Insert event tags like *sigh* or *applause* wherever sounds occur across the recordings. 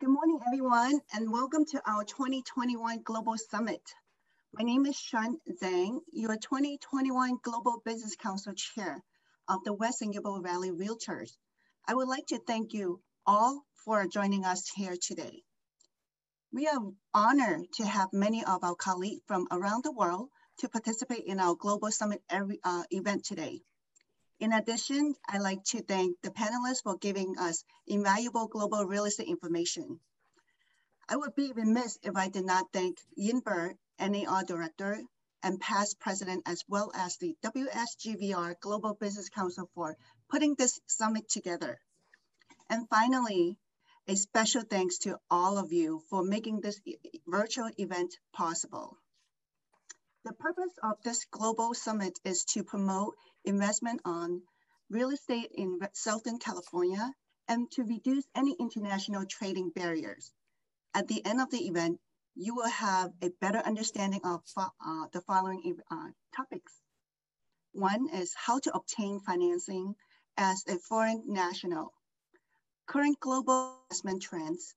Good morning, everyone, and welcome to our 2021 Global Summit. My name is Shan Zhang, your 2021 Global Business Council Chair of the West Gabriel Valley Realtors. I would like to thank you all for joining us here today. We are honored to have many of our colleagues from around the world to participate in our Global Summit every, uh, event today. In addition, I'd like to thank the panelists for giving us invaluable global real estate information. I would be remiss if I did not thank Yin Bird, NAR Director and past president, as well as the WSGVR Global Business Council for putting this summit together. And finally, a special thanks to all of you for making this virtual event possible. The purpose of this global summit is to promote investment on real estate in Southern California and to reduce any international trading barriers. At the end of the event, you will have a better understanding of uh, the following uh, topics. One is how to obtain financing as a foreign national current global investment trends,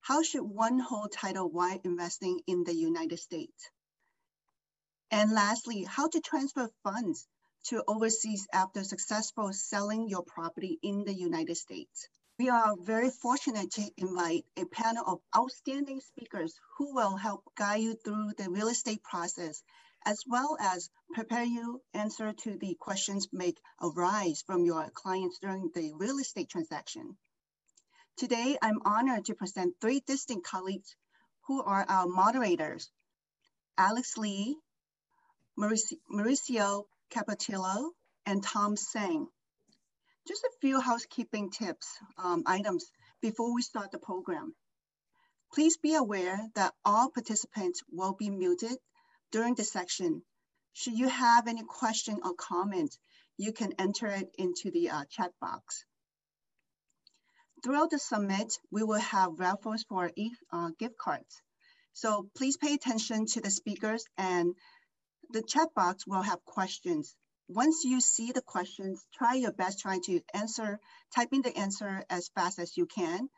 how should one hold title while investing in the United States? And lastly, how to transfer funds to overseas after successful selling your property in the United States. We are very fortunate to invite a panel of outstanding speakers who will help guide you through the real estate process, as well as prepare you answer to the questions may arise from your clients during the real estate transaction. Today, I'm honored to present three distinct colleagues who are our moderators. Alex Lee, Mauricio Capatillo, and Tom Sang. Just a few housekeeping tips, um, items before we start the program. Please be aware that all participants will be muted during the section. Should you have any question or comment, you can enter it into the uh, chat box. Throughout the summit, we will have raffles for e uh, gift cards. So please pay attention to the speakers and the chat box will have questions. Once you see the questions, try your best trying to answer, typing the answer as fast as you can.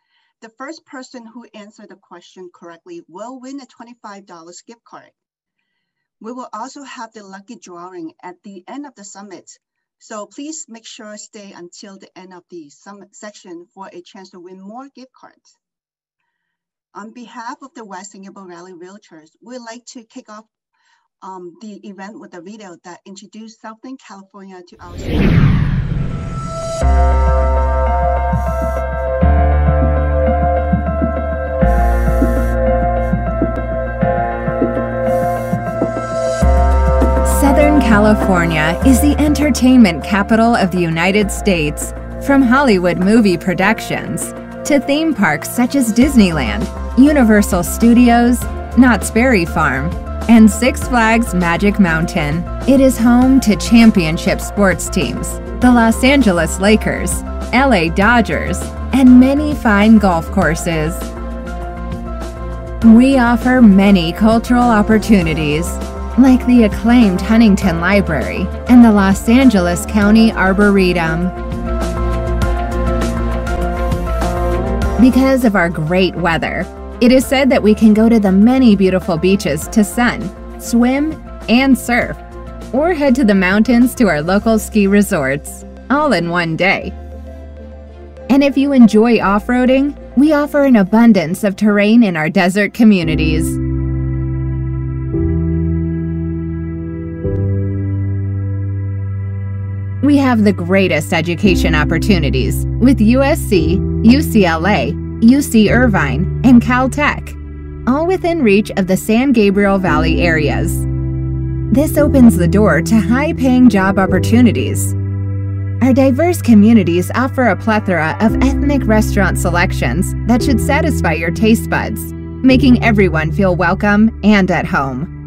The first person who answered the question correctly will win a $25 gift card. We will also have the lucky drawing at the end of the summit so please make sure stay until the end of the summit section for a chance to win more gift cards. On behalf of the West San Gabriel Valley Realtors, we'd like to kick off um, the event with a video that introduced Southern California to our state. California is the entertainment capital of the United States. From Hollywood movie productions to theme parks such as Disneyland, Universal Studios, Knott's Berry Farm, and Six Flags Magic Mountain, it is home to championship sports teams, the Los Angeles Lakers, LA Dodgers, and many fine golf courses. We offer many cultural opportunities like the acclaimed Huntington Library and the Los Angeles County Arboretum. Because of our great weather, it is said that we can go to the many beautiful beaches to sun, swim, and surf, or head to the mountains to our local ski resorts, all in one day. And if you enjoy off roading, we offer an abundance of terrain in our desert communities. We have the greatest education opportunities with USC, UCLA, UC Irvine, and Caltech, all within reach of the San Gabriel Valley areas. This opens the door to high paying job opportunities. Our diverse communities offer a plethora of ethnic restaurant selections that should satisfy your taste buds, making everyone feel welcome and at home.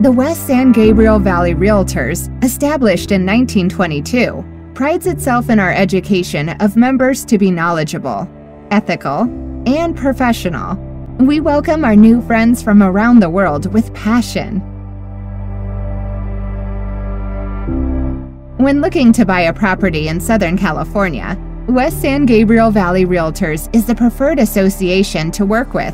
The West San Gabriel Valley Realtors, established in 1922, prides itself in our education of members to be knowledgeable, ethical, and professional. We welcome our new friends from around the world with passion. When looking to buy a property in Southern California, West San Gabriel Valley Realtors is the preferred association to work with.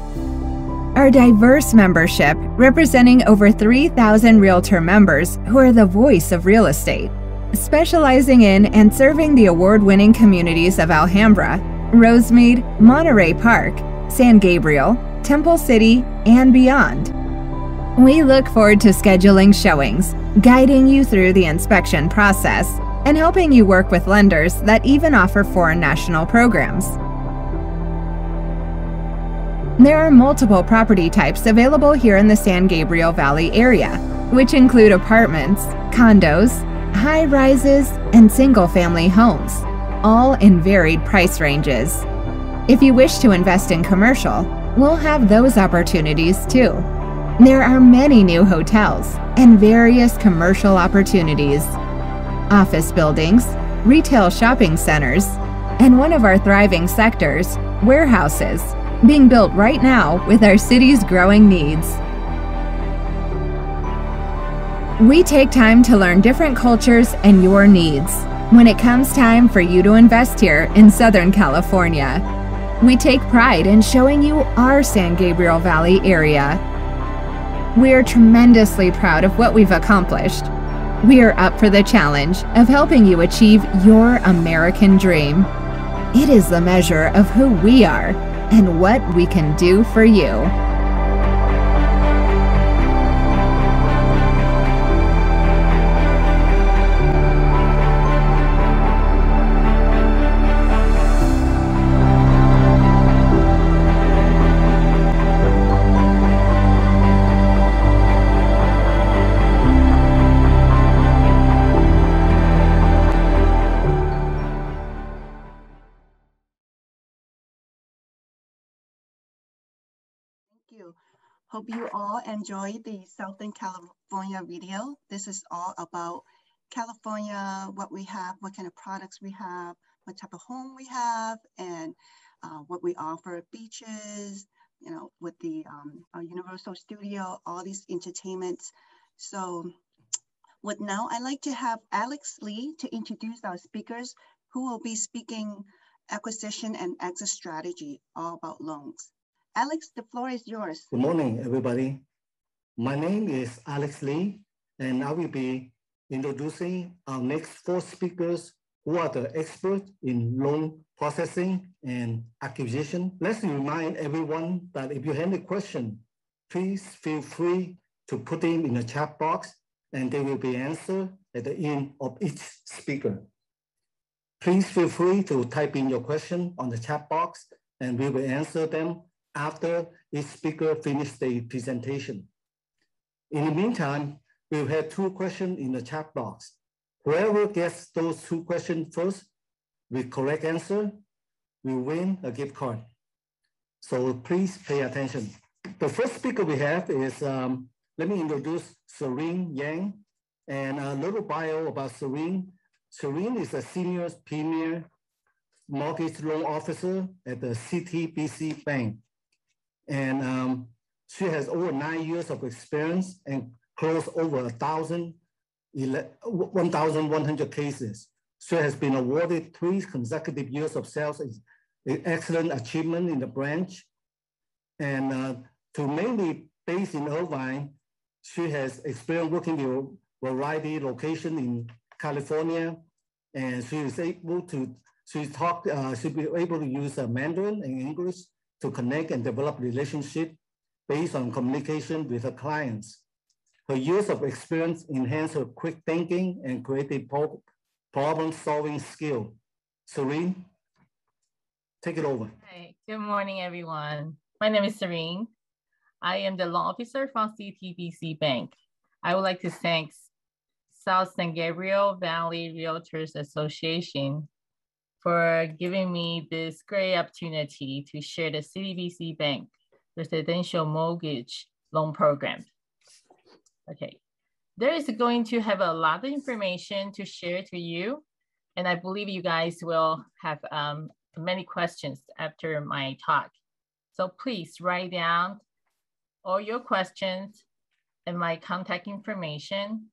Our diverse membership, representing over 3,000 realtor members who are the voice of real estate, specializing in and serving the award winning communities of Alhambra, Rosemead, Monterey Park, San Gabriel, Temple City, and beyond. We look forward to scheduling showings, guiding you through the inspection process, and helping you work with lenders that even offer foreign national programs. There are multiple property types available here in the San Gabriel Valley area, which include apartments, condos, high rises, and single family homes, all in varied price ranges. If you wish to invest in commercial, we'll have those opportunities too. There are many new hotels and various commercial opportunities, office buildings, retail shopping centers, and one of our thriving sectors, warehouses, being built right now with our city's growing needs. We take time to learn different cultures and your needs when it comes time for you to invest here in Southern California. We take pride in showing you our San Gabriel Valley area we are tremendously proud of what we've accomplished. We are up for the challenge of helping you achieve your American dream. It is the measure of who we are and what we can do for you. You all enjoyed the Southern California video. This is all about California, what we have, what kind of products we have, what type of home we have, and uh, what we offer, beaches, you know, with the um, Universal Studio, all these entertainments. So with now, I'd like to have Alex Lee to introduce our speakers who will be speaking acquisition and exit strategy, all about loans. Alex, the floor is yours. Good morning, everybody. My name is Alex Lee, and I will be introducing our next four speakers who are the experts in loan processing and acquisition. Let's remind everyone that if you have any question, please feel free to put them in the chat box and they will be answered at the end of each speaker. Please feel free to type in your question on the chat box and we will answer them after each speaker finishes the presentation. In the meantime, we'll have two questions in the chat box. Whoever gets those two questions first with correct answer will win a gift card. So please pay attention. The first speaker we have is, um, let me introduce Serene Yang and a little bio about Serene. Serene is a senior premier mortgage loan officer at the CTBC Bank. And um, she has over nine years of experience and closed over a thousand, 1,100 cases. She has been awarded three consecutive years of sales excellent achievement in the branch. And uh, to mainly based in Irvine, she has experience working in variety location in California, and she is able to she talk uh, she be able to use uh, Mandarin and English to connect and develop relationship based on communication with her clients. Her years of experience enhance her quick thinking and creative problem-solving skill. Serene, take it over. Hi, good morning, everyone. My name is Serene. I am the law officer from CTBC Bank. I would like to thank South San Gabriel Valley Realtors Association for giving me this great opportunity to share the CTBC Bank residential mortgage loan program. Okay, there is going to have a lot of information to share to you. And I believe you guys will have um, many questions after my talk. So please write down all your questions and my contact information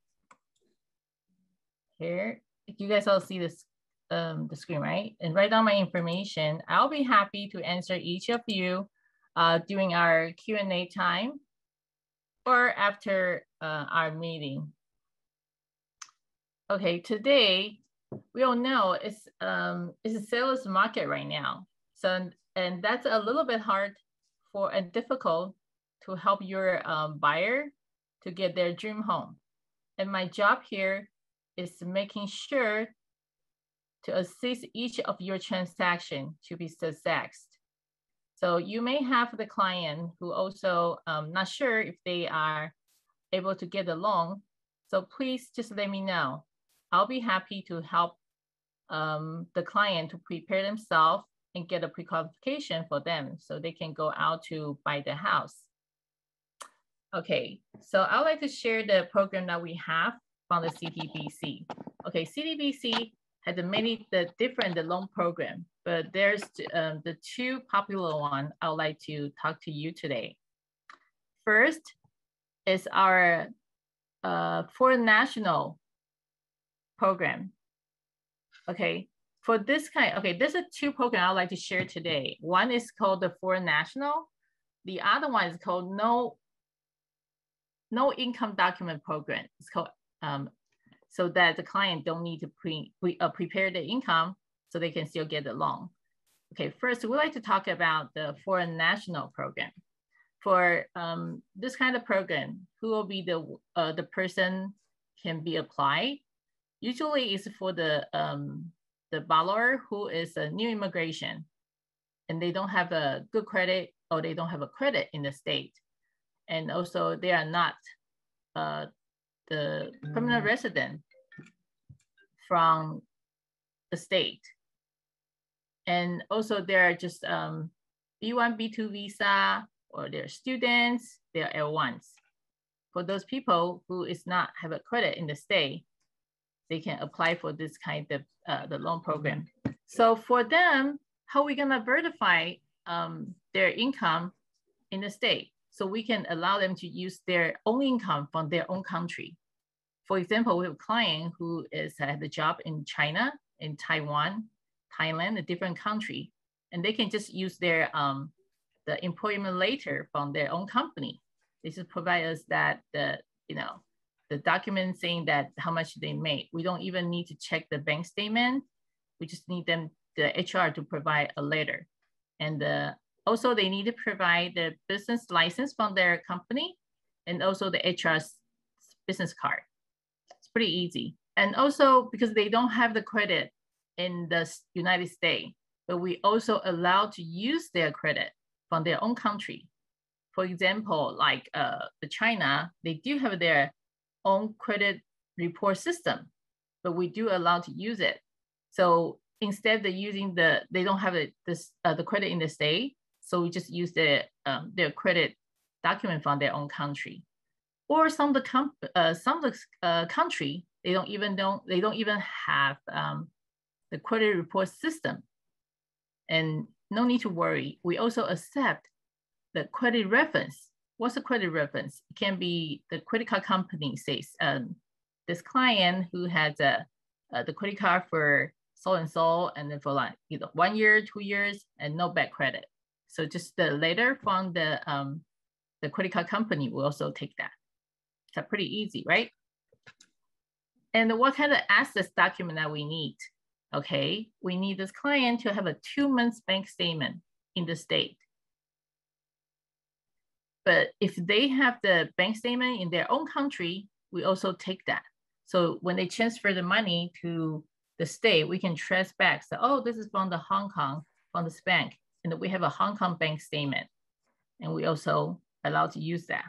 here you guys all see this um, the screen, right? And write down my information. I'll be happy to answer each of you uh, during our Q&A time or after uh, our meeting. Okay, today we all know it's um it's a sales market right now. So and that's a little bit hard for and difficult to help your um, buyer to get their dream home. And my job here is making sure to assist each of your transaction to be success. So you may have the client who also um, not sure if they are able to get a loan. So please just let me know. I'll be happy to help um, the client to prepare themselves and get a pre-qualification for them so they can go out to buy the house. Okay, so I'd like to share the program that we have from the CTBC. Okay, CTBC has many the different the loan program, but there's um, the two popular one I would like to talk to you today. First is our uh, foreign national program. Okay, for this kind, okay, there's a two program I'd like to share today. One is called the Foreign National. The other one is called No, no Income Document Program. It's called, um, so that the client don't need to pre, pre uh, prepare the income so they can still get the loan. Okay, first we'd like to talk about the Foreign National Program. For um, this kind of program, who will be the, uh, the person can be applied? Usually it's for the um, the borrower who is a new immigration and they don't have a good credit or they don't have a credit in the state. And also they are not uh, the permanent resident from the state. And also there are just um, B1, B2 visa, or they're students, they're L1s. For those people who is not have a credit in the state, they can apply for this kind of uh, the loan program. So for them, how are we gonna verify um, their income in the state? So we can allow them to use their own income from their own country. For example, we have a client who is uh, the job in China, in Taiwan, Thailand, a different country, and they can just use their um, the employment letter from their own company. They just provide us that the you know the document saying that how much they made. We don't even need to check the bank statement. We just need them, the HR to provide a letter. And uh, also they need to provide the business license from their company and also the HR's business card. Pretty easy. And also because they don't have the credit in the United States, but we also allow to use their credit from their own country. For example, like uh, the China, they do have their own credit report system, but we do allow to use it. So instead of using the, they don't have it, this, uh, the credit in the state, so we just use the, um, their credit document from their own country. Or some of the uh, some of the uh, country, they don't even don't they don't even have um, the credit report system. And no need to worry. We also accept the credit reference what's a credit reference? It can be the credit card company says um, this client who has a, uh, the credit card for so and so, and then for like either one year, two years, and no bad credit. So just the letter from the um, the credit card company will also take that. So pretty easy, right? And what kind of assets document that we need? Okay, we need this client to have a two months bank statement in the state. But if they have the bank statement in their own country, we also take that. So when they transfer the money to the state, we can trace back. So, oh, this is from the Hong Kong, from this bank. And we have a Hong Kong bank statement. And we also allow to use that.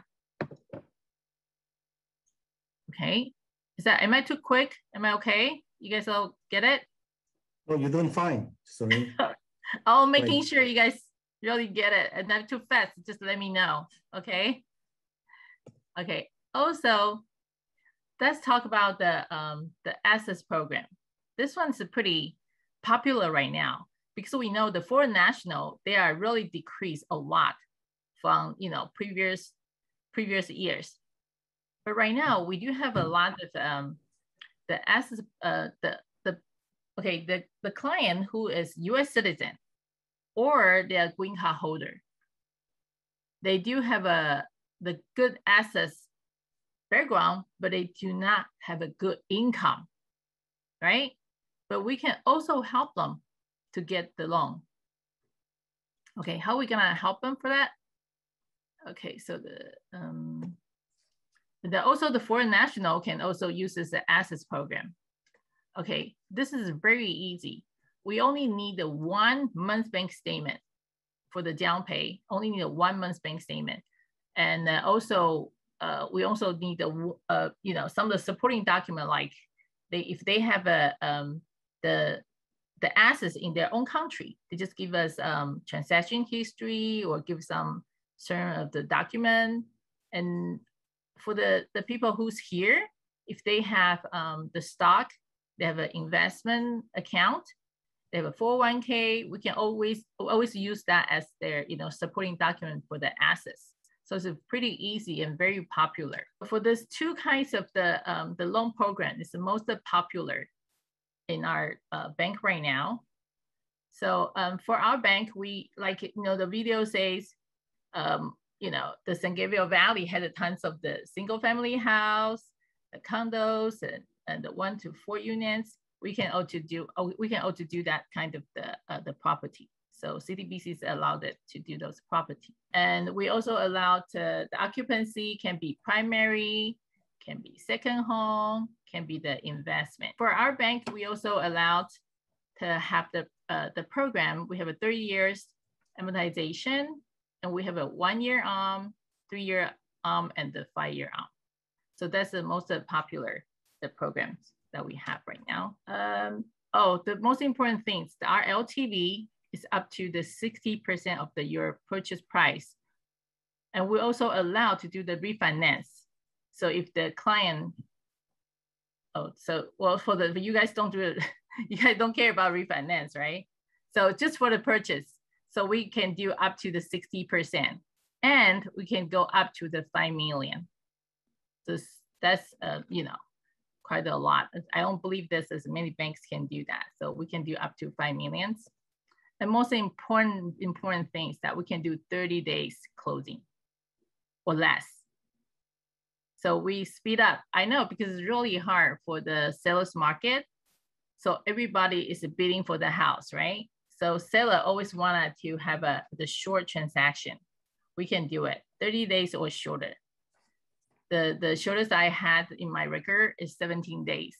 Okay. Is that, am I too quick? Am I okay? You guys all get it? No, you're doing fine, Sorry. *laughs* oh, making Wait. sure you guys really get it and not too fast, just let me know, okay? Okay, also, let's talk about the, um, the access program. This one's pretty popular right now because we know the foreign national, they are really decreased a lot from, you know, previous, previous years. But right now we do have a lot of um, the assets, uh, the, the, okay, the, the client who is US citizen or they're green card holder, they do have a, the good assets background, but they do not have a good income, right? But we can also help them to get the loan. Okay, how are we gonna help them for that? Okay, so the um, the, also the foreign national can also use this assets program. Okay, this is very easy. We only need the one month bank statement for the down pay, only need a one month bank statement. And uh, also, uh, we also need the, uh, you know, some of the supporting document like they, if they have a, um, the, the assets in their own country, they just give us um, transaction history or give some certain of the document. And for the, the people who's here, if they have um, the stock, they have an investment account, they have a 401k, we can always always use that as their you know supporting document for the assets. So it's pretty easy and very popular. For these two kinds of the, um, the loan program, it's the most popular in our uh, bank right now. So um, for our bank, we like, you know, the video says, um, you know, the San Gabriel Valley had tons of the single family house, the condos and, and the one to four units. We can also do, oh, we can also do that kind of the, uh, the property. So CTBC's allowed it to do those property. And we also allowed uh, the occupancy can be primary, can be second home, can be the investment. For our bank, we also allowed to have the, uh, the program. We have a 30 years amortization and we have a one year arm, um, three year arm, um, and the five year arm. Um. So that's the most popular the programs that we have right now. Um, oh, the most important things, our LTV is up to the 60% of the your purchase price. And we're also allowed to do the refinance. So if the client, oh, so well for the you guys don't do it, *laughs* you guys don't care about refinance, right? So just for the purchase, so we can do up to the 60%, and we can go up to the five million. So that's uh, you know quite a lot. I don't believe this as many banks can do that. So we can do up to five millions. The most important, important thing is that we can do 30 days closing or less. So we speed up. I know because it's really hard for the sellers market. So everybody is bidding for the house, right? So seller always wanted to have a the short transaction. We can do it 30 days or shorter. The, the shortest I had in my record is 17 days.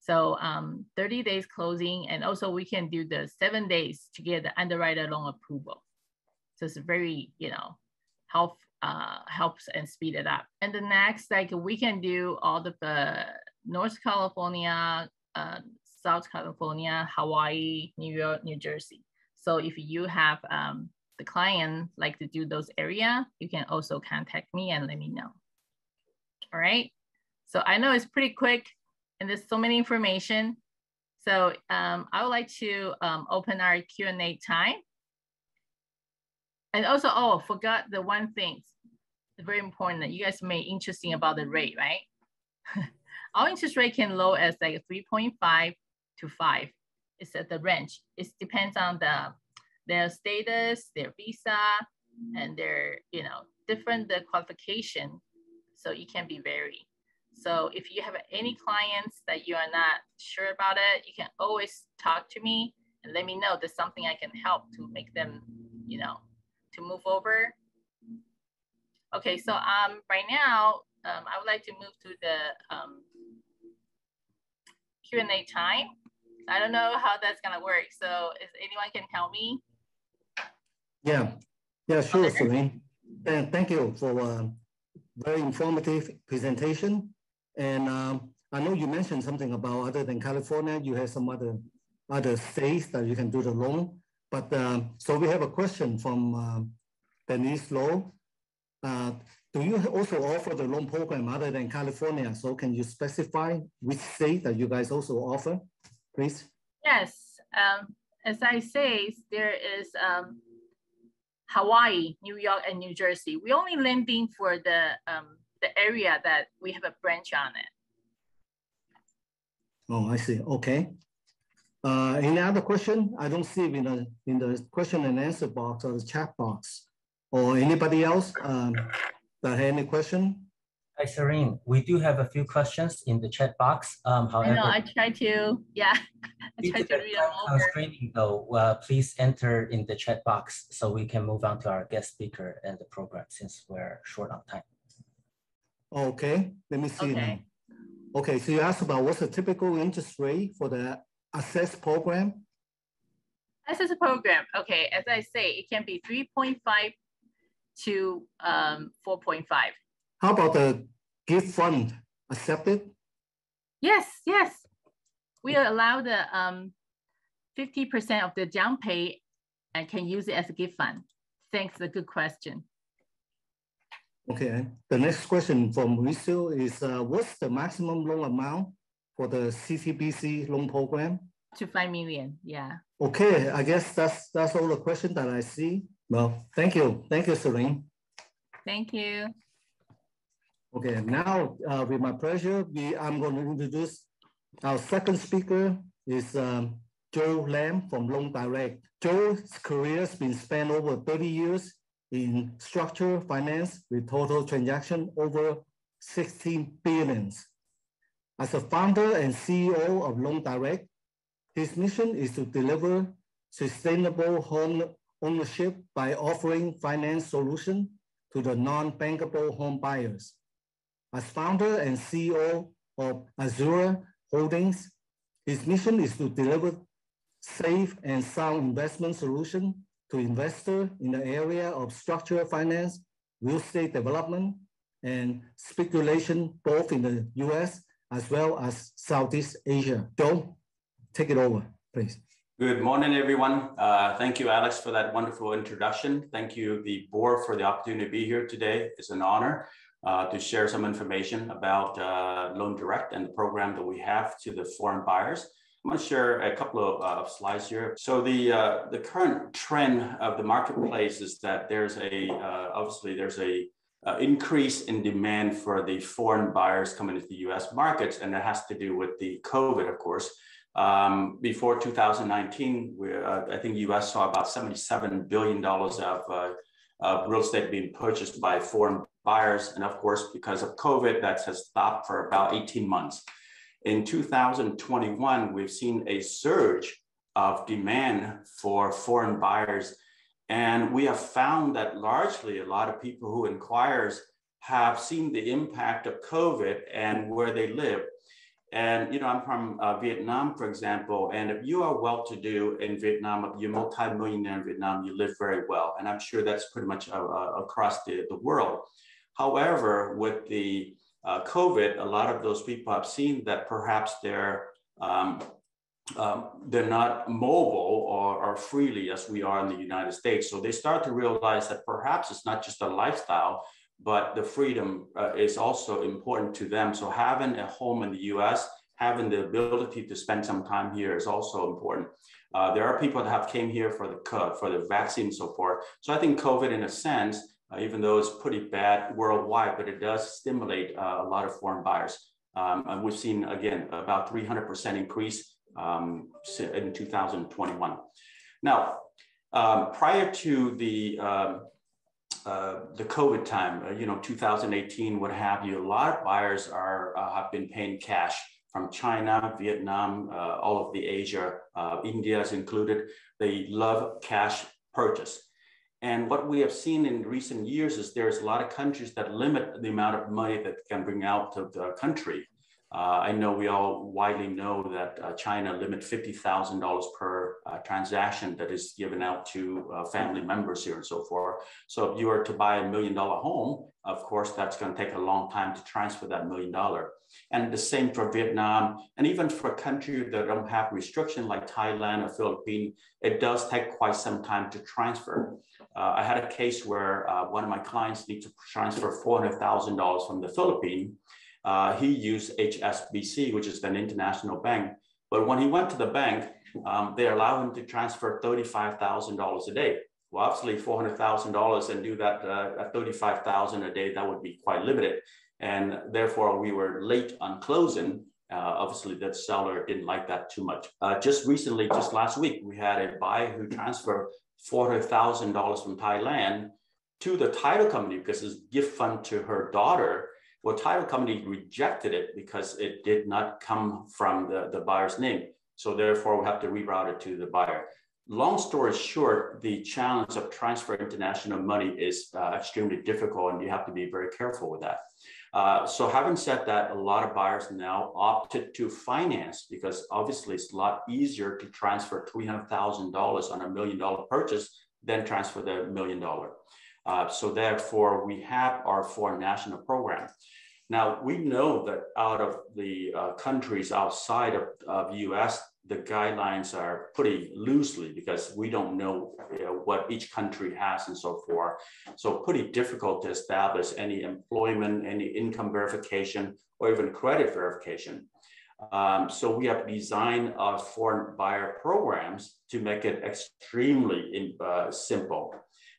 So um, 30 days closing, and also we can do the seven days to get the underwriter loan approval. So it's very, you know, help uh, helps and speed it up. And the next, like we can do all the North California, uh, South California, Hawaii, New York, New Jersey. So if you have um, the client like to do those area, you can also contact me and let me know. All right. So I know it's pretty quick and there's so many information. So um, I would like to um, open our Q&A time. And also, oh, forgot the one thing, it's very important that you guys may interesting about the rate, right? *laughs* Our interest rate can low as like 3.5 to five. It's at the range. It depends on the their status, their visa, and their, you know, different the qualification. So it can be very. So if you have any clients that you are not sure about it, you can always talk to me and let me know there's something I can help to make them, you know, to move over. Okay, so um, right now, um, I would like to move to the um, Q&A time. I don't know how that's gonna work. So if anyone can help me? Yeah, yeah, sure, okay. Celine. And thank you for a uh, very informative presentation. And um, I know you mentioned something about other than California, you have some other other states that you can do the loan. But um, so we have a question from uh, Denise Lowe. Uh, do you also offer the loan program other than California? So can you specify which state that you guys also offer, please? Yes, um, as I say, there is um, Hawaii, New York, and New Jersey. We only lending for the um, the area that we have a branch on it. Oh, I see. Okay. Uh, any other question? I don't see it in the in the question and answer box or the chat box. Or anybody else um, that had any question? Hi, Serene. We do have a few questions in the chat box. Um, however, I know, I try to, yeah. *laughs* I try to read them over. Constraining though, uh, please enter in the chat box so we can move on to our guest speaker and the program since we're short on time. Okay, let me see now. Okay. Okay, so you asked about what's the typical interest rate for the assess program? This is a program, okay, as I say, it can be three point five to um four point five. How about the gift fund accepted? Yes, yes. We allow the um fifty percent of the down pay and can use it as a gift fund. Thanks, a good question. Okay, the next question from Mauricio is uh, what's the maximum loan amount for the CTBC loan program? To five million, yeah. Okay, I guess that's that's all the questions that I see. Well, thank you. Thank you, Serene. Thank you. Okay, now uh, with my pleasure, we, I'm going to introduce our second speaker is um, Joe Lam from Loan Direct. Joe's career has been spent over 30 years in structured finance with total transaction over 16 billions. As a founder and CEO of Loan Direct, his mission is to deliver sustainable home ownership by offering finance solutions to the non-bankable home buyers. As founder and CEO of Azure Holdings, his mission is to deliver safe and sound investment solution to investors in the area of structural finance, real estate development, and speculation, both in the US as well as Southeast Asia. Joe, take it over, please. Good morning, everyone. Uh, thank you, Alex, for that wonderful introduction. Thank you, the board, for the opportunity to be here today. It's an honor uh, to share some information about uh, Loan Direct and the program that we have to the foreign buyers. I'm going to share a couple of uh, slides here. So the uh, the current trend of the marketplace is that there's a uh, obviously there's a increase in demand for the foreign buyers coming into the U.S. markets, and that has to do with the COVID, of course. Um, before 2019, we, I think U.S. saw about 77 billion dollars of uh, real estate being purchased by foreign buyers, and of course, because of COVID, that has stopped for about 18 months. In 2021, we've seen a surge of demand for foreign buyers. And we have found that largely a lot of people who inquires have seen the impact of COVID and where they live. And, you know, I'm from uh, Vietnam, for example, and if you are well-to-do in Vietnam, if you're multi-millionaire in Vietnam, you live very well. And I'm sure that's pretty much uh, uh across the, the world. However, with the uh, COVID, a lot of those people have seen that perhaps they're um, um, they're not mobile or, or, freely as we are in the United States. So they start to realize that perhaps it's not just a lifestyle, but the freedom uh, is also important to them. So having a home in the US, having the ability to spend some time here is also important. Uh, there are people that have came here for the for the vaccine forth. So I think COVID, in a sense, uh, even though it's pretty bad worldwide, but it does stimulate uh, a lot of foreign buyers. Um, and we've seen, again, about 300% increase um, in 2021. Now, um, prior to the, um, uh, the COVID time, uh, you know, 2018, what have you, a lot of buyers are, uh, have been paying cash from China, Vietnam, uh, all of the Asia, India is included. They love cash purchase. And what we have seen in recent years is there's a lot of countries that limit the amount of money that can bring out of the country. Uh, I know we all widely know that uh, China limit $50,000 per uh, transaction that is given out to uh, family members here and so forth. So if you were to buy a million dollar home, of course, that's going to take a long time to transfer that million dollar. And the same for Vietnam, and even for countries that don't have restriction like Thailand or Philippines, it does take quite some time to transfer. Uh, I had a case where uh, one of my clients needs to transfer $400,000 from the Philippines. Uh, he used HSBC, which is an international bank. But when he went to the bank, um, they allow him to transfer $35,000 a day. Well, obviously $400,000 and do that uh, at 35,000 a day, that would be quite limited. And therefore we were late on closing Uh, obviously, that seller didn't like that too much. Uh, just recently, just last week, we had a buyer who transferred $400,000 from Thailand to the title company because it's gift fund to her daughter. Well, title company rejected it because it did not come from the, the buyer's name. So therefore, we have to reroute it to the buyer. Long story short, the challenge of transfer international money is uh, extremely difficult, and you have to be very careful with that. Uh, so having said that, a lot of buyers now opted to finance because obviously it's a lot easier to transfer $300,000 on a million dollar purchase than transfer the million dollar. Uh, so therefore we have our foreign national program. Now we know that out of the uh, countries outside of, of US, the guidelines are pretty loosely because we don't know you know, what each country has and so forth. So pretty difficult to establish any employment, any income verification, or even credit verification. Um, so we have designed our foreign buyer programs to make it extremely in, uh, simple.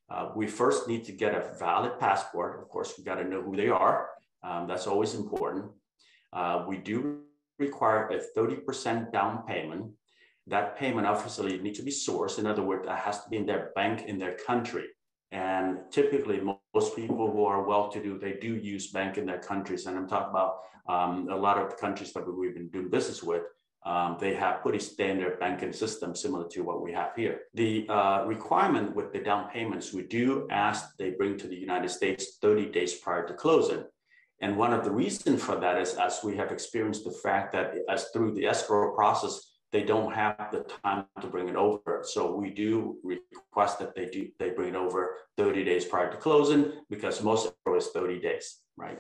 Uh, we first need to get a valid passport. Of course, we got to know who they are. Um, that's always important. Uh, we do require a 30% down payment. That payment obviously needs to be sourced. In other words, that has to be in their bank in their country. And typically, most people who are well-to-do, they do use bank in their countries. And I'm talking about um, a lot of countries that we've been doing business with. Um, they have pretty standard banking system similar to what we have here. The uh, requirement with the down payments, we do ask they bring to the United States 30 days prior to closing. And one of the reasons for that is as we have experienced the fact that as through the escrow process, they don't have the time to bring it over. So we do request that they do they bring it over 30 days prior to closing because most escrow is 30 days, right?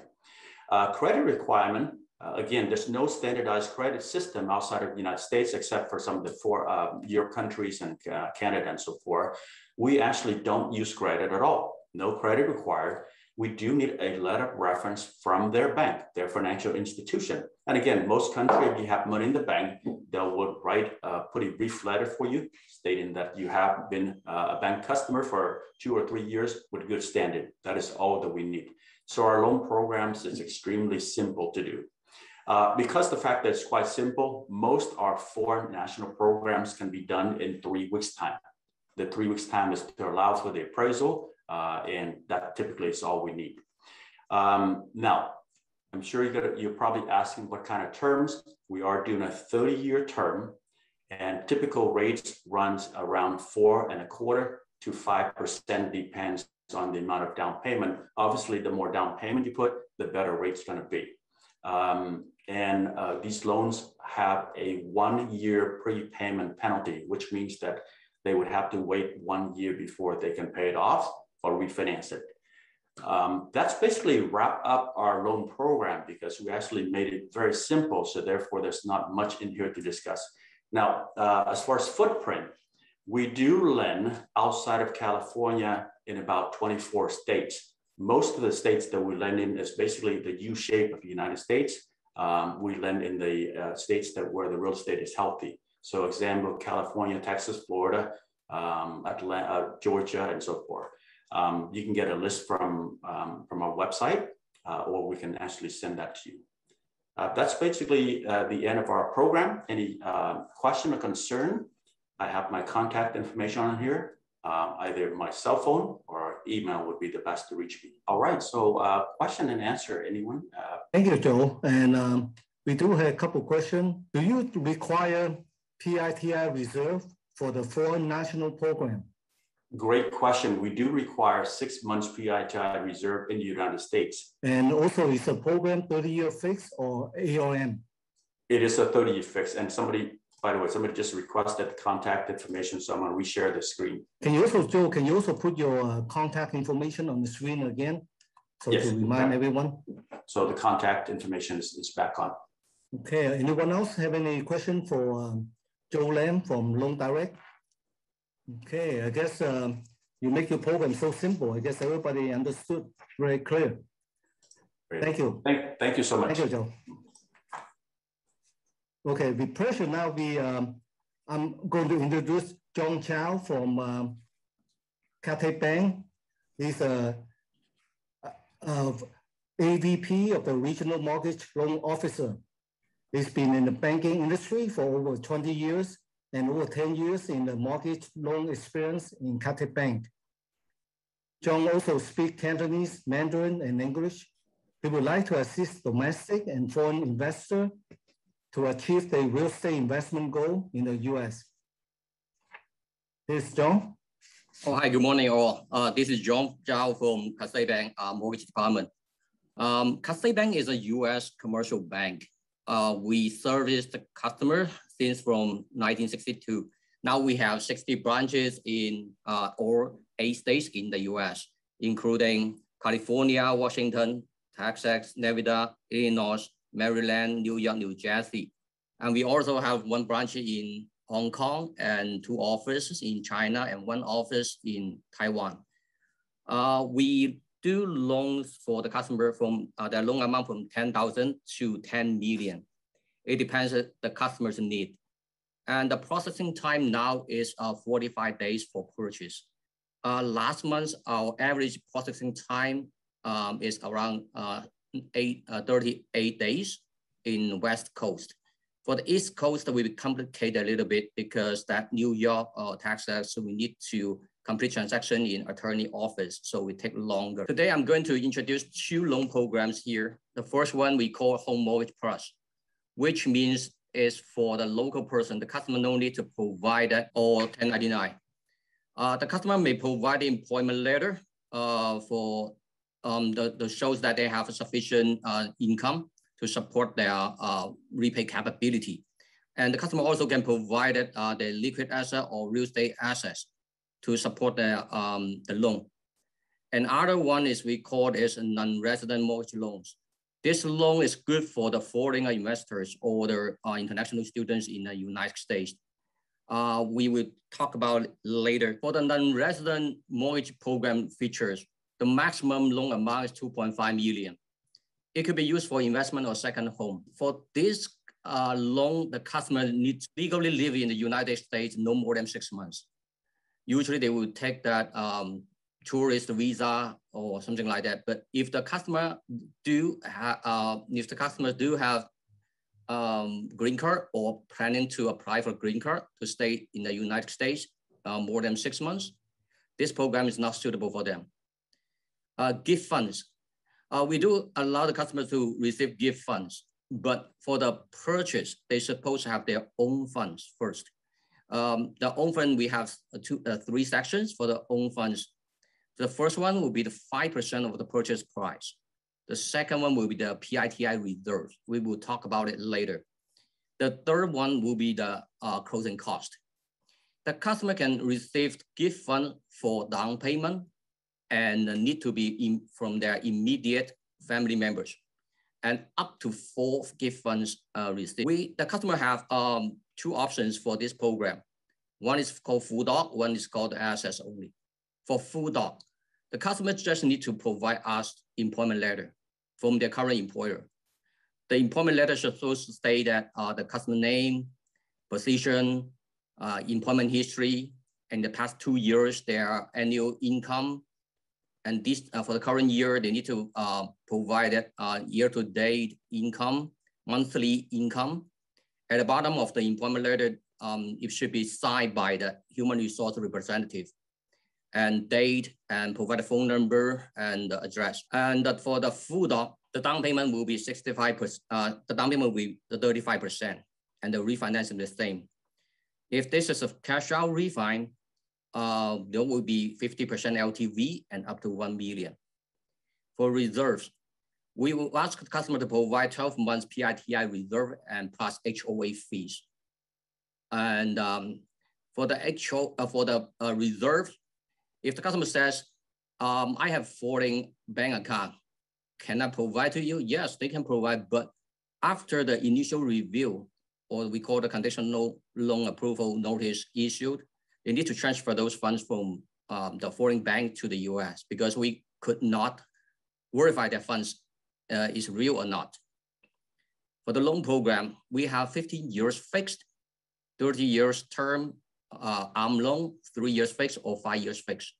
Uh, credit requirement, uh, again, there's no standardized credit system outside of the United States except for some of the four uh, Europe countries and uh, Canada and so forth. We actually don't use credit at all. No credit required we do need a letter of reference from their bank, their financial institution. And again, most countries, if you have money in the bank, they would write a pretty brief letter for you stating that you have been uh, a bank customer for two or three years with good standing. That is all that we need. So our loan programs is extremely simple to do. Uh, because the fact that it's quite simple, most our foreign national programs can be done in three weeks time. The three weeks time is to allow for the appraisal and that typically is all we need. Um, now, I'm sure you're, gonna, you're probably asking what kind of terms. We are doing a 30 year term and typical rates runs around four and a quarter to 5% depends on the amount of down payment. Obviously, the more down payment you put, the better rate's gonna be. Um, and uh, these loans have a one year prepayment penalty, which means that they would have to wait one year before they can pay it off or refinance it. Um, that's basically wrap up our loan program because we actually made it very simple. So therefore, there's not much in here to discuss. Now, uh, as far as footprint, we do lend outside of California in about 24 states. Most of the states that we lend in is basically the U shape of the United States. Um, we lend in the uh, states that where the real estate is healthy. So example, California, Texas, Florida, um, Atlanta, uh, Georgia, and so forth. Um, you can get a list from, um, from our website, uh, or we can actually send that to you. Uh, that's basically uh, the end of our program. Any uh, question or concern? I have my contact information on here. Uh, either my cell phone or email would be the best to reach me. All right, so uh, question and answer, anyone? Thank you, Joe. And um, we do have a couple questions. Do you require PITI reserve for the foreign national program? Great question. We do require six months PITI reserve in the United States. And also is a program 30 year fix or ARM? It is a 30 year fix. And somebody, by the way, somebody just requested contact information. So I'm going to reshare the screen. Can you also, Joe, can you also put your uh, contact information on the screen again? So yes, to remind everyone. So the contact information is, is back on. Okay. Anyone else have any question for um, Joe Lam from Loan Direct? Okay, I guess um, you make your program so simple. I guess everybody understood very clear. Great. Thank you. Thank, thank you so much. Thank you, Joe. Okay, with pleasure now we, um, I'm going to introduce John Zhao from um, Cathay Bank. He's a, a, a AVP of the Regional Mortgage Loan Officer. He's been in the banking industry for over 20 years and over 10 years in the mortgage loan experience in Cathay Bank. John also speaks Cantonese, Mandarin, and English. He would like to assist domestic and foreign investors to achieve their real estate investment goal in the US. This is John. Oh, hi, good morning all. Uh, this is John Zhao from Cathay Bank uh, Mortgage Department. Um, Cathay Bank is a US commercial bank. Uh, we service the customer since from 1962. Now we have 60 branches in uh, all eight states in the US, including California, Washington, Texas, Nevada, Illinois, Maryland, New York, New Jersey. And we also have one branch in Hong Kong and two offices in China and one office in Taiwan. Uh, we do loans for the customer from uh, the loan amount from 10,000 to 10 million. It depends on the customer's need. And the processing time now is uh, 45 days for purchase. Uh, last month, our average processing time um, is around uh, eight, uh, 38 days in West Coast. For the East Coast, we complicate a little bit because that New York or Texas, so we need to complete transaction in attorney office, so we take longer. Today, I'm going to introduce two loan programs here. The first one we call Home Mortgage Plus, which means is for the local person. The customer no need to provide or 1099. Uh, the customer may provide the employment letter uh, for um, the, the shows that they have sufficient uh, income to support their uh, repay capability. And the customer also can provide uh, the liquid asset or real estate assets to support their, um, the loan. Another one is we call this non-resident mortgage loans. This loan is good for the foreign investors or the uh, international students in the United States. Uh, we will talk about later. For the non-resident mortgage program features, the maximum loan amount is 2.5 million. It could be used for investment or second home. For this uh, loan, the customer needs legally live in the United States no more than six months. Usually they will take that um, tourist visa or something like that. But if the customer do have, uh, if the customers do have um, green card or planning to apply for green card to stay in the United States uh, more than six months, this program is not suitable for them. Uh, gift funds. Uh, we do allow the customers to receive gift funds, but for the purchase, they supposed to have their own funds first. Um, the own fund, we have two, uh, three sections for the own funds. The first one will be the 5% of the purchase price. The second one will be the PITI reserve. We will talk about it later. The third one will be the uh, closing cost. The customer can receive gift fund for down payment and need to be in, from their immediate family members and up to four gift funds uh, received. We, the customer have um, two options for this program. One is called full doc, one is called assets only. For full doc, the customer just need to provide us employment letter from their current employer. The employment letter should also state that uh, the customer name, position, uh, employment history, and the past two years, their annual income, and this uh, for the current year, they need to uh, provide that uh, year-to-date income, monthly income. At the bottom of the employment letter, um, it should be signed by the human resource representative and date and provide a phone number and address. And for the full doc, the down payment will be 65%, uh, the down payment will be the 35% and the refinancing is the same. If this is a cash out refine, uh, there will be 50% LTV and up to 1 million. For reserves, we will ask the customer to provide 12 months PITI reserve and plus HOA fees. And um, for the HO, uh, for the uh, reserve, if the customer says, um, I have foreign bank account, can I provide to you? Yes, they can provide, but after the initial review, or we call the conditional loan approval notice issued, they need to transfer those funds from um, the foreign bank to the US because we could not verify that funds uh, is real or not. For the loan program, we have 15 years fixed, 30 years term uh, arm loan, three years fixed or five years fixed.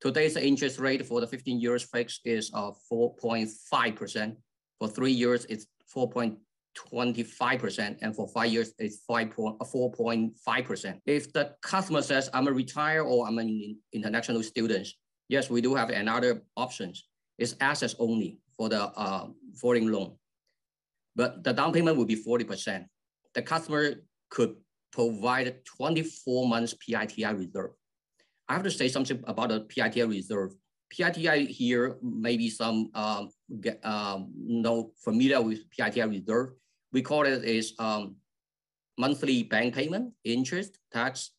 Today's interest rate for the 15 years fixed is uh, 4.5%. For three years, it's 4.2%. 25%, and for five years, it's 4.5%. If the customer says, I'm a retired or I'm an international student, yes, we do have another options. It's assets only for the uh, foreign loan. But the down payment will be 40%. The customer could provide 24 months PITI reserve. I have to say something about the PITI reserve. PITI here, maybe some um, get, um, no familiar with PITI reserve. We call it is um, monthly bank payment, interest, tax,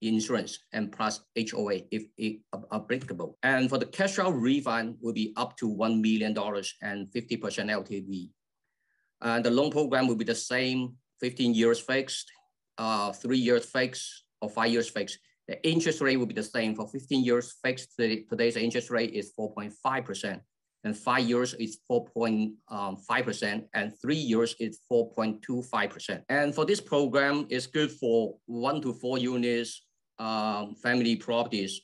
insurance, and plus HOA if, if applicable. And for the cash out refund will be up to $1 million and 50% LTV. And the loan program will be the same, 15 years fixed, uh, three years fixed, or five years fixed. The interest rate will be the same for 15 years fixed. Today's interest rate is 4.5%, and five years is 4.5%, um, and three years is 4.25%. And for this program, it's good for one to four units, um, family properties,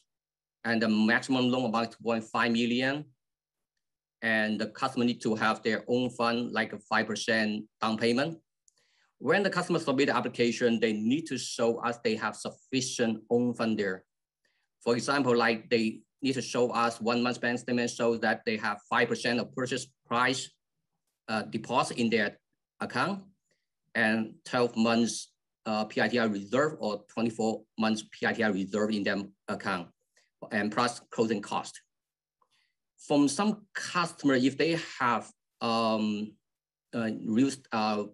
and the maximum loan amount 2.5 million. And the customer need to have their own fund, like a 5% down payment when the customer submit the application, they need to show us they have sufficient own fund there. For example, like they need to show us one month bank statement shows that they have 5% of purchase price uh, deposit in their account and 12 months uh, PITI reserve or 24 months PITI reserve in their account and plus closing cost. From some customer, if they have um, uh, uh,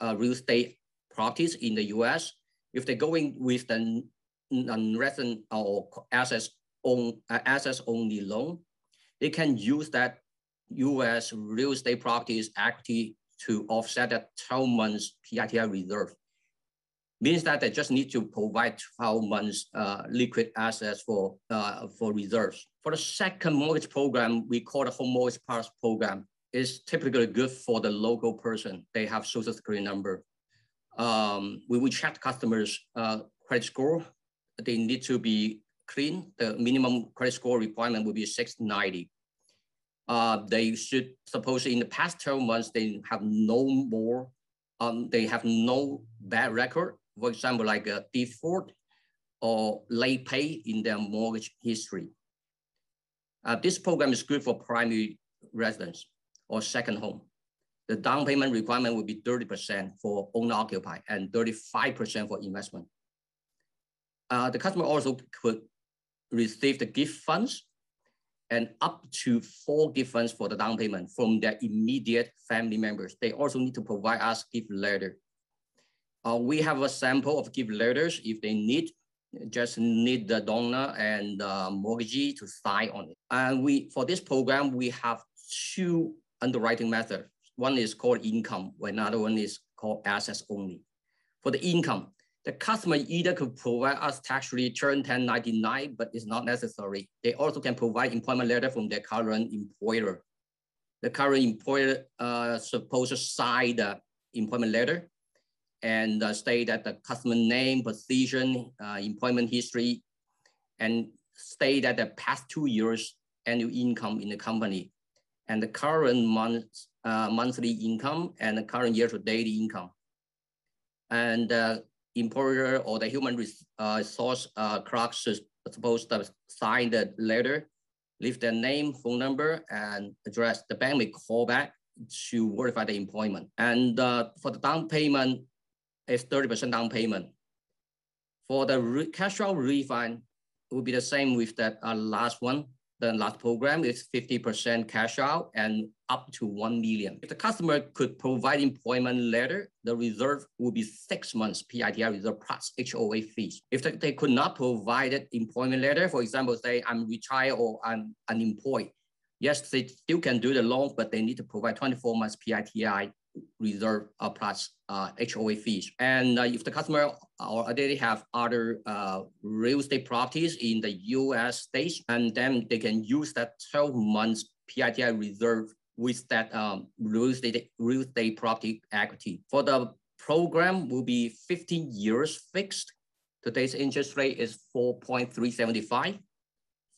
uh, real estate properties in the US, if they're going with the non-resident or assets on uh, assets only loan, they can use that US real estate properties equity to offset that 12 months PITI reserve. Means that they just need to provide 12 months uh, liquid assets for, uh, for reserves. For the second mortgage program, we call the home mortgage pass program is typically good for the local person. They have social security number. Um, we will check customers' uh, credit score. They need to be clean. The minimum credit score requirement will be 690. Uh, they should suppose in the past 12 months, they have no more, um, they have no bad record. For example, like a default or late pay in their mortgage history. Uh, this program is good for primary residents or second home. The down payment requirement will be 30% for owner occupy and 35% for investment. Uh, the customer also could receive the gift funds and up to four gift funds for the down payment from their immediate family members. They also need to provide us gift letter. Uh, we have a sample of gift letters if they need, just need the donor and the mortgagee to sign on it. And we, for this program, we have two underwriting method. One is called income, another one is called assets only. For the income, the customer either could provide us tax return 1099, but it's not necessary. They also can provide employment letter from their current employer. The current employer uh, supposed to sign the employment letter and uh, state that the customer name, position, uh, employment history, and state that the past two years annual income in the company and the current month, uh, monthly income and the current year-to-date income. And the employer or the human uh, resource uh, clerk is supposed to sign the letter, leave their name, phone number, and address. The bank may call back to verify the employment. And uh, for the down payment, it's 30% down payment. For the cash out refund, it will be the same with that uh, last one the last program is 50% cash out and up to 1 million. If the customer could provide employment letter, the reserve will be six months PITI reserve plus HOA fees. If they could not provide employment letter, for example, say I'm retired or I'm unemployed, yes, they still can do the loan, but they need to provide 24 months PITI reserve uh, plus uh, HOA fees. And uh, if the customer or they have other uh, real estate properties in the US states, and then they can use that 12 months PITI reserve with that um, real, estate, real estate property equity. For the program will be 15 years fixed. Today's interest rate is 4.375.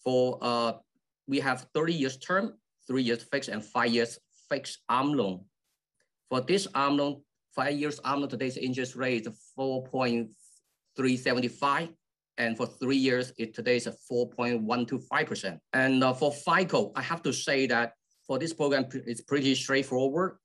For uh, we have 30 years term, three years fixed and five years fixed arm loan For this arm loan, five years arm loan, today's interest rate is 4.375. And for three years, it today is 4.125%. And uh, for FICO, I have to say that for this program, it's pretty straightforward.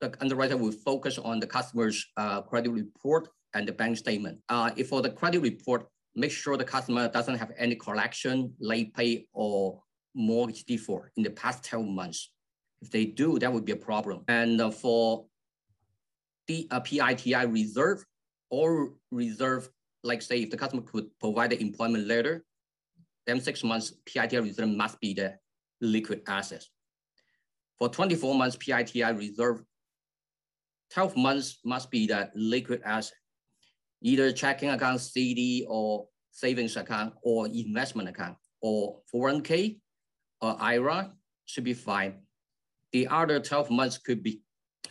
The underwriter will focus on the customer's uh, credit report and the bank statement. Uh, if for the credit report, make sure the customer doesn't have any collection, late pay, or mortgage default in the past 12 months. If they do, that would be a problem. And uh, for the uh, PITI reserve or reserve, like say if the customer could provide the employment letter, then six months PITI reserve must be the liquid assets. For 24 months PITI reserve, 12 months must be the liquid asset, either checking account, CD, or savings account, or investment account, or 401k, or IRA should be fine. The other 12 months could be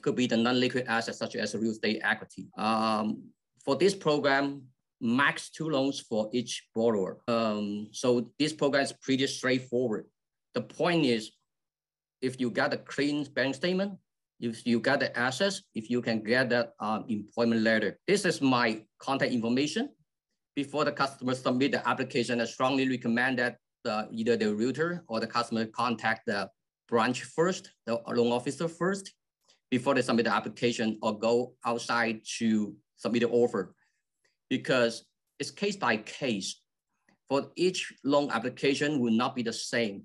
could be the non-liquid assets such as real estate equity. Um, for this program, max two loans for each borrower. Um, so this program is pretty straightforward. The point is, if you got a clean bank statement, if you got the assets, if you can get that um, employment letter. This is my contact information. Before the customer submit the application, I strongly recommend that the, either the realtor or the customer contact the branch first, the loan officer first, before they submit the application or go outside to submit the offer. Because it's case by case. For each loan application will not be the same.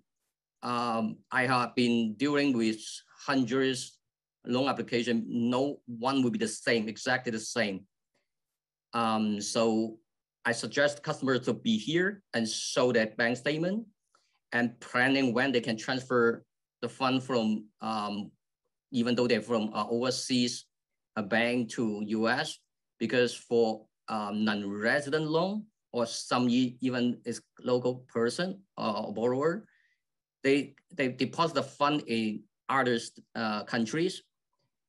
Um, I have been dealing with hundreds loan application, no one will be the same, exactly the same. Um, so I suggest customers to be here and show that bank statement and planning when they can transfer the fund from, um, even though they're from uh, overseas a bank to US, because for um, non-resident loan or some even is local person uh, or borrower, they, they deposit the fund in other uh, countries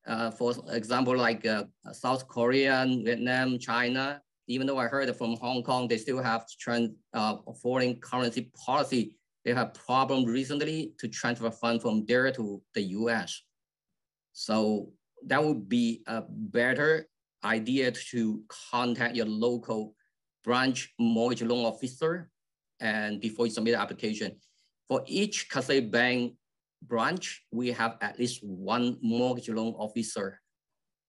uh, for example, like uh, South Korea, Vietnam, China, even though I heard from Hong Kong, they still have trans, uh, foreign currency policy. They have a problem recently to transfer funds from there to the US. So that would be a better idea to contact your local branch mortgage loan officer and before you submit the application. For each Cathay Bank branch, we have at least one mortgage loan officer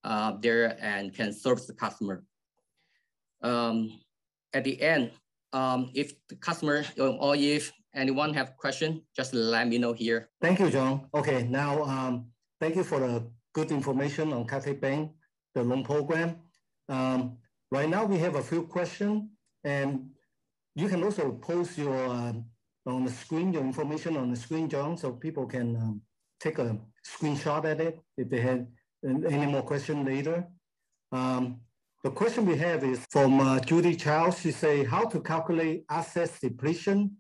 uh, there and can serve the customer. Um, at the end, um, if the customer or if anyone have question, just let me know here. Thank you, John. Okay, now um, thank you for the good information on Cathay Bank, the loan program. Um, right now we have a few questions and you can also post your uh, on the screen, your information on the screen, John, so people can um, take a screenshot at it if they had any more questions later. Um, the question we have is from uh, Judy Charles. She say how to calculate assets depletion,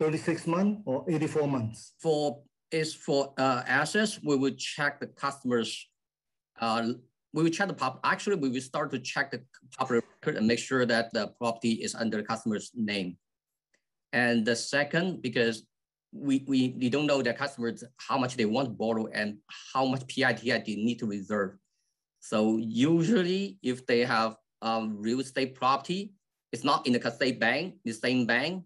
36 months or 84 months? For is for uh, assets, we will check the customers. Uh, we will check the pop. Actually, we will start to check the property record and make sure that the property is under the customer's name. And the second, because we, we, we don't know the customers, how much they want to borrow and how much PITI they need to reserve. So usually if they have real estate property, it's not in the Cathay bank, the same bank,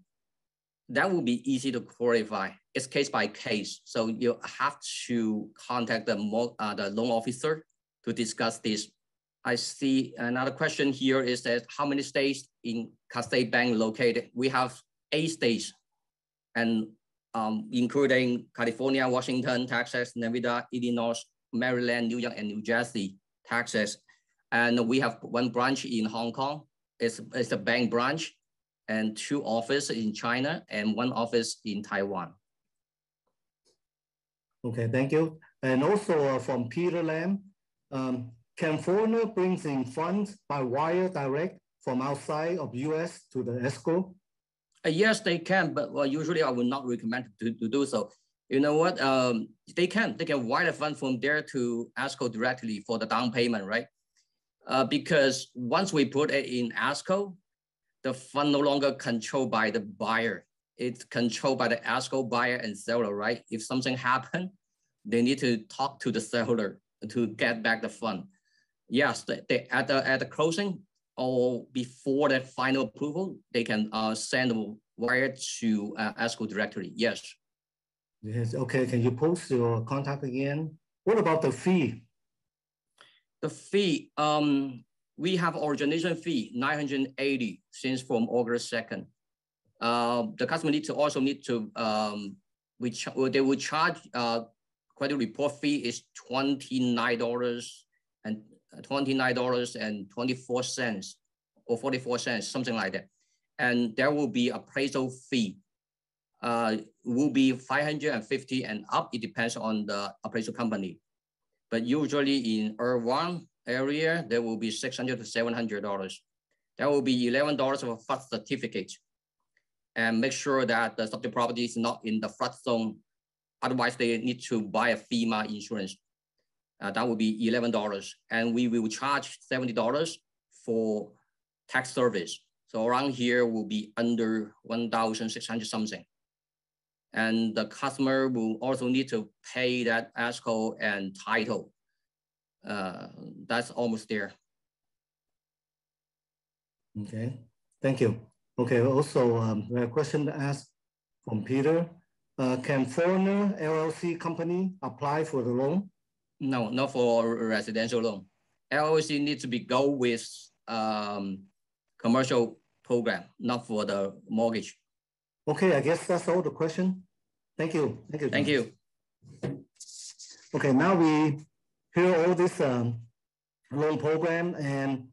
that will be easy to qualify. It's case by case. So you have to contact the, uh, the loan officer to discuss this. I see another question here is that how many states in Cathay Bank located? We have eight states, and um, including California, Washington, Texas, Nevada, Illinois, Maryland, New York, and New Jersey, Texas. And we have one branch in Hong Kong. It's, it's a bank branch and two offices in China and one office in Taiwan. Okay, thank you. And also uh, from Peter Lam, um, can foreigner brings in funds by wire direct from outside of US to the escrow? Uh, yes, they can, but well, usually I would not recommend to, to do so. You know what? Um, they can. They can wire the fund from there to escrow directly for the down payment, right? Uh, because once we put it in escrow, the fund no longer controlled by the buyer. It's controlled by the escrow buyer and seller, right? If something happened, they need to talk to the seller to get back the fund. Yes, they, they, at the at the closing or before the final approval, they can uh, send a wire to uh, escrow directory. Yes. Yes. Okay. Can you post your contact again? What about the fee? The fee, um, we have origination fee 980 since from August 2nd. Uh, the customer need to also need to um, which they will charge uh, credit report fee is $29 and $29 and 24 cents or 44 cents, something like that. And there will be appraisal fee. Uh, will be 550 and up. It depends on the appraisal company. But usually in R1 area, there will be 600 to $700. There will be $11 of a flood certificate and make sure that the subject property is not in the flood zone. Otherwise, they need to buy a FEMA insurance. Uh, that will be $11. And we will charge $70 for tax service. So around here will be under 1,600 something. And the customer will also need to pay that escrow and title. Uh, that's almost there. Okay, thank you. Okay, also um, we have a question asked from Peter. Uh, can foreigner LLC company apply for the loan? No, not for residential loan. LLC needs to be go with um, commercial program, not for the mortgage. Okay, I guess that's all the question. Thank you. Thank you. Thank you. Okay, now we hear all this um, loan program and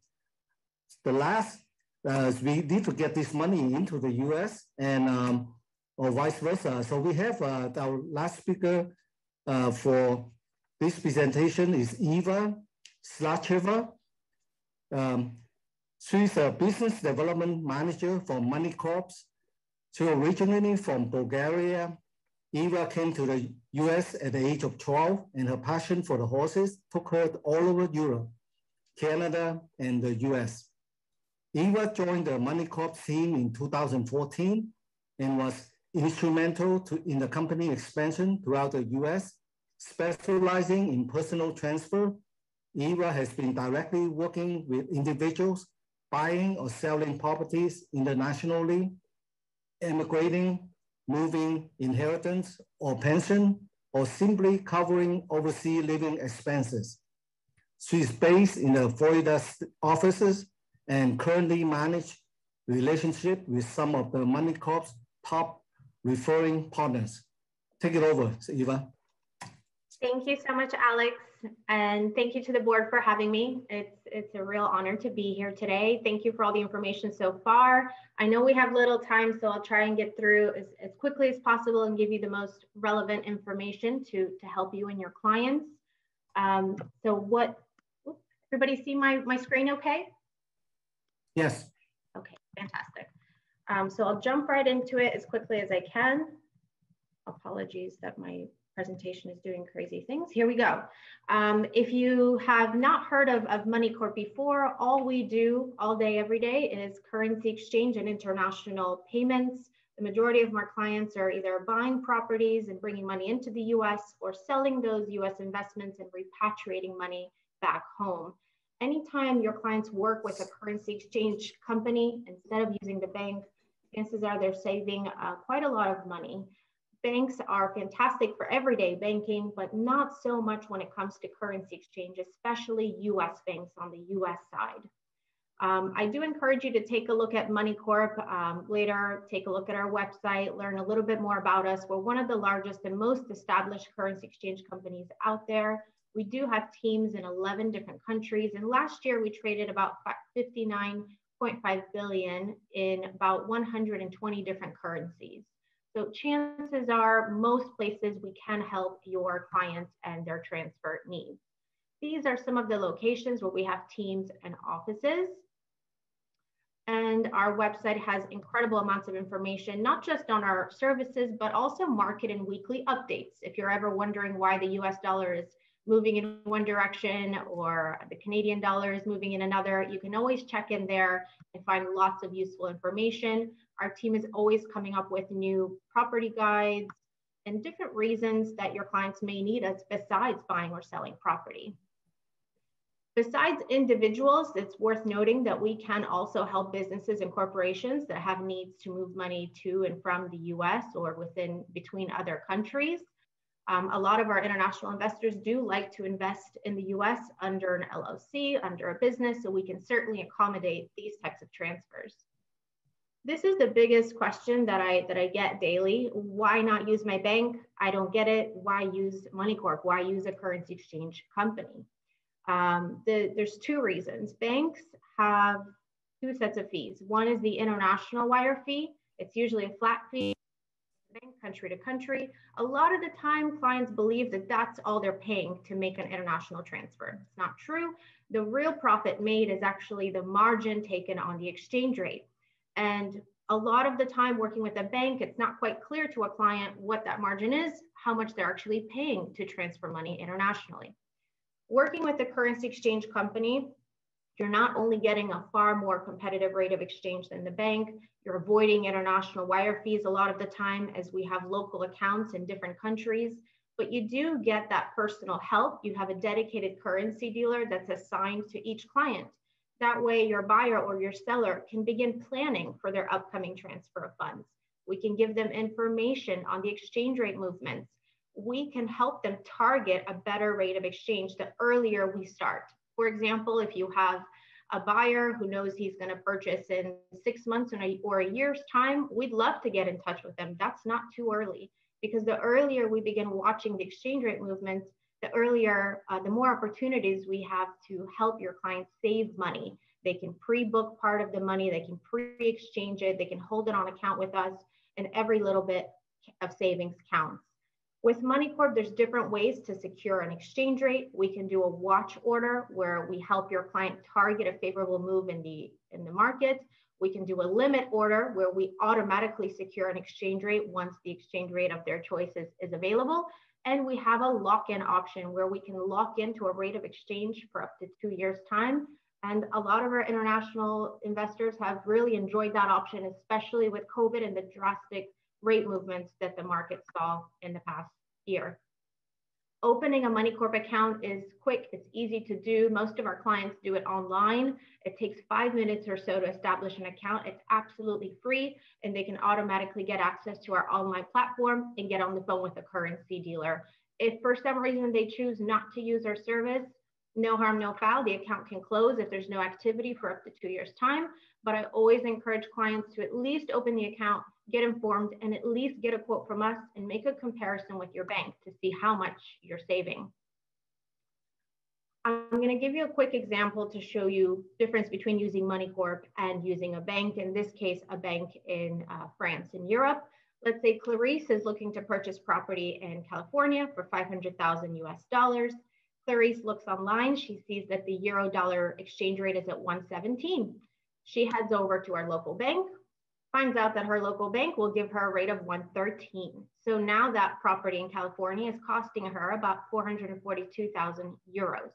the last, uh, we need to get this money into the US and um, or vice versa. So we have uh, our last speaker uh, for this presentation is Eva Slavtcheva. Um, she's a business development manager for MoneyCorp. She originally from Bulgaria. Eva came to the US at the age of 12 and her passion for the horses took her all over Europe, Canada, and the US. Eva joined the MoneyCorp team in 2014 and was instrumental to, in the company expansion throughout the US Specializing in personal transfer, EVA has been directly working with individuals buying or selling properties internationally, emigrating, moving inheritance or pension, or simply covering overseas living expenses. She is based in the Florida offices and currently manage relationship with some of the MoneyCorp's top referring partners. Take it over, Eva. Thank you so much, Alex. And thank you to the board for having me. It's, it's a real honor to be here today. Thank you for all the information so far. I know we have little time, so I'll try and get through as, as quickly as possible and give you the most relevant information to, to help you and your clients. Um, so what, everybody see my, my screen okay? Yes. Okay, fantastic. Um, so I'll jump right into it as quickly as I can. Apologies that my presentation is doing crazy things. Here we go. Um, if you have not heard of, of MoneyCorp before, all we do all day, every day is currency exchange and international payments. The majority of our clients are either buying properties and bringing money into the US or selling those US investments and repatriating money back home. Anytime your clients work with a currency exchange company instead of using the bank, chances are they're saving uh, quite a lot of money banks are fantastic for everyday banking, but not so much when it comes to currency exchange, especially US banks on the US side. Um, I do encourage you to take a look at MoneyCorp um, later, take a look at our website, learn a little bit more about us. We're one of the largest and most established currency exchange companies out there. We do have teams in 11 different countries. And last year we traded about 59.5 billion in about 120 different currencies. So chances are most places we can help your clients and their transfer needs. These are some of the locations where we have teams and offices. And our website has incredible amounts of information, not just on our services, but also market and weekly updates. If you're ever wondering why the US dollar is moving in one direction or the Canadian dollar is moving in another, you can always check in there and find lots of useful information. Our team is always coming up with new property guides and different reasons that your clients may need us besides buying or selling property. Besides individuals, it's worth noting that we can also help businesses and corporations that have needs to move money to and from the US or within between other countries. Um, a lot of our international investors do like to invest in the US under an LLC, under a business, so we can certainly accommodate these types of transfers. This is the biggest question that I that I get daily. Why not use my bank? I don't get it. Why use MoneyCorp? Why use a currency exchange company? Um, the, there's two reasons. Banks have two sets of fees. One is the international wire fee. It's usually a flat fee country to country. A lot of the time, clients believe that that's all they're paying to make an international transfer. It's not true. The real profit made is actually the margin taken on the exchange rate. And a lot of the time working with a bank, it's not quite clear to a client what that margin is, how much they're actually paying to transfer money internationally. Working with a currency exchange company, you're not only getting a far more competitive rate of exchange than the bank, you're avoiding international wire fees a lot of the time as we have local accounts in different countries, but you do get that personal help. You have a dedicated currency dealer that's assigned to each client. That way, your buyer or your seller can begin planning for their upcoming transfer of funds. We can give them information on the exchange rate movements. We can help them target a better rate of exchange the earlier we start. For example, if you have a buyer who knows he's going to purchase in six months or a year's time, we'd love to get in touch with them. That's not too early because the earlier we begin watching the exchange rate movements, the earlier, uh, the more opportunities we have to help your clients save money. They can pre-book part of the money, they can pre-exchange it, they can hold it on account with us, and every little bit of savings counts. With MoneyCorp, there's different ways to secure an exchange rate. We can do a watch order where we help your client target a favorable move in the, in the market. We can do a limit order where we automatically secure an exchange rate once the exchange rate of their choices is available. And we have a lock-in option where we can lock into a rate of exchange for up to two years time. And a lot of our international investors have really enjoyed that option, especially with COVID and the drastic rate movements that the market saw in the past year. Opening a MoneyCorp account is quick, it's easy to do. Most of our clients do it online. It takes five minutes or so to establish an account. It's absolutely free, and they can automatically get access to our online platform and get on the phone with a currency dealer. If for some reason they choose not to use our service, no harm, no foul. The account can close if there's no activity for up to two years' time. But I always encourage clients to at least open the account get informed, and at least get a quote from us and make a comparison with your bank to see how much you're saving. I'm going to give you a quick example to show you difference between using MoneyCorp and using a bank. In this case, a bank in uh, France in Europe. Let's say Clarice is looking to purchase property in California for 500,000 US dollars. Clarice looks online. She sees that the euro dollar exchange rate is at 117. She heads over to our local bank finds out that her local bank will give her a rate of 113. So now that property in California is costing her about 442,000 euros.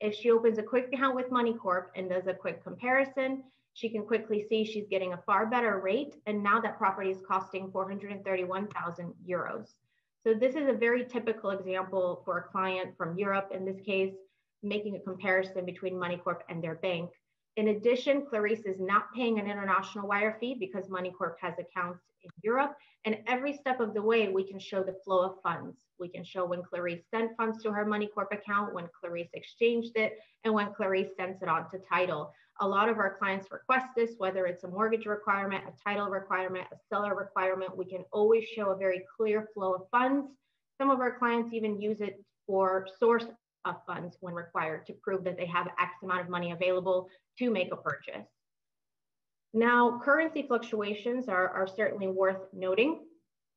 If she opens a quick account with MoneyCorp and does a quick comparison, she can quickly see she's getting a far better rate. And now that property is costing 431,000 euros. So this is a very typical example for a client from Europe, in this case, making a comparison between MoneyCorp and their bank. In addition, Clarice is not paying an international wire fee because MoneyCorp has accounts in Europe. And every step of the way, we can show the flow of funds. We can show when Clarice sent funds to her MoneyCorp account, when Clarice exchanged it, and when Clarice sends it on to title. A lot of our clients request this, whether it's a mortgage requirement, a title requirement, a seller requirement, we can always show a very clear flow of funds. Some of our clients even use it for source of funds when required to prove that they have X amount of money available to make a purchase. Now, currency fluctuations are, are certainly worth noting.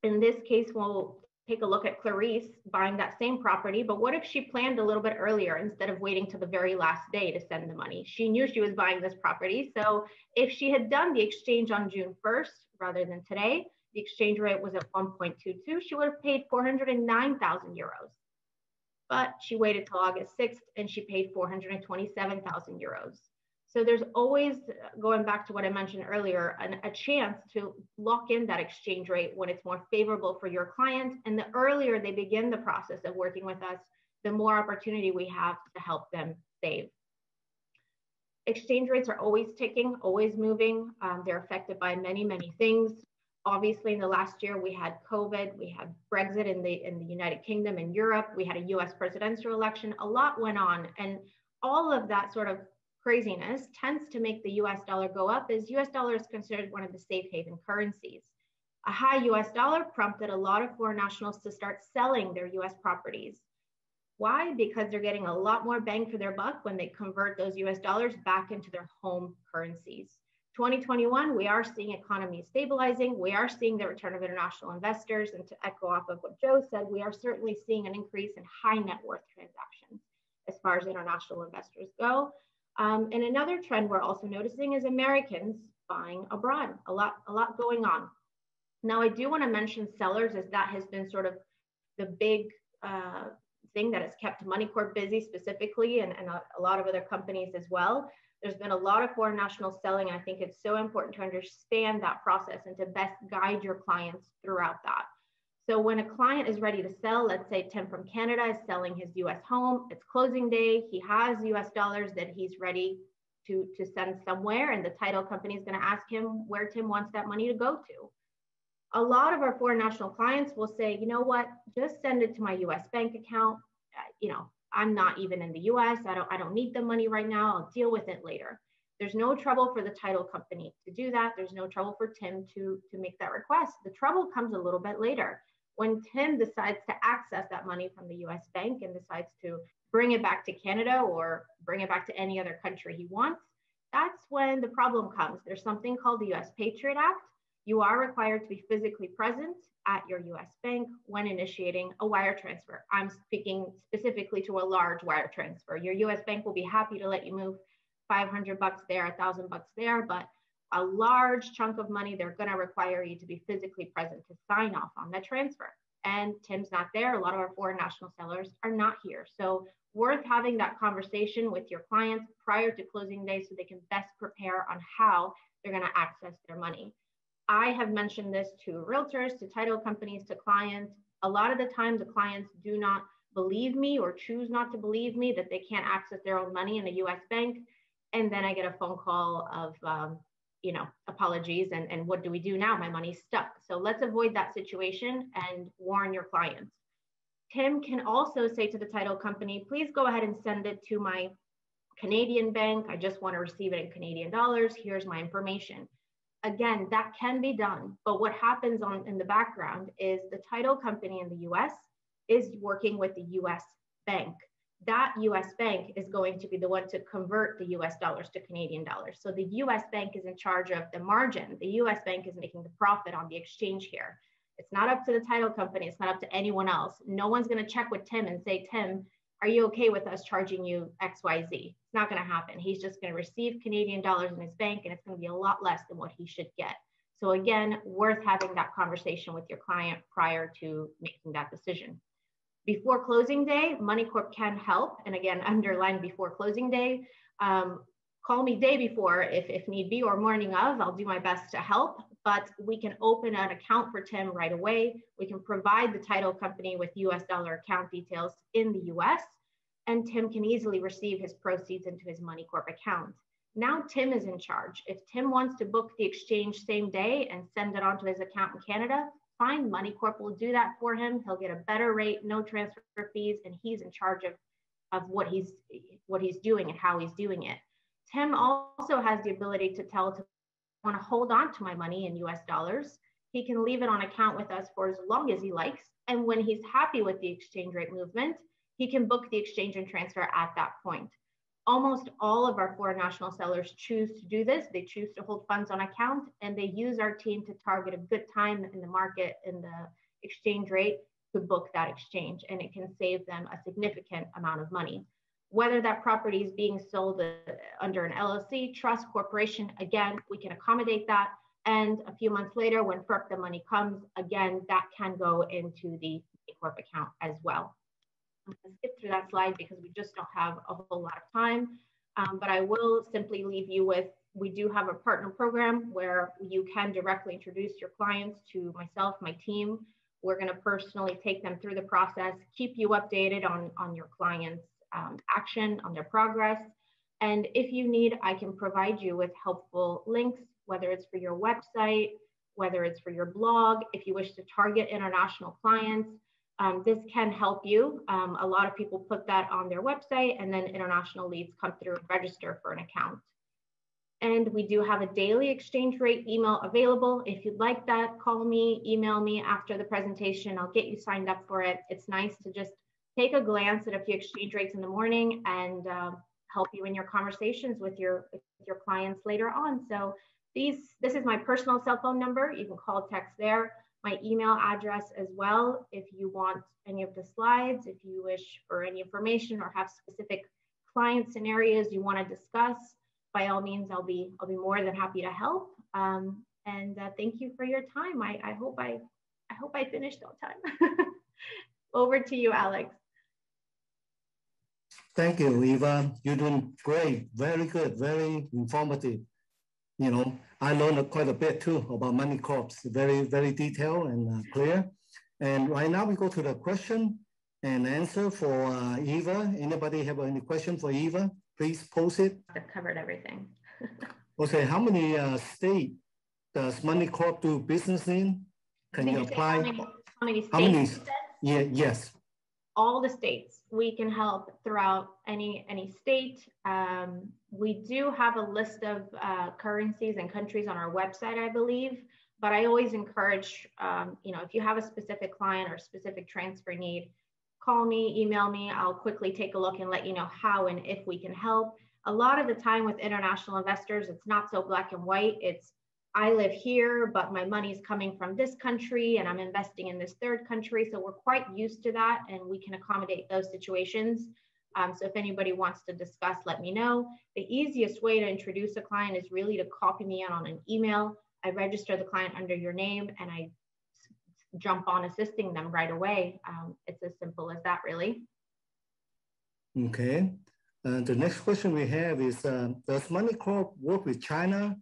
In this case, we'll take a look at Clarice buying that same property, but what if she planned a little bit earlier instead of waiting to the very last day to send the money? She knew she was buying this property. So if she had done the exchange on June 1st rather than today, the exchange rate was at 1.22, she would have paid 409,000 euros but she waited till August 6th and she paid 427,000 euros. So there's always, going back to what I mentioned earlier, an, a chance to lock in that exchange rate when it's more favorable for your client. And the earlier they begin the process of working with us, the more opportunity we have to help them save. Exchange rates are always ticking, always moving. Um, they're affected by many, many things. Obviously, in the last year, we had COVID, we had Brexit in the in the United Kingdom and Europe, we had a U.S. presidential election. A lot went on, and all of that sort of craziness tends to make the US dollar go up as US dollar is considered one of the safe haven currencies. A high US dollar prompted a lot of foreign nationals to start selling their US properties. Why? Because they're getting a lot more bang for their buck when they convert those US dollars back into their home currencies. 2021, we are seeing economies stabilizing. We are seeing the return of international investors. And to echo off of what Joe said, we are certainly seeing an increase in high net worth transactions as far as international investors go. Um, and another trend we're also noticing is Americans buying abroad, a lot, a lot going on. Now, I do want to mention sellers as that has been sort of the big uh, thing that has kept MoneyCorp busy specifically and, and a, a, lot of other companies as well. There's been a lot of foreign national selling, and I think it's so important to understand that process and to best guide your clients throughout that. So when a client is ready to sell, let's say Tim from Canada is selling his US home, it's closing day, he has US dollars that he's ready to, to send somewhere, and the title company is going to ask him where Tim wants that money to go to. A lot of our foreign national clients will say, you know what, just send it to my US bank account. Uh, you know, I'm not even in the US. I don't, I don't need the money right now. I'll deal with it later. There's no trouble for the title company to do that. There's no trouble for Tim to, to make that request. The trouble comes a little bit later when Tim decides to access that money from the US bank and decides to bring it back to Canada or bring it back to any other country he wants, that's when the problem comes. There's something called the US Patriot Act. You are required to be physically present at your US bank when initiating a wire transfer. I'm speaking specifically to a large wire transfer. Your US bank will be happy to let you move 500 bucks there, a thousand bucks there, but a large chunk of money, they're going to require you to be physically present to sign off on that transfer. And Tim's not there. A lot of our foreign national sellers are not here. So, worth having that conversation with your clients prior to closing day so they can best prepare on how they're going to access their money. I have mentioned this to realtors, to title companies, to clients. A lot of the time, the clients do not believe me or choose not to believe me that they can't access their own money in a US bank. And then I get a phone call of, um, you know, apologies and, and what do we do now? My money's stuck. So let's avoid that situation and warn your clients. Tim can also say to the title company, please go ahead and send it to my Canadian bank. I just want to receive it in Canadian dollars. Here's my information. Again, that can be done. But what happens on in the background is the title company in the US is working with the US bank that US bank is going to be the one to convert the US dollars to Canadian dollars. So the US bank is in charge of the margin. The US bank is making the profit on the exchange here. It's not up to the title company, it's not up to anyone else. No one's going to check with Tim and say, Tim, are you okay with us charging you XYZ? It's not going to happen. He's just going to receive Canadian dollars in his bank and it's going to be a lot less than what he should get. So, again, worth having that conversation with your client prior to making that decision. Before closing day, MoneyCorp can help. And again, underline before closing day. Um, call me day before if, if need be or morning of, I'll do my best to help. But we can open an account for Tim right away. We can provide the title company with US dollar account details in the US. And Tim can easily receive his proceeds into his MoneyCorp account. Now Tim is in charge. If Tim wants to book the exchange same day and send it onto his account in Canada, fine. MoneyCorp will do that for him. He'll get a better rate, no transfer fees, and he's in charge of, of what he's what he's doing and how he's doing it. Tim also has the ability to tell to want to hold on to my money in US dollars. He can leave it on account with us for as long as he likes. And when he's happy with the exchange rate movement, he can book the exchange and transfer at that point. Almost all of our foreign national sellers choose to do this. They choose to hold funds on account and they use our team to target a good time in the market in the exchange rate to book that exchange. And it can save them a significant amount of money. Whether that property is being sold uh, under an LLC, trust, corporation, again, we can accommodate that. And a few months later, when FERC the money comes, again, that can go into the corp account as well. I'm going to skip through that slide because we just don't have a whole lot of time. Um, but I will simply leave you with, we do have a partner program where you can directly introduce your clients to myself, my team. We're gonna personally take them through the process, keep you updated on, on your clients' um, action, on their progress. And if you need, I can provide you with helpful links, whether it's for your website, whether it's for your blog, if you wish to target international clients, um, this can help you. Um, a lot of people put that on their website and then international leads come through and register for an account. And we do have a daily exchange rate email available. If you'd like that, call me, email me after the presentation. I'll get you signed up for it. It's nice to just take a glance at a few exchange rates in the morning and uh, help you in your conversations with your, with your clients later on. So these, this is my personal cell phone number. You can call, text there. My email address as well. If you want any of the slides, if you wish for any information or have specific client scenarios you want to discuss, by all means, I'll be I'll be more than happy to help. Um, and uh, thank you for your time. I, I hope I I hope I finished on time. *laughs* Over to you, Alex. Thank you, Eva. You're doing great. Very good. Very informative you know, I learned quite a bit too about money corps, very, very detailed and uh, clear. And right now we go to the question and answer for uh, Eva. Anybody have any question for Eva? Please post it. I've covered everything. *laughs* okay, how many uh, state does MoneyCorp do business in? Can you apply? How many, how many states? How many, yeah, yes all the states. We can help throughout any any state. Um, we do have a list of uh, currencies and countries on our website, I believe. But I always encourage, um, you know, if you have a specific client or specific transfer need, call me, email me. I'll quickly take a look and let you know how and if we can help. A lot of the time with international investors, it's not so black and white. It's I live here, but my money's coming from this country and I'm investing in this third country. So we're quite used to that and we can accommodate those situations. Um, so if anybody wants to discuss, let me know. The easiest way to introduce a client is really to copy me in on an email. I register the client under your name and I jump on assisting them right away. Um, it's as simple as that, really. Okay. Uh, the next question we have is, uh, does MoneyCorp work with China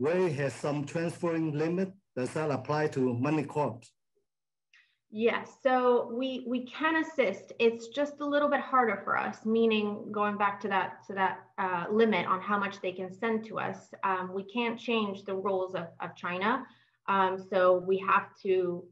it has some transferring limit, does that apply to money corps? Yes, so we we can assist. It's just a little bit harder for us. Meaning, going back to that to that uh, limit on how much they can send to us, um, we can't change the rules of, of China. Um, so we have to,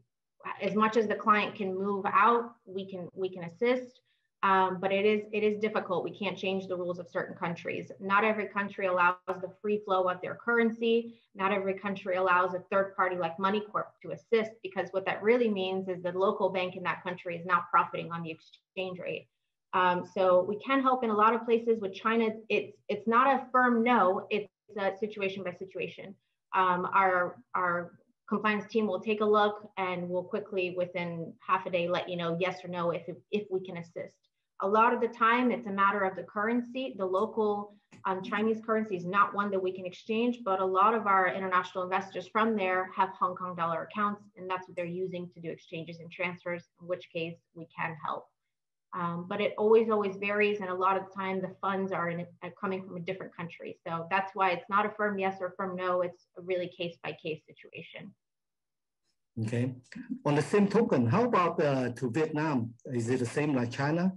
as much as the client can move out, we can we can assist. Um, but it is it is difficult. We can't change the rules of certain countries. Not every country allows the free flow of their currency. Not every country allows a third party like MoneyCorp to assist because what that really means is the local bank in that country is not profiting on the exchange rate. Um, so we can help in a lot of places. With China, it's it's not a firm no. It's a situation by situation. Um, our our compliance team will take a look and we'll quickly within half a day let you know yes or no if if we can assist. A lot of the time, it's a matter of the currency. The local um, Chinese currency is not one that we can exchange, but a lot of our international investors from there have Hong Kong dollar accounts, and that's what they're using to do exchanges and transfers, in which case we can help. Um, but it always, always varies, and a lot of the time the funds are in, uh, coming from a different country. So that's why it's not a firm yes or firm no. It's a really case by case situation. Okay. On the same token, how about uh, to Vietnam? Is it the same like China?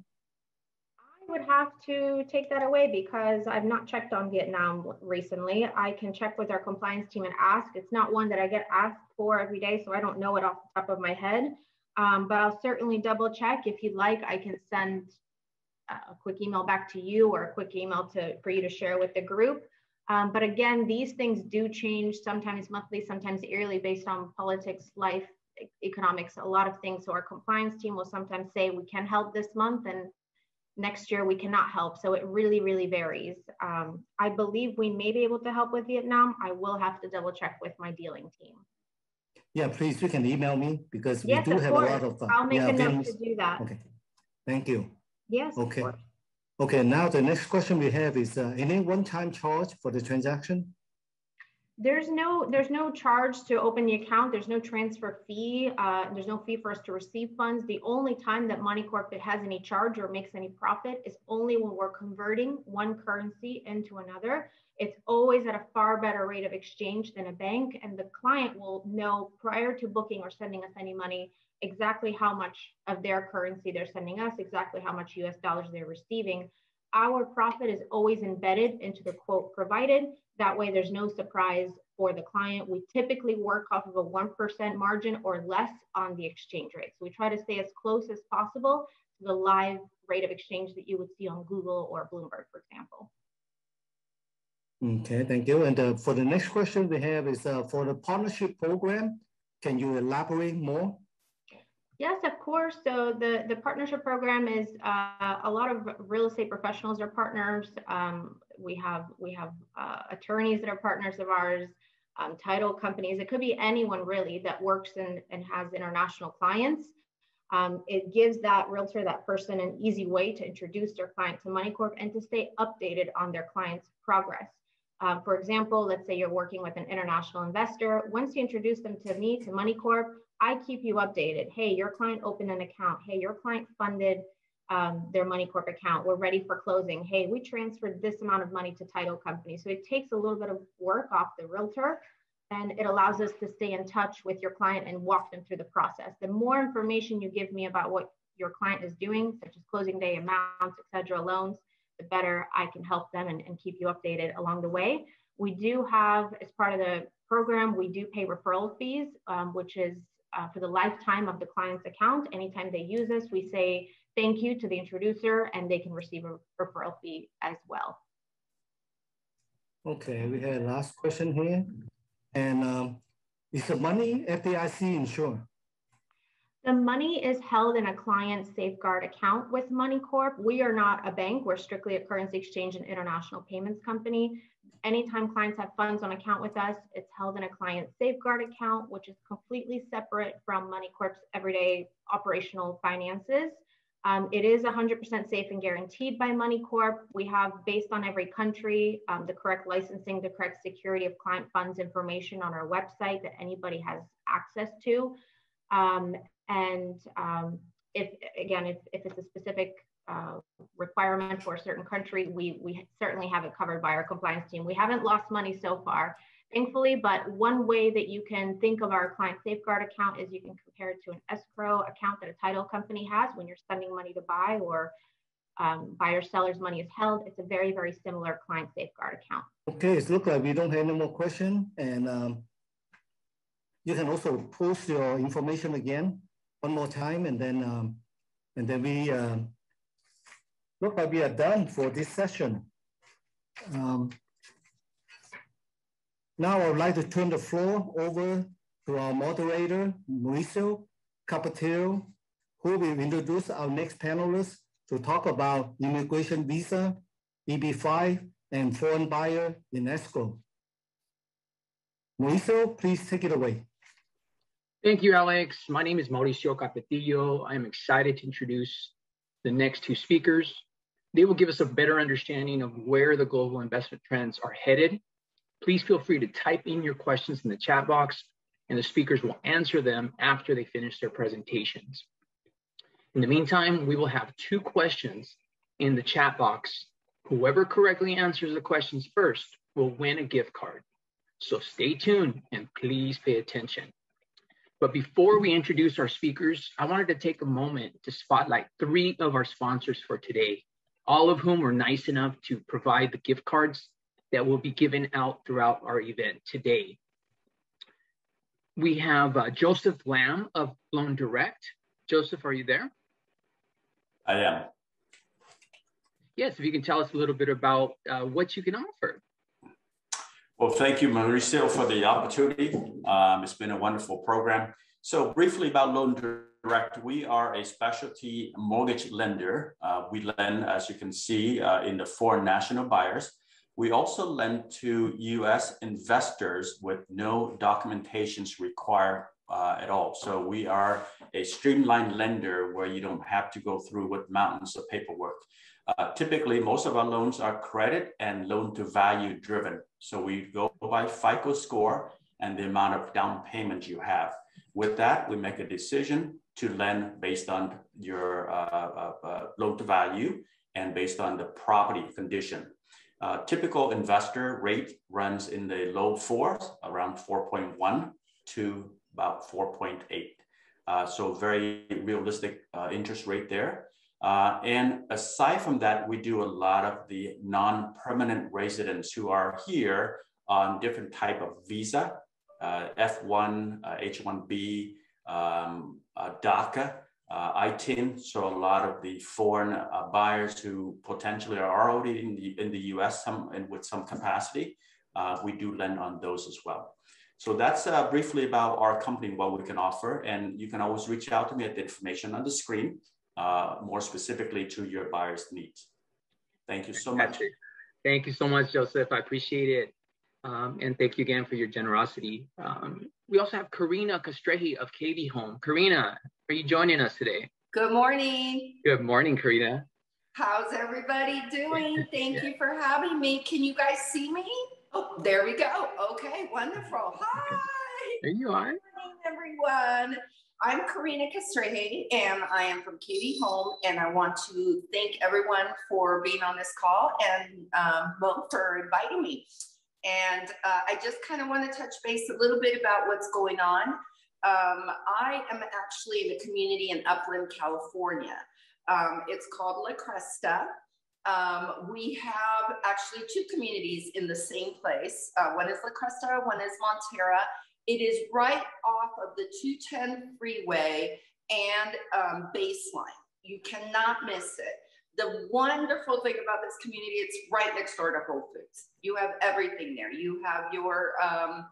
Would have to take that away because I've not checked on Vietnam recently. I can check with our compliance team and ask. It's not one that I get asked for every day, so I don't know it off the top of my head. Um, but I'll certainly double check. If you'd like, I can send a quick email back to you or a quick email to for you to share with the group. Um, but again, these things do change sometimes monthly, sometimes yearly based on politics, life, economics, a lot of things. So our compliance team will sometimes say we can help this month and next year we cannot help. So it really, really varies. Um, I believe we may be able to help with Vietnam. I will have to double check with my dealing team. Yeah, please, you can email me because we yes, do have course. a lot of. Uh, I'll make yeah, a note to do that. Okay, thank you. Yes. Okay. Okay, now the next question we have is uh, any one-time charge for the transaction? There's no there's no charge to open the account. There's no transfer fee. Uh, there's no fee for us to receive funds. The only time that Moneycorp has any charge or makes any profit is only when we're converting one currency into another. It's always at a far better rate of exchange than a bank, and the client will know prior to booking or sending us any money exactly how much of their currency they're sending us, exactly how much US dollars they're receiving. Our profit is always embedded into the quote provided. That way, there's no surprise for the client. We typically work off of a 1% margin or less on the exchange rate. So we try to stay as close as possible to the live rate of exchange that you would see on Google or Bloomberg, for example. Okay, thank you. And uh, for the next question we have is uh, for the partnership program, can you elaborate more? Yes, of course. So the, the partnership program is uh, a lot of real estate professionals are partners. Um, we have we have uh, attorneys that are partners of ours, um, title companies. It could be anyone really that works and, and has international clients. Um, it gives that realtor, that person, an easy way to introduce their client to MoneyCorp and to stay updated on their client's progress. Um, for example, let's say you're working with an international investor. Once you introduce them to me, to MoneyCorp, I keep you updated. Hey, your client opened an account. Hey, your client funded um, their MoneyCorp account. We're ready for closing. Hey, we transferred this amount of money to title company. So it takes a little bit of work off the realtor and it allows us to stay in touch with your client and walk them through the process. The more information you give me about what your client is doing, such as closing day amounts, et cetera, loans, the better I can help them and, and keep you updated along the way. We do have, as part of the program, we do pay referral fees, um, which is uh, for the lifetime of the client's account. Anytime they use us, we say thank you to the introducer and they can receive a referral fee as well. Okay, we had a last question here. And um, is the money FDIC insured? The money is held in a client safeguard account with MoneyCorp. We are not a bank. We're strictly a currency exchange and international payments company. Anytime clients have funds on account with us, it's held in a client safeguard account, which is completely separate from MoneyCorp's everyday operational finances. Um, it is 100% safe and guaranteed by MoneyCorp. We have, based on every country, um, the correct licensing, the correct security of client funds information on our website that anybody has access to. Um, and um, if, again, if, if it's a specific uh, requirement for a certain country, we, we certainly have it covered by our compliance team. We haven't lost money so far, thankfully, but one way that you can think of our client safeguard account is you can compare it to an escrow account that a title company has when you're spending money to buy or um, buyer seller's money is held. It's a very, very similar client safeguard account. Okay, it looks like we don't have any more questions. And um, you can also post your information again one more time and then um, and then we um, look like we are done for this session. Um, now I would like to turn the floor over to our moderator, Mauricio Capetillo, who will introduce our next panelists to talk about immigration visa, EB-5, and foreign buyer in escrow. Mauricio, please take it away. Thank you, Alex. My name is Mauricio Capetillo. I'm excited to introduce the next two speakers. They will give us a better understanding of where the global investment trends are headed Please feel free to type in your questions in the chat box and the speakers will answer them after they finish their presentations. In the meantime, we will have two questions in the chat box. Whoever correctly answers the questions first will win a gift card. So stay tuned and please pay attention. But before we introduce our speakers, I wanted to take a moment to spotlight three of our sponsors for today, all of whom were nice enough to provide the gift cards that will be given out throughout our event today. We have uh, Joseph Lam of Loan Direct. Joseph, are you there? I am. Yes, if you can tell us a little bit about uh, what you can offer. Well, thank you, Mauricio, for the opportunity. Um, it's been a wonderful program. So briefly about Loan Direct, we are a specialty mortgage lender. Uh, we lend, as you can see, uh, in the foreign national buyers. We also lend to US investors with no documentations required uh, at all. So we are a streamlined lender where you don't have to go through with mountains of paperwork. Uh, typically, most of our loans are credit and loan to value driven. So we go by FICO score and the amount of down payment you have. With that, we make a decision to lend based on your uh, uh, uh loan to value and based on the property condition. Uh, typical investor rate runs in the low fours, around 4.1 to about 4.8. Uh, so very realistic interest rate there. Uh, and aside from that, we do a lot of the non-permanent residents who are here on different type of visa, uh, F1, H1B, um, DACA, uh, ITIN, so a lot of the foreign uh, buyers who potentially are already in the, in the US some, and with some capacity, uh, we do lend on those as well. So that's uh, briefly about our company what we can offer. And you can always reach out to me at the information on the screen, uh, more specifically to your buyer's needs. Thank you so much. Thank you so much, Joseph. I appreciate it. Um, and thank you again for your generosity. Um, we also have Karina Castreji of KB Home. Karina, are you joining us today? Good morning. Good morning, Karina. How's everybody doing? *laughs* Thank yeah. you for having me. Can you guys see me? Oh, there we go. Okay, wonderful. Hi. There you are. Good morning, everyone. I'm Karina Castreje, and I am from KB Home, and I want to thank everyone for being on this call and um, Mo for inviting me. And uh, I just kind of want to touch base a little bit about what's going on. Um, I am actually in a community in Upland, California. Um, it's called La Cresta. Um, we have actually two communities in the same place. Uh, one is La Cresta, one is Montara. It is right off of the 210 freeway and um, baseline. You cannot miss it. The wonderful thing about this community, it's right next door to Whole Foods. You have everything there. You have your um,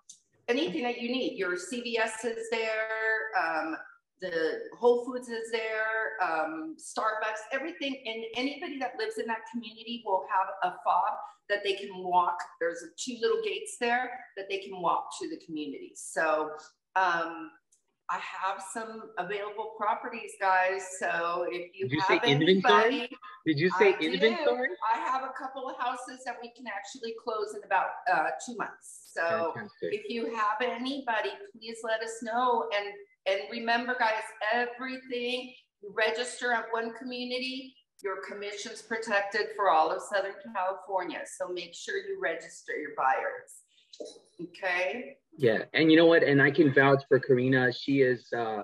anything that you need. Your CVS is there, um, the Whole Foods is there, um, Starbucks, everything. And anybody that lives in that community will have a fob that they can walk. There's two little gates there that they can walk to the community. So um, I have some available properties, guys. So if you, did you have say inventory? Anybody, did you say I inventory? Do. I have a couple of houses that we can actually close in about uh, two months. So Fantastic. if you have anybody, please let us know. And and remember, guys, everything you register at one community, your commission's protected for all of Southern California. So make sure you register your buyers. Okay. Yeah, and you know what? And I can vouch for Karina. She is uh,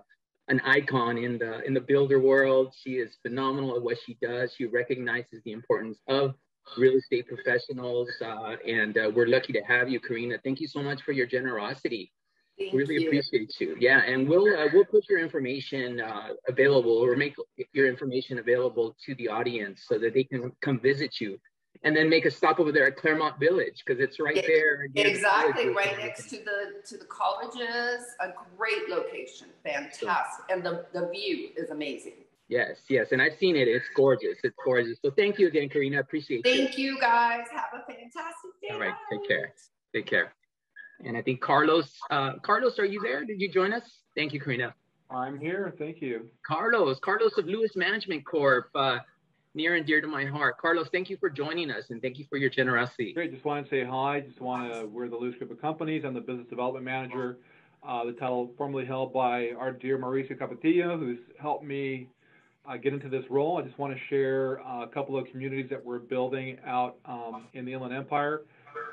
an icon in the in the builder world. She is phenomenal at what she does. She recognizes the importance of real estate professionals, uh, and uh, we're lucky to have you, Karina. Thank you so much for your generosity. Thank really you. appreciate you. Yeah, and we'll uh, we'll put your information uh, available or make your information available to the audience so that they can come visit you and then make a stop over there at Claremont Village because it's right there. Exactly, the right next to the to the colleges. A great location, fantastic, and the the view is amazing. Yes, yes, and I've seen it. It's gorgeous. It's gorgeous. So thank you again, Karina. Appreciate it. Thank you. you, guys. Have a fantastic day. All right, take care. Take care. And I think Carlos, uh, Carlos, are you there? Did you join us? Thank you, Karina. I'm here. Thank you. Carlos, Carlos of Lewis Management Corp. Uh, near and dear to my heart. Carlos, thank you for joining us and thank you for your generosity. Great. Just want to say hi. Just want to, we're the Lewis Group of Companies. I'm the business development manager. Uh, the title formerly held by our dear Mauricio Capetillo, who's helped me uh, get into this role. I just want to share uh, a couple of communities that we're building out um, in the Inland Empire.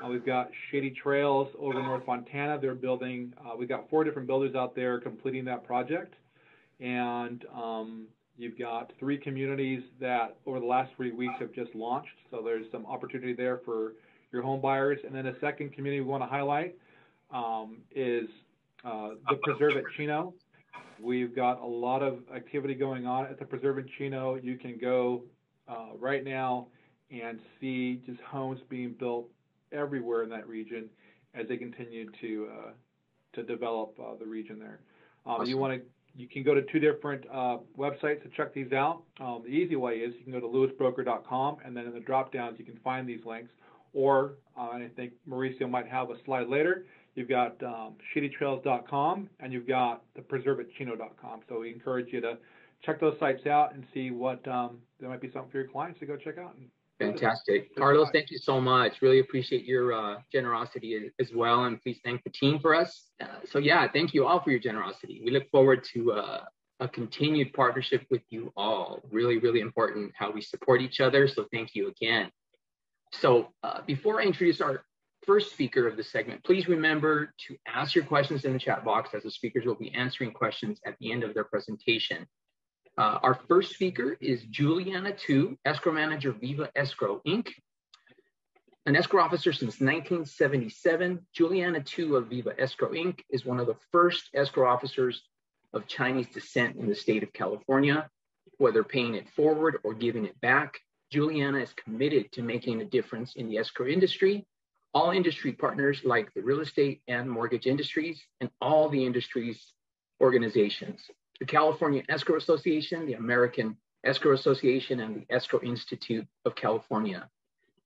Uh, we've got Shady Trails over North Fontana. They're building, uh, we've got four different builders out there completing that project. And um, You've got three communities that over the last three weeks have just launched, so there's some opportunity there for your home buyers. And then a second community we want to highlight um, is uh, the Preserve at Chino. We've got a lot of activity going on at the Preserve at Chino. You can go uh, right now and see just homes being built everywhere in that region as they continue to uh, to develop uh, the region there. Um, awesome. You want to you can go to two different uh, websites to check these out. Um, the easy way is you can go to lewisbroker.com, and then in the drop downs, you can find these links. Or uh, I think Mauricio might have a slide later. You've got um, shadytrails.com and you've got the preserveatchino.com. So we encourage you to check those sites out and see what um, there might be something for your clients to go check out. Fantastic. Carlos, thank you so much. Really appreciate your uh, generosity as well. And please thank the team for us. Uh, so, yeah, thank you all for your generosity. We look forward to uh, a continued partnership with you all. Really, really important how we support each other. So, thank you again. So, uh, before I introduce our first speaker of the segment, please remember to ask your questions in the chat box as the speakers will be answering questions at the end of their presentation. Uh, our first speaker is Juliana Tu, escrow manager, Viva Escrow Inc. An escrow officer since 1977, Juliana Tu of Viva Escrow Inc. is one of the first escrow officers of Chinese descent in the state of California. Whether paying it forward or giving it back, Juliana is committed to making a difference in the escrow industry. All industry partners like the real estate and mortgage industries and all the industries organizations the California Escrow Association, the American Escrow Association, and the Escrow Institute of California.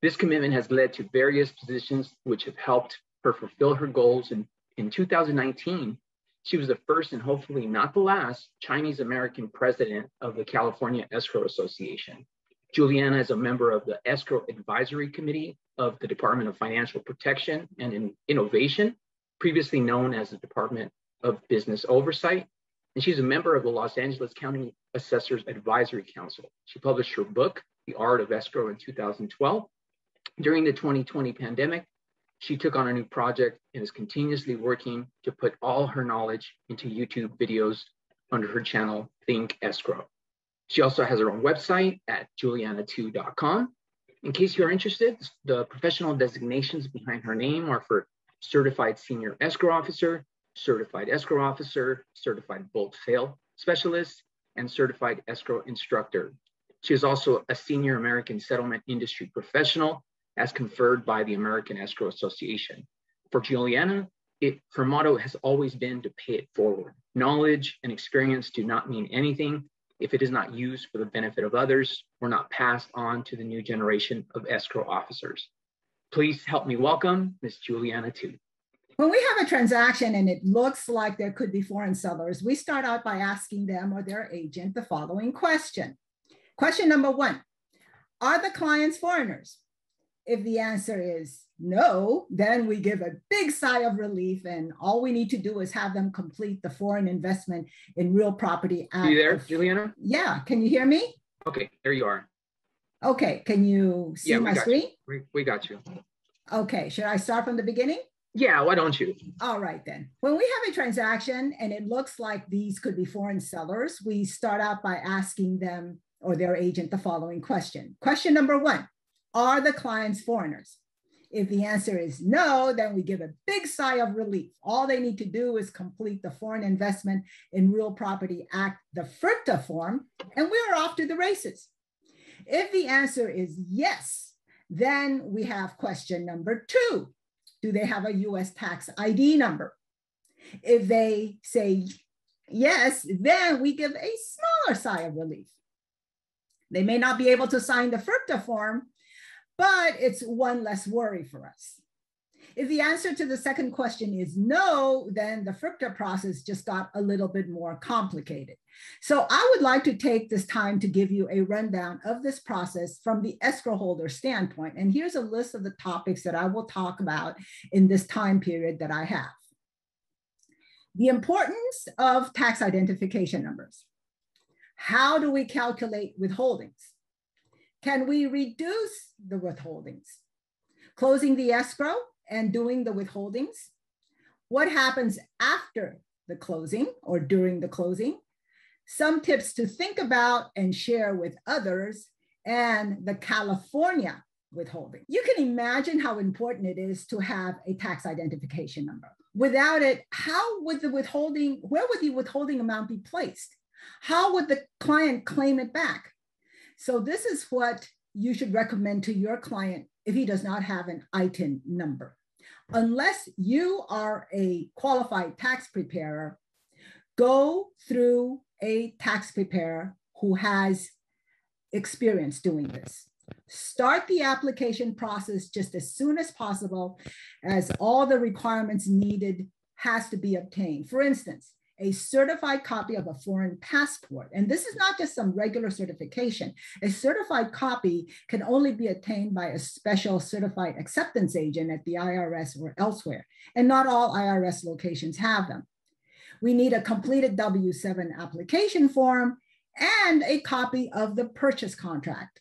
This commitment has led to various positions which have helped her fulfill her goals. And in 2019, she was the first and hopefully not the last Chinese American president of the California Escrow Association. Juliana is a member of the Escrow Advisory Committee of the Department of Financial Protection and Innovation, previously known as the Department of Business Oversight, and she's a member of the Los Angeles County Assessors Advisory Council. She published her book, The Art of Escrow, in 2012. During the 2020 pandemic, she took on a new project and is continuously working to put all her knowledge into YouTube videos under her channel, Think Escrow. She also has her own website at julianatu.com. In case you're interested, the professional designations behind her name are for Certified Senior Escrow Officer, certified escrow officer, certified bulk sale specialist, and certified escrow instructor. She is also a senior American settlement industry professional as conferred by the American Escrow Association. For Juliana, it, her motto has always been to pay it forward. Knowledge and experience do not mean anything if it is not used for the benefit of others or not passed on to the new generation of escrow officers. Please help me welcome Ms. Juliana Tu. When we have a transaction and it looks like there could be foreign sellers, we start out by asking them or their agent the following question. Question number one Are the clients foreigners? If the answer is no, then we give a big sigh of relief, and all we need to do is have them complete the foreign investment in real property. Act you there, Juliana? Yeah. Can you hear me? Okay, there you are. Okay. Can you see yeah, my screen? We, we got you. Okay. Should I start from the beginning? Yeah, why don't you? All right, then. When we have a transaction and it looks like these could be foreign sellers, we start out by asking them or their agent the following question. Question number one Are the clients foreigners? If the answer is no, then we give a big sigh of relief. All they need to do is complete the Foreign Investment in Real Property Act, the FIRPTA form, and we're off to the races. If the answer is yes, then we have question number two do they have a US tax ID number? If they say yes, then we give a smaller sigh of relief. They may not be able to sign the FIRPTA form, but it's one less worry for us. If the answer to the second question is no, then the FIRPTA process just got a little bit more complicated. So I would like to take this time to give you a rundown of this process from the escrow holder standpoint. And here's a list of the topics that I will talk about in this time period that I have. The importance of tax identification numbers. How do we calculate withholdings? Can we reduce the withholdings? Closing the escrow and doing the withholdings. What happens after the closing or during the closing? Some tips to think about and share with others, and the California withholding. You can imagine how important it is to have a tax identification number. Without it, how would the withholding, where would the withholding amount be placed? How would the client claim it back? So, this is what you should recommend to your client if he does not have an ITIN number unless you are a qualified tax preparer, go through a tax preparer who has experience doing this. Start the application process just as soon as possible as all the requirements needed has to be obtained. For instance, a certified copy of a foreign passport. And this is not just some regular certification. A certified copy can only be obtained by a special certified acceptance agent at the IRS or elsewhere. And not all IRS locations have them. We need a completed W-7 application form and a copy of the purchase contract.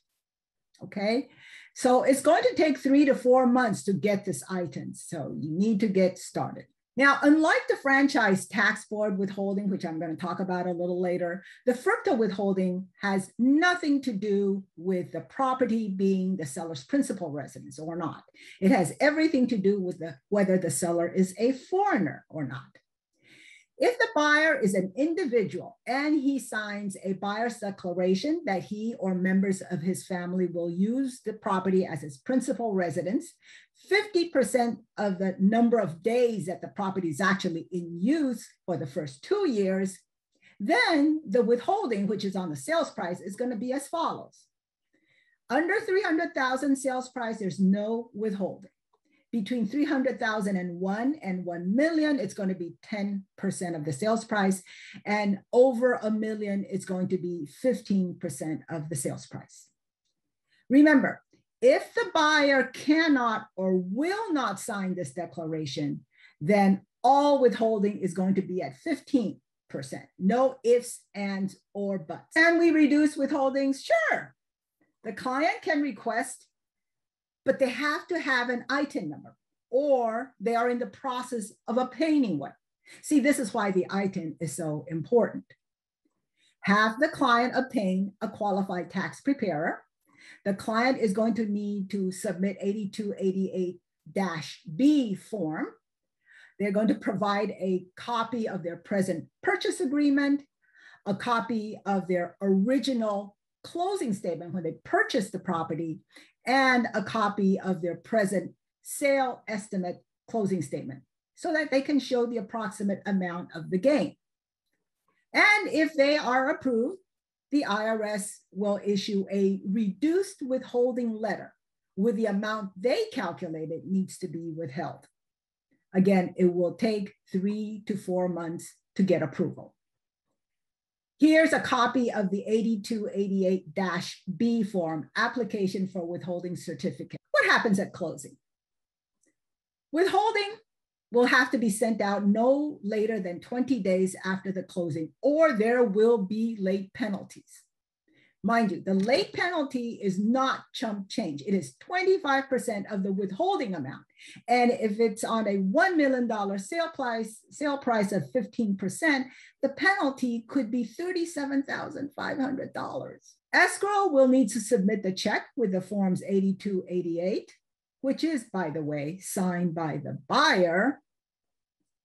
Okay, so it's going to take three to four months to get this ITIN. So you need to get started. Now, unlike the franchise tax board withholding, which I'm going to talk about a little later, the FIRPTA withholding has nothing to do with the property being the seller's principal residence or not. It has everything to do with the, whether the seller is a foreigner or not. If the buyer is an individual and he signs a buyer's declaration that he or members of his family will use the property as his principal residence, 50% of the number of days that the property is actually in use for the first two years, then the withholding, which is on the sales price, is going to be as follows. Under 300,000 sales price, there's no withholding between 300,001 and 1 million, it's going to be 10% of the sales price. And over a million, it's going to be 15% of the sales price. Remember, if the buyer cannot or will not sign this declaration, then all withholding is going to be at 15%. No ifs, ands, or buts. And we reduce withholdings? Sure. The client can request but they have to have an ITIN number or they are in the process of obtaining one. See, this is why the ITIN is so important. Have the client obtain a qualified tax preparer. The client is going to need to submit 8288-B form. They're going to provide a copy of their present purchase agreement, a copy of their original closing statement when they purchased the property, and a copy of their present sale estimate closing statement so that they can show the approximate amount of the gain. And if they are approved, the IRS will issue a reduced withholding letter with the amount they calculated needs to be withheld. Again, it will take three to four months to get approval. Here's a copy of the 8288-B form, application for withholding certificate. What happens at closing? Withholding will have to be sent out no later than 20 days after the closing, or there will be late penalties. Mind you, the late penalty is not chump change. It is 25% of the withholding amount. And if it's on a $1 million sale price, sale price of 15%, the penalty could be $37,500. Escrow will need to submit the check with the forms 8288, which is, by the way, signed by the buyer,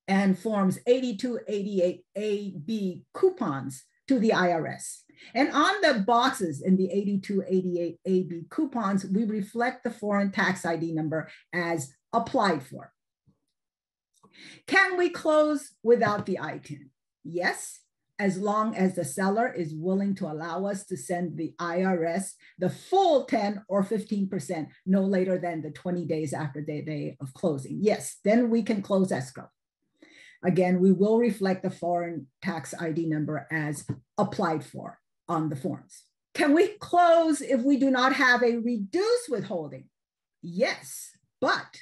and forms 8288AB coupons to the IRS. And on the boxes in the 8288 AB coupons, we reflect the foreign tax ID number as applied for. Can we close without the ITIN? Yes, as long as the seller is willing to allow us to send the IRS the full 10 or 15% no later than the 20 days after the day of closing. Yes, then we can close escrow. Again, we will reflect the foreign tax ID number as applied for on the forms. Can we close if we do not have a reduced withholding? Yes, but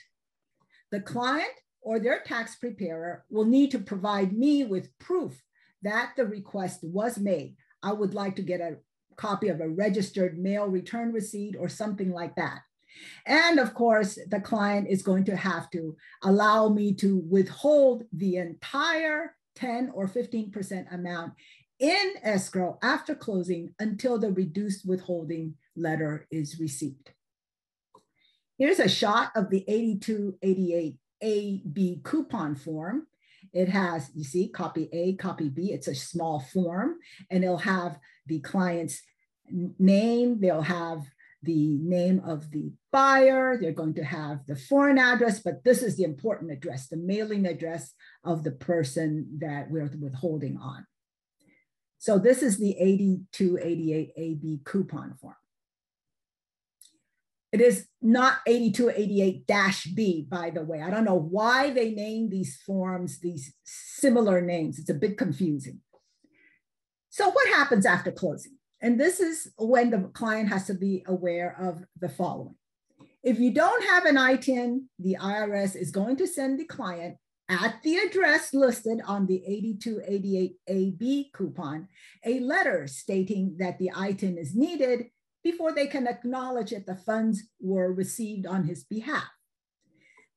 the client or their tax preparer will need to provide me with proof that the request was made. I would like to get a copy of a registered mail return receipt or something like that. And of course, the client is going to have to allow me to withhold the entire 10 or 15% amount in escrow after closing until the reduced withholding letter is received. Here's a shot of the 8288AB coupon form. It has, you see, copy A, copy B. It's a small form, and it'll have the client's name. They'll have the name of the buyer. They're going to have the foreign address, but this is the important address, the mailing address of the person that we're withholding on. So this is the 8288AB coupon form. It is not 8288-B, by the way. I don't know why they name these forms these similar names. It's a bit confusing. So what happens after closing? And this is when the client has to be aware of the following. If you don't have an ITIN, the IRS is going to send the client at the address listed on the 8288AB coupon a letter stating that the ITIN is needed before they can acknowledge that the funds were received on his behalf.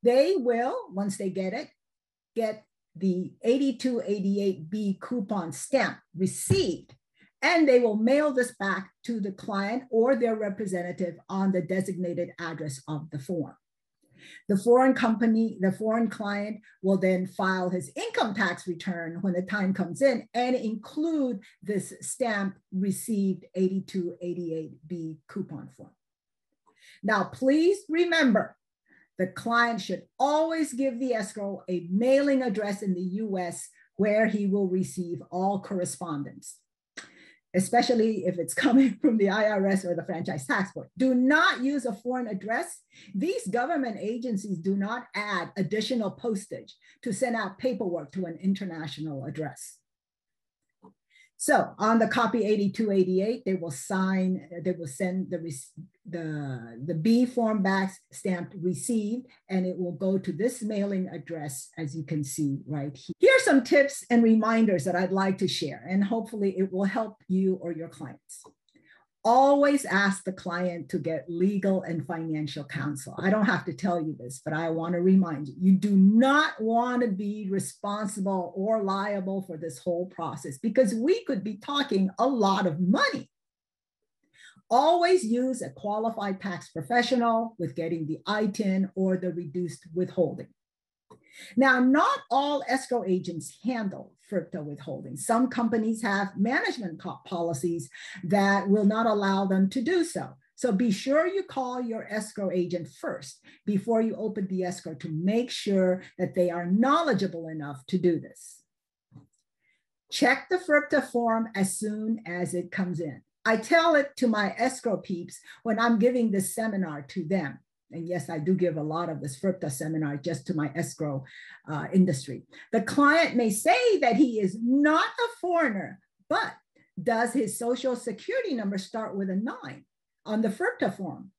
They will, once they get it, get the 8288B coupon stamp received, and they will mail this back to the client or their representative on the designated address of the form. The foreign company, the foreign client will then file his income tax return when the time comes in and include this stamp received 8288B coupon form. Now, please remember, the client should always give the escrow a mailing address in the US where he will receive all correspondence especially if it's *laughs* coming from the IRS or the Franchise Tax Board. Do not use a foreign address. These government agencies do not add additional postage to send out paperwork to an international address. So on the copy 8288, they will sign, they will send the, the, the B form back stamped received, and it will go to this mailing address, as you can see right here. Here are some tips and reminders that I'd like to share, and hopefully it will help you or your clients always ask the client to get legal and financial counsel. I don't have to tell you this, but I want to remind you you do not want to be responsible or liable for this whole process because we could be talking a lot of money. Always use a qualified tax professional with getting the ITIN or the reduced withholding. Now, not all escrow agents handle FIRPTA withholding. Some companies have management policies that will not allow them to do so. So be sure you call your escrow agent first before you open the escrow to make sure that they are knowledgeable enough to do this. Check the FIRPTA form as soon as it comes in. I tell it to my escrow peeps when I'm giving this seminar to them and yes, I do give a lot of this FIRPTA seminar just to my escrow uh, industry. The client may say that he is not a foreigner, but does his social security number start with a nine on the FIRPTA form?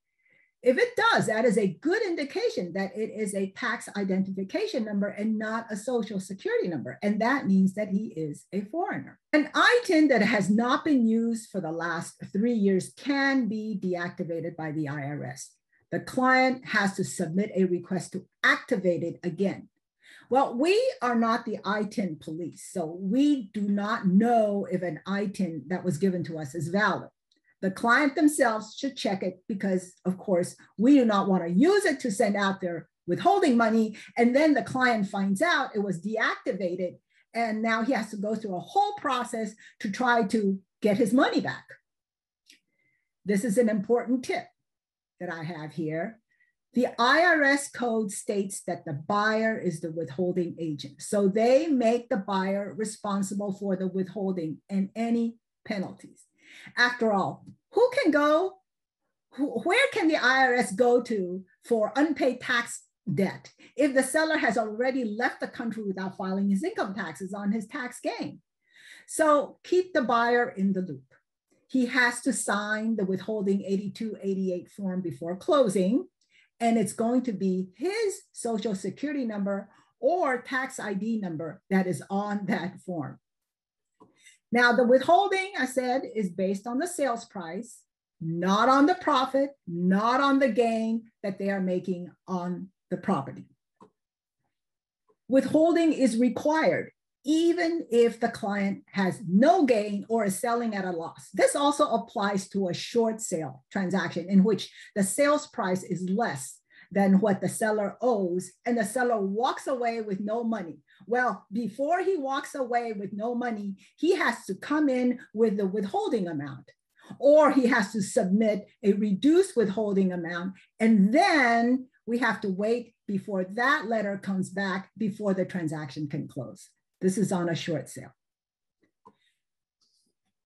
If it does, that is a good indication that it is a tax identification number and not a social security number. And that means that he is a foreigner. An ITIN that has not been used for the last three years can be deactivated by the IRS the client has to submit a request to activate it again. Well, we are not the ITIN police, so we do not know if an ITIN that was given to us is valid. The client themselves should check it because, of course, we do not want to use it to send out their withholding money. And then the client finds out it was deactivated. And now he has to go through a whole process to try to get his money back. This is an important tip that I have here, the IRS code states that the buyer is the withholding agent. So they make the buyer responsible for the withholding and any penalties. After all, who can go, where can the IRS go to for unpaid tax debt if the seller has already left the country without filing his income taxes on his tax gain? So keep the buyer in the loop he has to sign the withholding 8288 form before closing. And it's going to be his social security number or tax ID number that is on that form. Now, the withholding, I said, is based on the sales price, not on the profit, not on the gain that they are making on the property. Withholding is required even if the client has no gain or is selling at a loss. This also applies to a short sale transaction in which the sales price is less than what the seller owes and the seller walks away with no money. Well, before he walks away with no money, he has to come in with the withholding amount or he has to submit a reduced withholding amount and then we have to wait before that letter comes back before the transaction can close. This is on a short sale.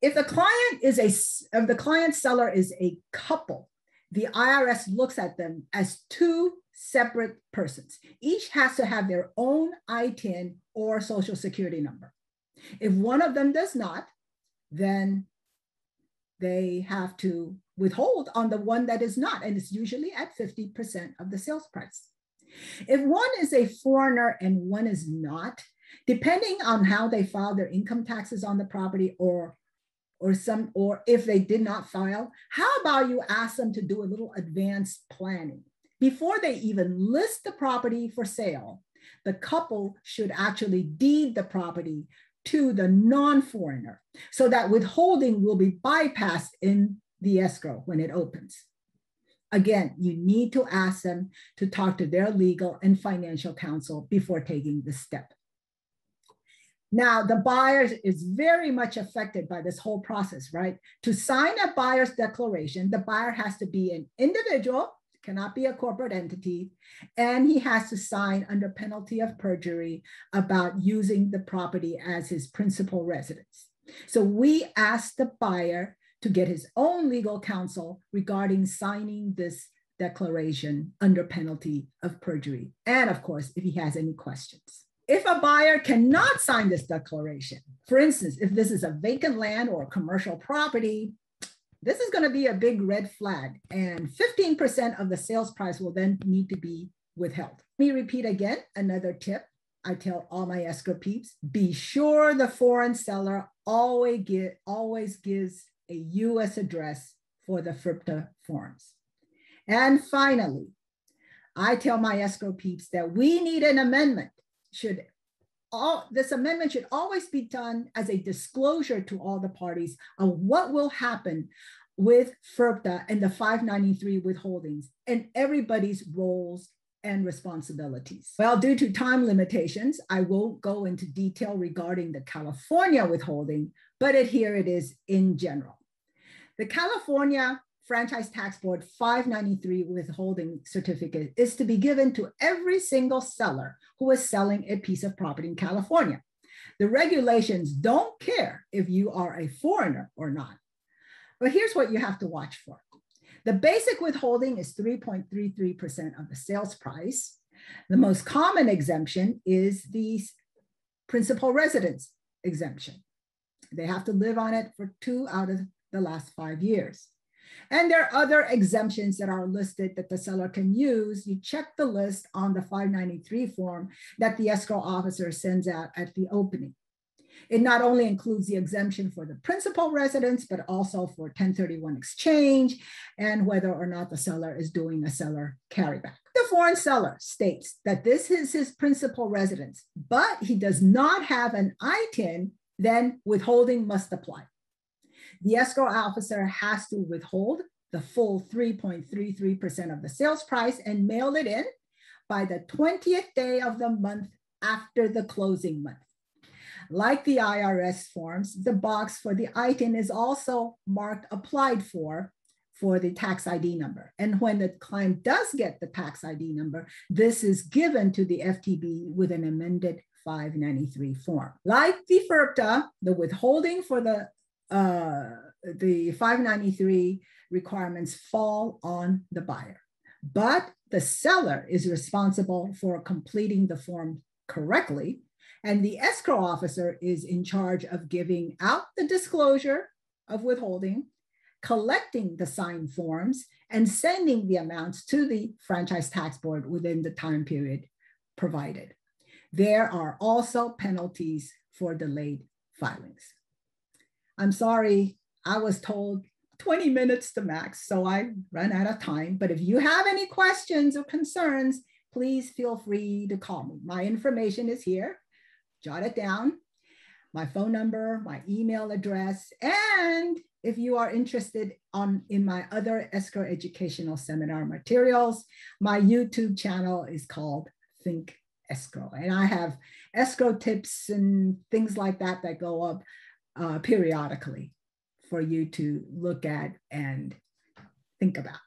If the client is a, if the client seller is a couple, the IRS looks at them as two separate persons. Each has to have their own ITIN or social security number. If one of them does not, then they have to withhold on the one that is not, and it's usually at 50% of the sales price. If one is a foreigner and one is not, depending on how they file their income taxes on the property or or some or if they did not file, how about you ask them to do a little advanced planning before they even list the property for sale? The couple should actually deed the property to the non-foreigner so that withholding will be bypassed in the escrow when it opens. Again, you need to ask them to talk to their legal and financial counsel before taking this step. Now, the buyer is very much affected by this whole process, right? To sign a buyer's declaration, the buyer has to be an individual cannot be a corporate entity, and he has to sign under penalty of perjury about using the property as his principal residence. So we asked the buyer to get his own legal counsel regarding signing this declaration under penalty of perjury. And of course, if he has any questions. If a buyer cannot sign this declaration, for instance, if this is a vacant land or commercial property, this is going to be a big red flag, and 15% of the sales price will then need to be withheld. Let me repeat again another tip. I tell all my escrow peeps be sure the foreign seller always, get, always gives a US address for the FIRPTA forms. And finally, I tell my escrow peeps that we need an amendment. Should all this amendment should always be done as a disclosure to all the parties of what will happen with FIRPTA and the 593 withholdings and everybody's roles and responsibilities. Well, due to time limitations, I won't go into detail regarding the California withholding, but it, here it is in general. The California Franchise Tax Board 593 withholding certificate is to be given to every single seller who is selling a piece of property in California. The regulations don't care if you are a foreigner or not. But here's what you have to watch for. The basic withholding is 3.33% of the sales price. The most common exemption is the principal residence exemption. They have to live on it for two out of the last five years. And there are other exemptions that are listed that the seller can use. You check the list on the 593 form that the escrow officer sends out at the opening. It not only includes the exemption for the principal residence, but also for 1031 exchange and whether or not the seller is doing a seller carryback. The foreign seller states that this is his principal residence, but he does not have an ITIN, then withholding must apply the escrow officer has to withhold the full 3.33% of the sales price and mail it in by the 20th day of the month after the closing month. Like the IRS forms, the box for the ITIN is also marked applied for for the tax ID number. And when the client does get the tax ID number, this is given to the FTB with an amended 593 form. Like the FIRPTA, the withholding for the uh, the 593 requirements fall on the buyer. But the seller is responsible for completing the form correctly. And the escrow officer is in charge of giving out the disclosure of withholding, collecting the signed forms, and sending the amounts to the franchise tax board within the time period provided. There are also penalties for delayed filings. I'm sorry, I was told 20 minutes to max, so I ran out of time. But if you have any questions or concerns, please feel free to call me. My information is here. Jot it down. My phone number, my email address, and if you are interested on in my other escrow educational seminar materials, my YouTube channel is called Think Escrow, and I have escrow tips and things like that that go up uh, periodically for you to look at and think about.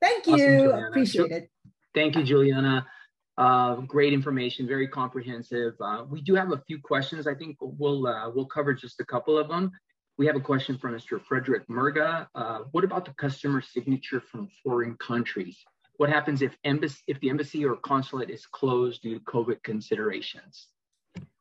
Thank you. Awesome, Appreciate it. Thank you, Juliana. Uh, great information, very comprehensive. Uh, we do have a few questions. I think we'll uh, we'll cover just a couple of them. we have a question from Mr. Frederick Murga. Uh, what about the customer signature from foreign countries? What happens if, embassy, if the embassy or consulate is closed due to COVID considerations?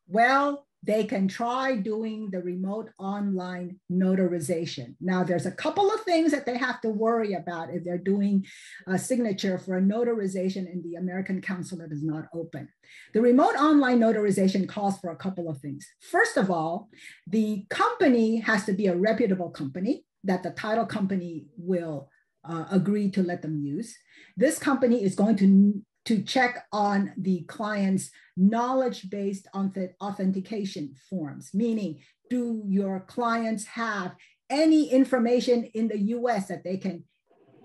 Well, they can try doing the remote online notarization. Now, there's a couple of things that they have to worry about if they're doing a signature for a notarization and the American consulate is not open. The remote online notarization calls for a couple of things. First of all, the company has to be a reputable company that the title company will uh, agree to let them use. This company is going to to check on the client's knowledge-based on the authentication forms, meaning do your clients have any information in the US that they can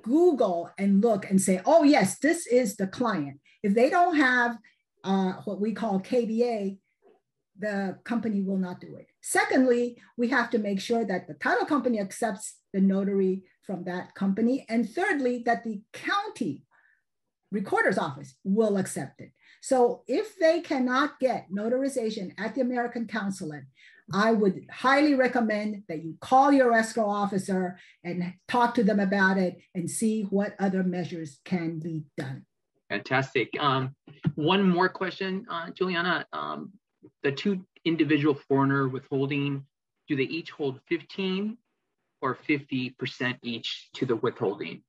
Google and look and say, oh yes, this is the client. If they don't have uh, what we call KBA, the company will not do it. Secondly, we have to make sure that the title company accepts the notary from that company. And thirdly, that the county recorder's office will accept it. So if they cannot get notarization at the American consulate, I would highly recommend that you call your escrow officer and talk to them about it and see what other measures can be done. Fantastic. Um, one more question, uh, Juliana. Um, the two individual foreigner withholding, do they each hold 15 or 50% each to the withholding?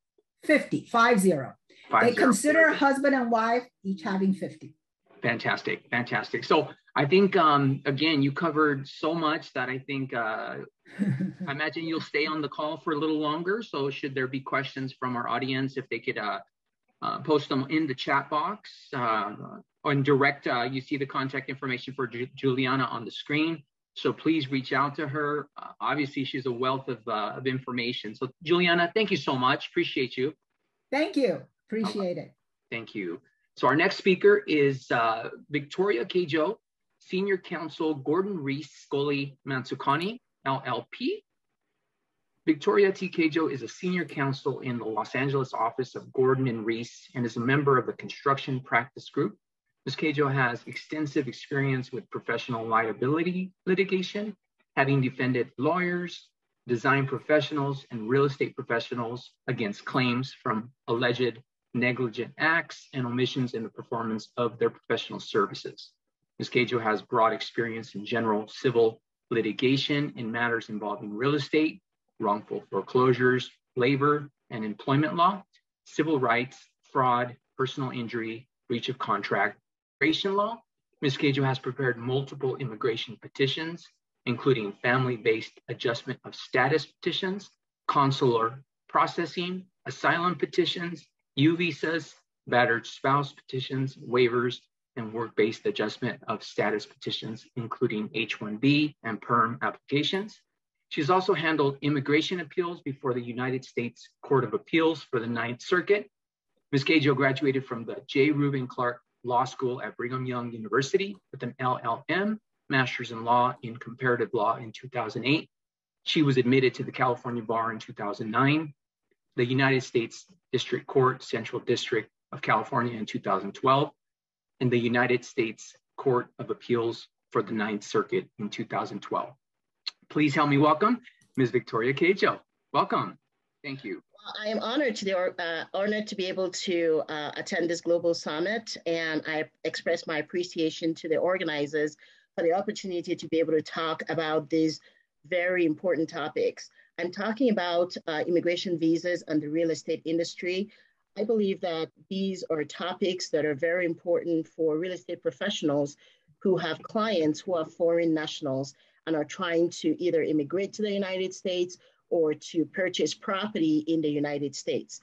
50, five zero. Five they zero. consider husband and wife each having 50. Fantastic, fantastic. So I think um, again, you covered so much that I think uh, *laughs* I imagine you'll stay on the call for a little longer. So should there be questions from our audience, if they could uh, uh, post them in the chat box uh, or direct, uh, you see the contact information for Ju Juliana on the screen. So please reach out to her. Uh, obviously, she's a wealth of, of information. So Juliana, thank you so much. Appreciate you. Thank you. Appreciate it. Thank you. So our next speaker is uh, Victoria Kajo, Senior Counsel Gordon Rees Scully Mansukhani, LLP. Victoria T. Kajo is a senior counsel in the Los Angeles office of Gordon and Rees and is a member of the construction practice group. Ms. Kajo has extensive experience with professional liability litigation, having defended lawyers, design professionals, and real estate professionals against claims from alleged negligent acts and omissions in the performance of their professional services. Ms. Kajo has broad experience in general civil litigation in matters involving real estate, wrongful foreclosures, labor and employment law, civil rights, fraud, personal injury, breach of contract, immigration law. Ms. Kajo has prepared multiple immigration petitions, including family-based adjustment of status petitions, consular processing, asylum petitions, U visas, battered spouse petitions, waivers, and work-based adjustment of status petitions, including H-1B and PERM applications. She's also handled immigration appeals before the United States Court of Appeals for the Ninth Circuit. Ms. Kajo graduated from the J. Reuben Clark Law School at Brigham Young University with an LLM, Master's in Law in Comparative Law in 2008. She was admitted to the California Bar in 2009 the United States District Court, Central District of California in 2012, and the United States Court of Appeals for the Ninth Circuit in 2012. Please help me welcome Ms. Victoria Kajo. Welcome. Thank you. I am honored to, the, uh, honored to be able to uh, attend this global summit, and I express my appreciation to the organizers for the opportunity to be able to talk about these very important topics. I'm talking about uh, immigration visas and the real estate industry. I believe that these are topics that are very important for real estate professionals who have clients who are foreign nationals and are trying to either immigrate to the United States or to purchase property in the United States.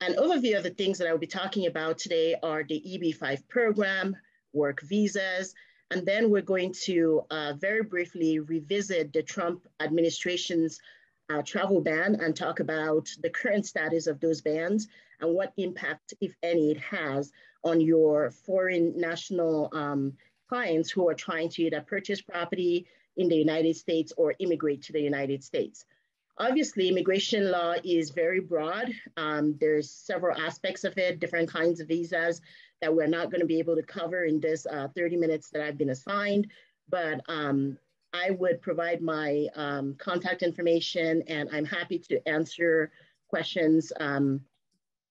An overview of the things that I will be talking about today are the EB5 program, work visas, and then we're going to uh, very briefly revisit the Trump administration's uh, travel ban and talk about the current status of those bans and what impact, if any, it has on your foreign national um, clients who are trying to either purchase property in the United States or immigrate to the United States. Obviously, immigration law is very broad. Um, there's several aspects of it, different kinds of visas that we're not going to be able to cover in this uh, 30 minutes that I've been assigned. But um, I would provide my um, contact information and I'm happy to answer questions um,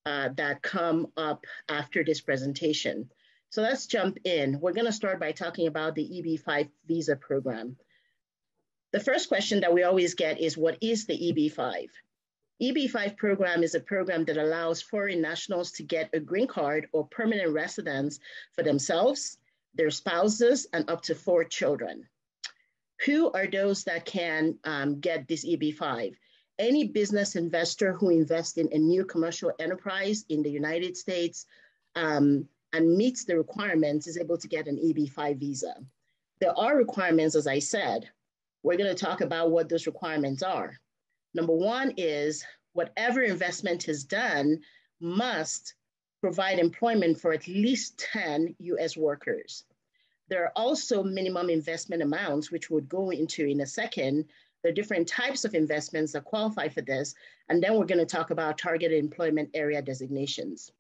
uh, that come up after this presentation. So let's jump in. We're gonna start by talking about the EB-5 visa program. The first question that we always get is what is the EB-5? EB-5 program is a program that allows foreign nationals to get a green card or permanent residence for themselves, their spouses, and up to four children. Who are those that can um, get this EB-5? Any business investor who invests in a new commercial enterprise in the United States um, and meets the requirements is able to get an EB-5 visa. There are requirements, as I said. We're gonna talk about what those requirements are. Number one is whatever investment is done must provide employment for at least 10 US workers. There are also minimum investment amounts, which we'll go into in a second. Are different types of investments that qualify for this. And then we're gonna talk about targeted employment area designations.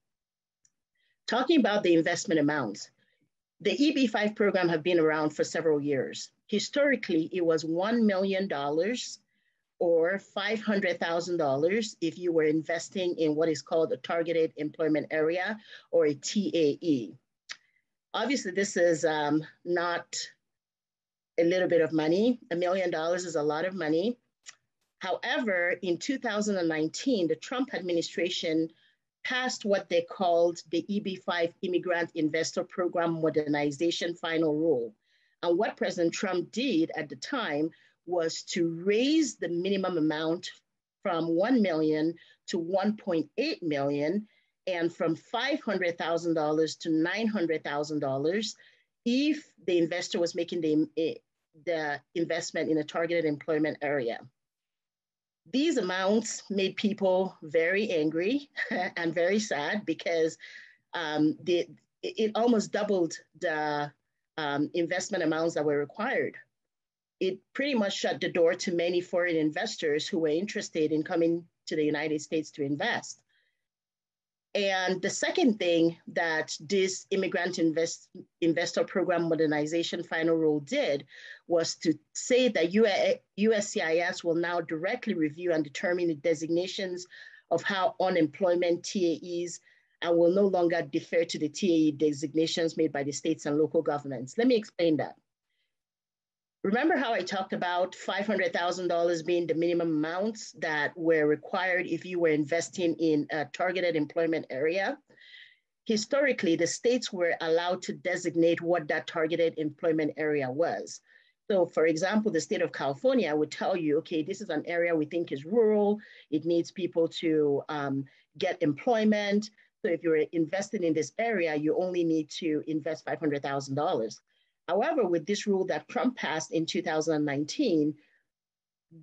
Talking about the investment amounts, the EB5 program have been around for several years. Historically, it was $1 million or $500,000 if you were investing in what is called a targeted employment area or a TAE. Obviously, this is um, not a little bit of money. A million dollars is a lot of money. However, in 2019, the Trump administration passed what they called the EB5 Immigrant Investor Program Modernization Final Rule. And what President Trump did at the time was to raise the minimum amount from 1 million to 1.8 million and from $500,000 to $900,000 if the investor was making the, eh, the investment in a targeted employment area. These amounts made people very angry *laughs* and very sad because um, it almost doubled the um, investment amounts that were required. It pretty much shut the door to many foreign investors who were interested in coming to the United States to invest. And the second thing that this immigrant invest, investor program modernization final rule did was to say that USCIS will now directly review and determine the designations of how unemployment TAEs and will no longer defer to the TAE designations made by the states and local governments. Let me explain that. Remember how I talked about $500,000 being the minimum amounts that were required if you were investing in a targeted employment area? Historically, the states were allowed to designate what that targeted employment area was. So for example, the state of California would tell you, okay, this is an area we think is rural. It needs people to um, get employment. So if you're investing in this area, you only need to invest $500,000. However, with this rule that Trump passed in 2019,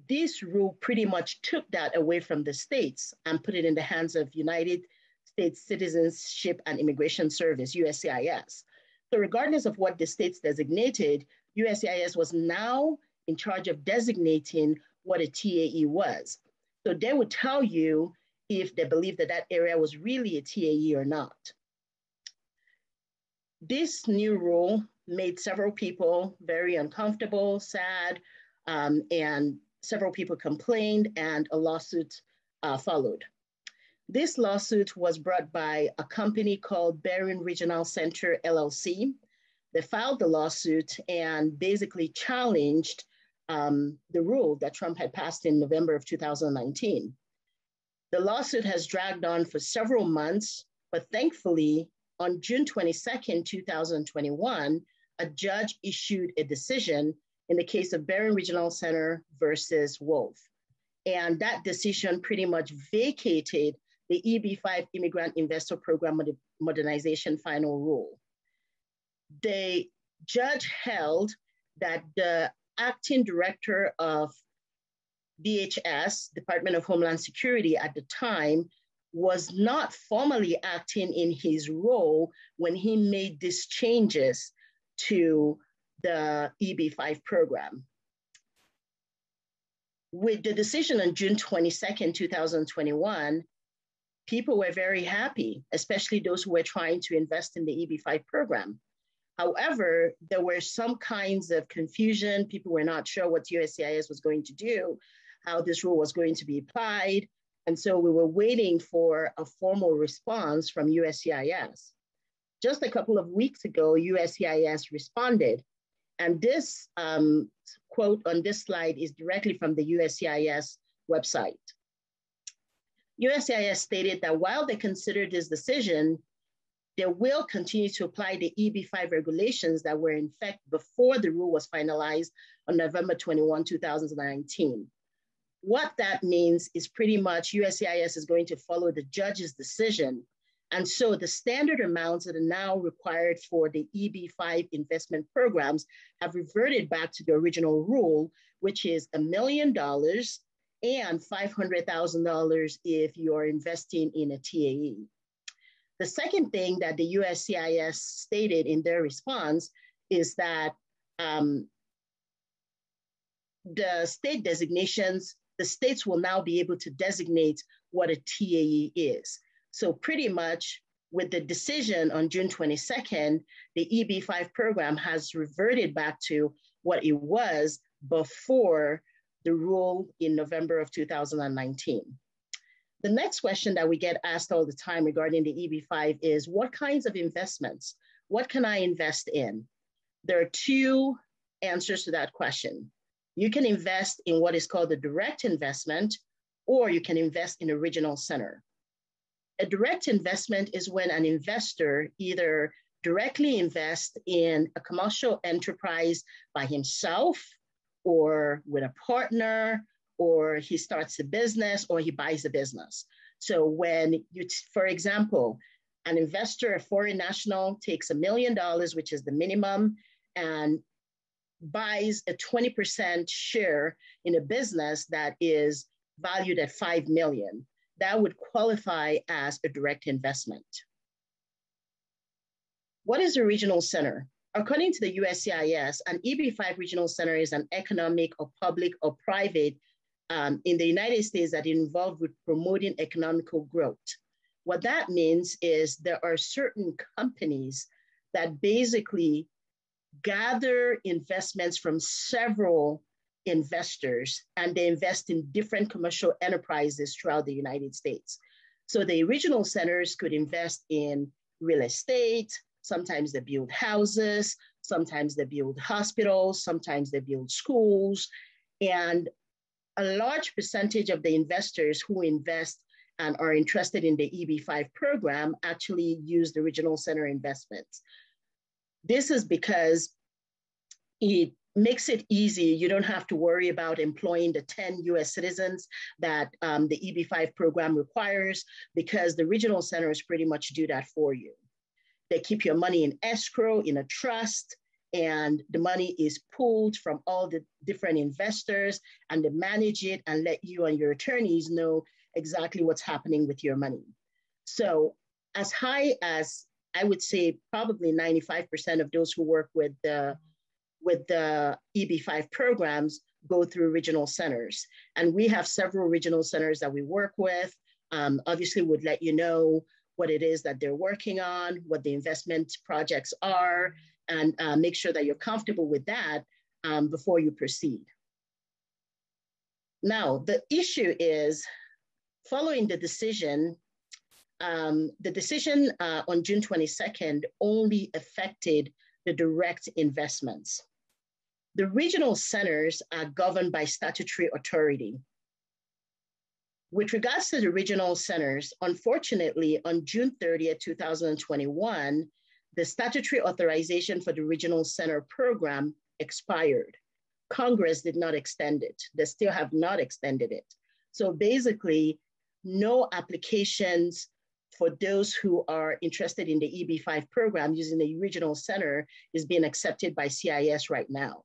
this rule pretty much took that away from the states and put it in the hands of United States Citizenship and Immigration Service, USCIS. So regardless of what the states designated, USCIS was now in charge of designating what a TAE was. So they would tell you if they believe that that area was really a TAE or not. This new rule made several people very uncomfortable, sad, um, and several people complained, and a lawsuit uh, followed. This lawsuit was brought by a company called Behring Regional Center LLC. They filed the lawsuit and basically challenged um, the rule that Trump had passed in November of 2019. The lawsuit has dragged on for several months, but thankfully, on June 22nd, 2021, a judge issued a decision in the case of Behring Regional Center versus Wolf. And that decision pretty much vacated the EB5 Immigrant Investor Program Modernization Final Rule. The judge held that the acting director of DHS, Department of Homeland Security at the time, was not formally acting in his role when he made these changes to the EB5 program. With the decision on June 22nd, 2021, people were very happy, especially those who were trying to invest in the EB5 program. However, there were some kinds of confusion. People were not sure what USCIS was going to do, how this rule was going to be applied. And so we were waiting for a formal response from USCIS. Just a couple of weeks ago, USCIS responded. And this um, quote on this slide is directly from the USCIS website. USCIS stated that while they consider this decision, they will continue to apply the EB5 regulations that were in effect before the rule was finalized on November 21, 2019. What that means is pretty much USCIS is going to follow the judge's decision. And so the standard amounts that are now required for the EB5 investment programs have reverted back to the original rule, which is a million dollars and $500,000 if you're investing in a TAE. The second thing that the USCIS stated in their response is that um, the state designations, the states will now be able to designate what a TAE is. So pretty much with the decision on June 22nd, the EB5 program has reverted back to what it was before the rule in November of 2019. The next question that we get asked all the time regarding the EB5 is what kinds of investments? What can I invest in? There are two answers to that question. You can invest in what is called a direct investment, or you can invest in a regional center. A direct investment is when an investor either directly invests in a commercial enterprise by himself or with a partner, or he starts a business, or he buys a business. So when you, for example, an investor, a foreign national, takes a million dollars, which is the minimum, and buys a 20% share in a business that is valued at 5 million, that would qualify as a direct investment. What is a regional center? According to the USCIS, an EB5 regional center is an economic or public or private um, in the United States that involved with promoting economical growth. What that means is there are certain companies that basically gather investments from several investors and they invest in different commercial enterprises throughout the United States. So the regional centers could invest in real estate, Sometimes they build houses, sometimes they build hospitals, sometimes they build schools. And a large percentage of the investors who invest and are interested in the EB5 program actually use the regional center investments. This is because it makes it easy. You don't have to worry about employing the 10 US citizens that um, the EB5 program requires because the regional centers pretty much do that for you. They keep your money in escrow, in a trust, and the money is pulled from all the different investors and they manage it and let you and your attorneys know exactly what's happening with your money. So, as high as I would say, probably 95% of those who work with the with the EB5 programs go through regional centers. And we have several regional centers that we work with. Um, obviously, would let you know what it is that they're working on, what the investment projects are, and uh, make sure that you're comfortable with that um, before you proceed. Now, the issue is following the decision, um, the decision uh, on June 22nd only affected the direct investments. The regional centers are governed by statutory authority. With regards to the regional centers, unfortunately, on June 30th, 2021, the statutory authorization for the regional center program expired. Congress did not extend it. They still have not extended it. So basically, no applications for those who are interested in the EB5 program using the regional center is being accepted by CIS right now.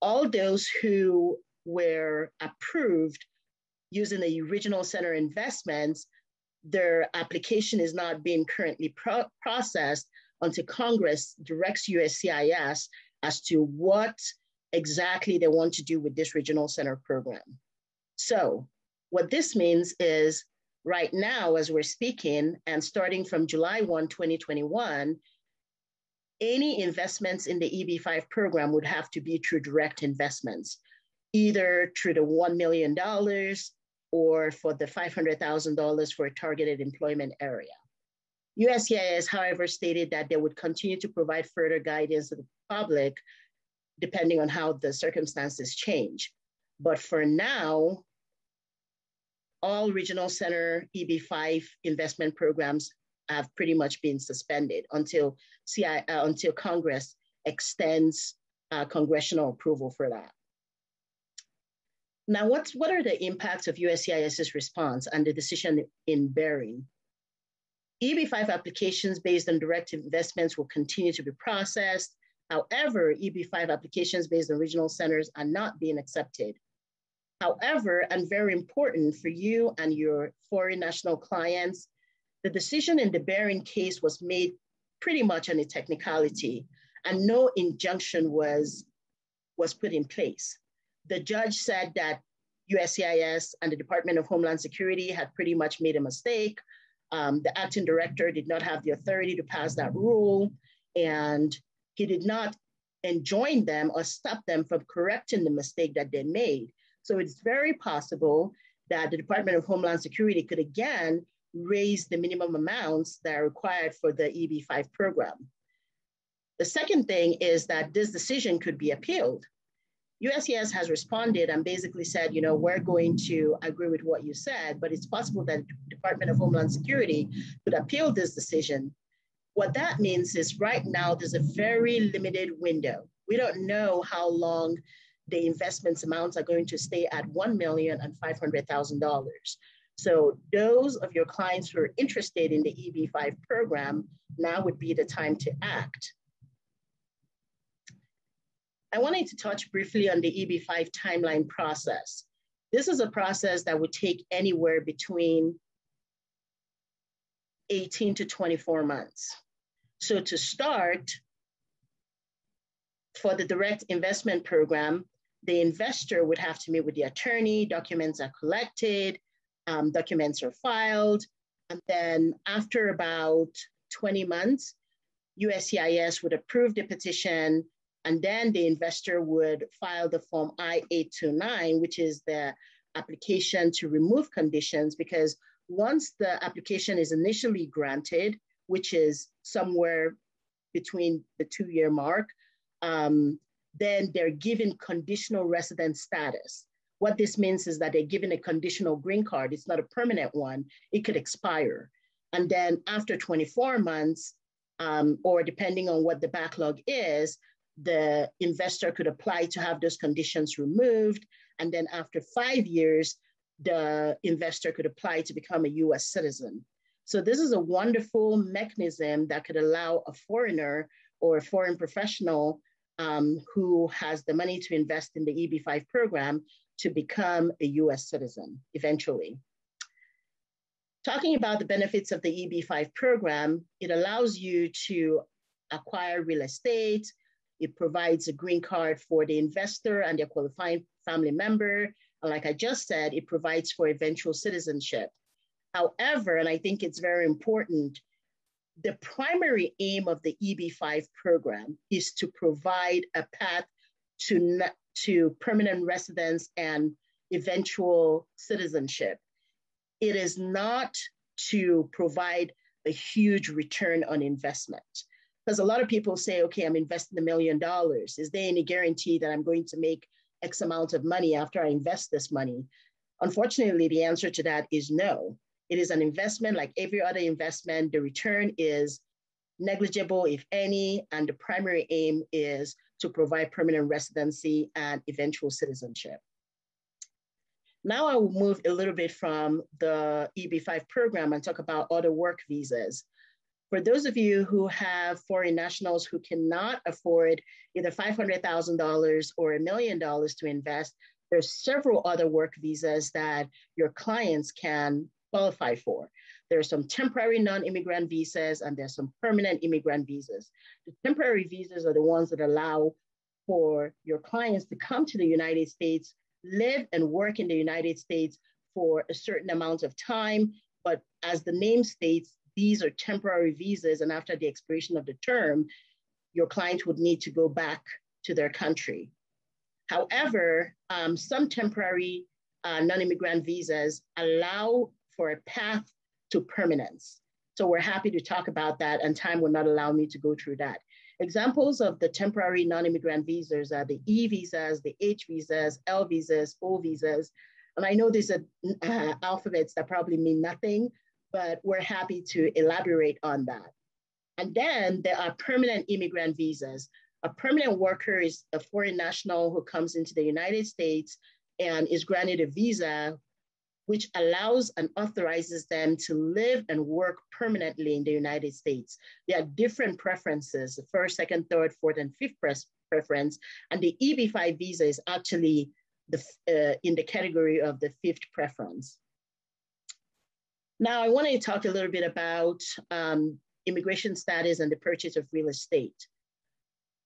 All those who were approved using the original center investments, their application is not being currently pro processed until Congress directs USCIS as to what exactly they want to do with this regional center program. So what this means is right now, as we're speaking, and starting from July 1, 2021, any investments in the EB5 program would have to be through direct investments, either through the $1 million or for the $500,000 for a targeted employment area. USCIS, however, stated that they would continue to provide further guidance to the public depending on how the circumstances change. But for now, all regional center EB5 investment programs have pretty much been suspended until CI, uh, until Congress extends uh, congressional approval for that. Now, what's, what are the impacts of USCIS's response and the decision in Behring? EB5 applications based on direct investments will continue to be processed. However, EB5 applications based on regional centers are not being accepted. However, and very important for you and your foreign national clients, the decision in the Behring case was made pretty much on a technicality and no injunction was, was put in place. The judge said that USCIS and the Department of Homeland Security had pretty much made a mistake. Um, the acting director did not have the authority to pass that rule, and he did not enjoin them or stop them from correcting the mistake that they made. So it's very possible that the Department of Homeland Security could again raise the minimum amounts that are required for the EB5 program. The second thing is that this decision could be appealed. USCIS has responded and basically said, you know, we're going to agree with what you said, but it's possible that the Department of Homeland Security could appeal this decision. What that means is right now there's a very limited window. We don't know how long the investments amounts are going to stay at $1,500,000. So those of your clients who are interested in the EB5 program, now would be the time to act. I wanted to touch briefly on the EB5 timeline process. This is a process that would take anywhere between 18 to 24 months. So to start, for the direct investment program, the investor would have to meet with the attorney, documents are collected, um, documents are filed. And then after about 20 months, USCIS would approve the petition and then the investor would file the form I-829, which is the application to remove conditions because once the application is initially granted, which is somewhere between the two-year mark, um, then they're given conditional resident status. What this means is that they're given a conditional green card. It's not a permanent one. It could expire. And then after 24 months, um, or depending on what the backlog is, the investor could apply to have those conditions removed. And then after five years, the investor could apply to become a US citizen. So this is a wonderful mechanism that could allow a foreigner or a foreign professional um, who has the money to invest in the EB5 program to become a US citizen eventually. Talking about the benefits of the EB5 program, it allows you to acquire real estate. It provides a green card for the investor and their qualifying family member. And like I just said, it provides for eventual citizenship. However, and I think it's very important, the primary aim of the EB5 program is to provide a path to, to permanent residence and eventual citizenship. It is not to provide a huge return on investment. Because a lot of people say, okay, I'm investing a million dollars. Is there any guarantee that I'm going to make X amount of money after I invest this money? Unfortunately, the answer to that is no. It is an investment like every other investment. The return is negligible, if any, and the primary aim is to provide permanent residency and eventual citizenship. Now I will move a little bit from the EB5 program and talk about other work visas. For those of you who have foreign nationals who cannot afford either $500,000 or a million dollars to invest, there's several other work visas that your clients can qualify for. There are some temporary non-immigrant visas and there's some permanent immigrant visas. The temporary visas are the ones that allow for your clients to come to the United States, live and work in the United States for a certain amount of time. But as the name states, these are temporary visas. And after the expiration of the term, your client would need to go back to their country. However, um, some temporary uh, non-immigrant visas allow for a path to permanence. So we're happy to talk about that and time will not allow me to go through that. Examples of the temporary non-immigrant visas are the E visas, the H visas, L visas, O visas. And I know these are uh, alphabets that probably mean nothing, but we're happy to elaborate on that. And then there are permanent immigrant visas. A permanent worker is a foreign national who comes into the United States and is granted a visa which allows and authorizes them to live and work permanently in the United States. There are different preferences, the first, second, third, fourth, and fifth preference. And the EB5 visa is actually the, uh, in the category of the fifth preference. Now, I want to talk a little bit about um, immigration status and the purchase of real estate.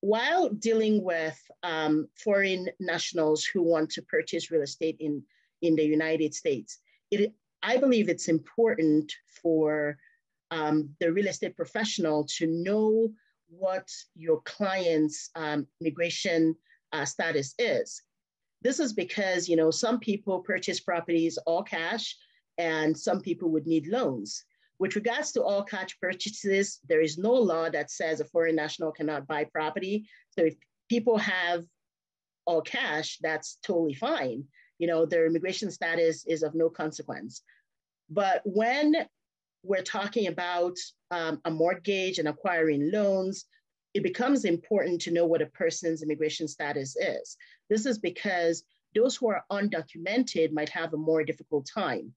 While dealing with um, foreign nationals who want to purchase real estate in in the United States. It, I believe it's important for um, the real estate professional to know what your client's um, immigration uh, status is. This is because you know some people purchase properties all cash, and some people would need loans. With regards to all cash purchases, there is no law that says a foreign national cannot buy property. So if people have all cash, that's totally fine you know, their immigration status is of no consequence. But when we're talking about um, a mortgage and acquiring loans, it becomes important to know what a person's immigration status is. This is because those who are undocumented might have a more difficult time.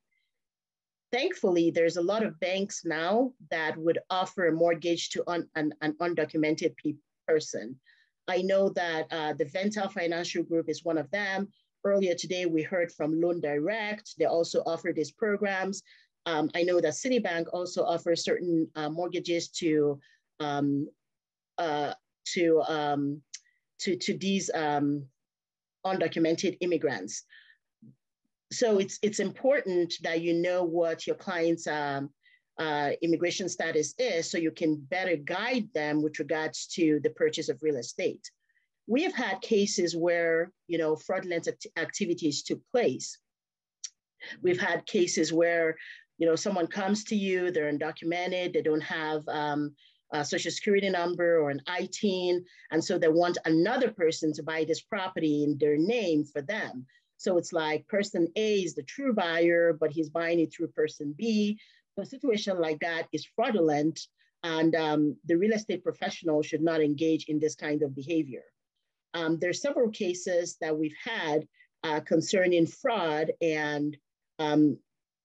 Thankfully, there's a lot of banks now that would offer a mortgage to un, an, an, undocumented pe- person. I know that uh, the Vental Financial Group is one of them. Earlier today, we heard from Loan Direct. They also offer these programs. Um, I know that Citibank also offers certain uh, mortgages to um, uh, to, um, to to these um, undocumented immigrants. So it's it's important that you know what your client's um, uh, immigration status is, so you can better guide them with regards to the purchase of real estate we have had cases where you know fraudulent act- activities took place we've had cases where you know someone comes to you they're undocumented they don't have um, a social security number or an ITIN, and so they want another person to buy this property in their name for them. So it's like person A is the true buyer, but he's buying it through person B. So a situation like that is fraudulent, and um, the real estate professional should not engage in this kind of behavior. Um, there's several cases that we've had uh, concerning fraud and um,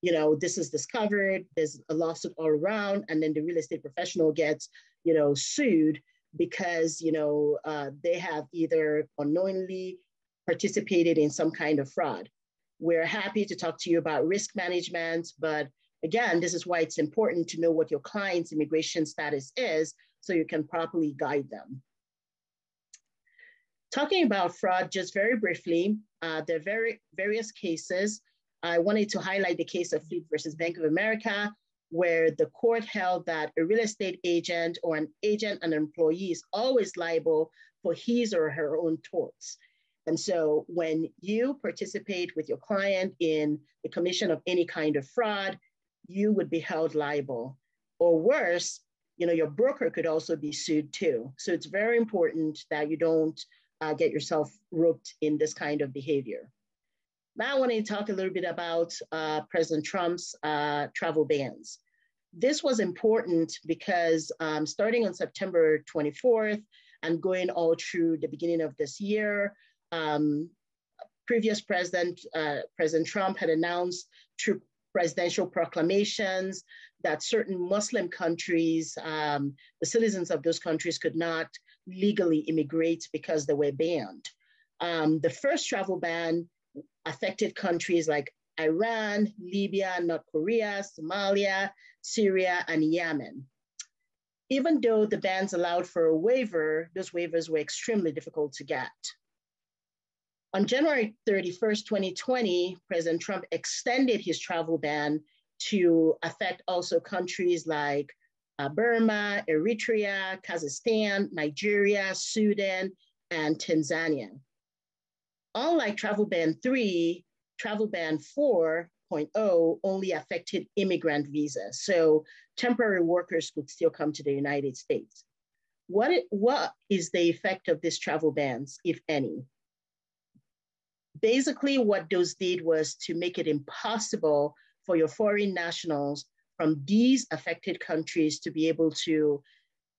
you know, this is discovered, there's a lawsuit all around, and then the real estate professional gets, you know, sued because, you know, uh, they have either unknowingly participated in some kind of fraud. We're happy to talk to you about risk management, but again, this is why it's important to know what your client's immigration status is so you can properly guide them. Talking about fraud, just very briefly, uh, there are very various cases. I wanted to highlight the case of Fleet versus Bank of America, where the court held that a real estate agent or an agent and employee is always liable for his or her own torts. And so when you participate with your client in the commission of any kind of fraud, you would be held liable. Or worse, you know, your broker could also be sued too. So it's very important that you don't uh, get yourself roped in this kind of behavior. Now I want to talk a little bit about uh, President Trump's uh, travel bans. This was important because um, starting on September 24th and going all through the beginning of this year, um, previous President, uh, President Trump had announced through presidential proclamations that certain Muslim countries, um, the citizens of those countries could not legally immigrate because they were banned. Um, the first travel ban affected countries like Iran, Libya, North Korea, Somalia, Syria, and Yemen. Even though the bans allowed for a waiver, those waivers were extremely difficult to get. On January 31st, 2020, President Trump extended his travel ban to affect also countries like uh, Burma, Eritrea, Kazakhstan, Nigeria, Sudan, and Tanzania. Unlike Travel Ban 3, Travel Ban 4.0 only affected immigrant visas. So temporary workers could still come to the United States. What, it, what is the effect of these travel bans, if any? Basically, what those did was to make it impossible for your foreign nationals from these affected countries to be able to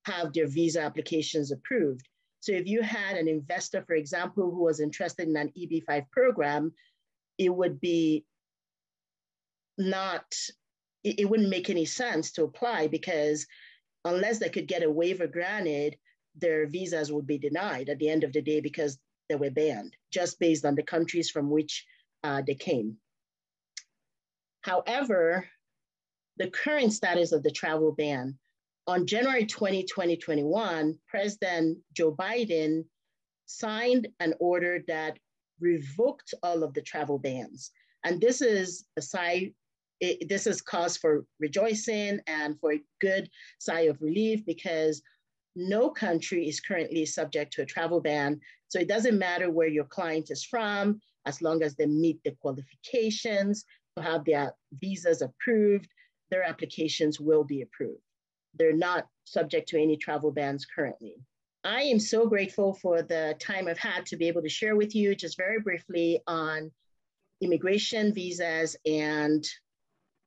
have their visa applications approved. So if you had an investor, for example, who was interested in an EB5 program, it would be not, it, wouldn't make any sense to apply because unless they could get a waiver granted, their visas would be denied at the end of the day because they were banned, just based on the countries from which uh, they came. However, the current status of the travel ban, on January 20, 2021, President Joe Biden signed an order that revoked all of the travel bans. And this is a side it, this is cause for rejoicing and for a good sigh of relief because no country is currently subject to a travel ban. So it doesn't matter where your client is from, as long as they meet the qualifications to have their visas approved, their applications will be approved. They're not subject to any travel bans currently. I am so grateful for the time I've had to be able to share with you just very briefly on immigration visas and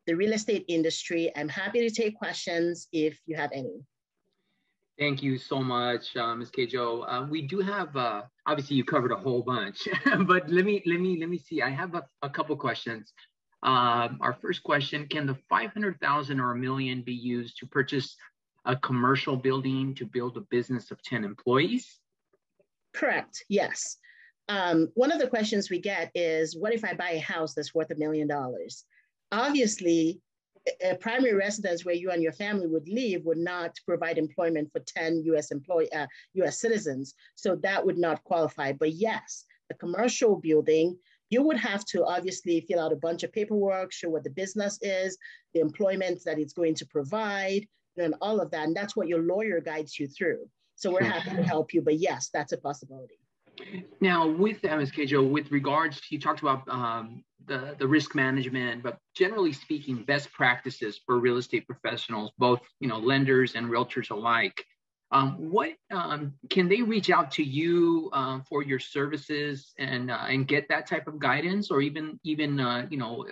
the real estate industry. I'm happy to take questions if you have any. Thank you so much, uh, Ms. Kajo. Uh, we do have, uh, obviously you covered a whole bunch, *laughs* but let me, let me, let me see. I have a, a couple questions. Um, our first question, can the 500,000 or a million be used to purchase a commercial building to build a business of 10 employees? Correct, yes. Um, one of the questions we get is, what if I buy a house that's worth a million dollars? obviously, a primary residence where you and your family would live would not provide employment for 10 US employee, uh, US citizens. So that would not qualify. But yes, a commercial building, you would have to obviously fill out a bunch of paperwork, show what the business is, the employment that it's going to provide, and all of that. And that's what your lawyer guides you through. So we're happy to help you. But yes, that's a possibility. Now, with MSK with regards you talked about um, the, the risk management, but generally speaking, best practices for real estate professionals, both you know lenders and realtors alike. Um, what um, can they reach out to you uh, for your services and uh, and get that type of guidance, or even even uh, you know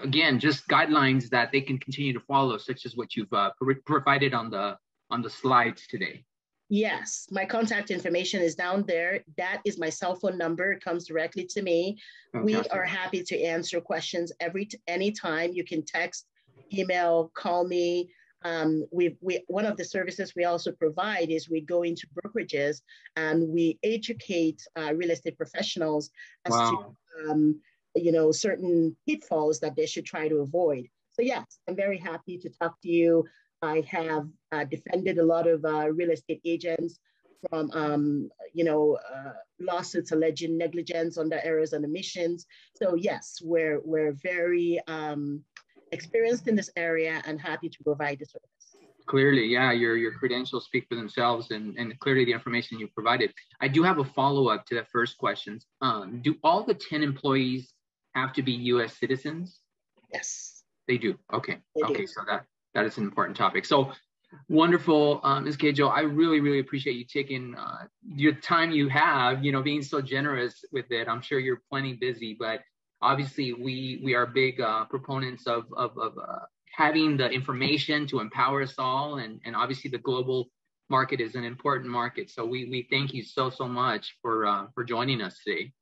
again just guidelines that they can continue to follow, such as what you've uh, provided on the on the slides today? Yes, my contact information is down there. That is my cell phone number. It comes directly to me. Fantastic. We are happy to answer questions every anytime. You can text, email, call me. Um, we, we one of the services we also provide is we go into brokerages and we educate uh, real estate professionals as wow. to um, you know certain pitfalls that they should try to avoid. So yes, I'm very happy to talk to you I have uh, defended a lot of uh, real estate agents from, um, you know, uh, lawsuits alleging negligence under errors and omissions. So yes, we're, we're very um, experienced in this area and happy to provide the service. Clearly, yeah, your, your credentials speak for themselves and, and clearly the information you provided. I do have a follow-up to that first question. Um, do all the 10 employees have to be US citizens? Yes. They do, okay. They okay, do. so that, that is an important topic. So wonderful, um, Ms. Kajo. I really, really appreciate you taking uh, your time you have, you know, being so generous with it. I'm sure you're plenty busy, but obviously we we are big uh, proponents of, of, of uh, having the information to empower us all. And, and obviously the global market is an important market. So we, we thank you so, so much for, uh, for joining us today.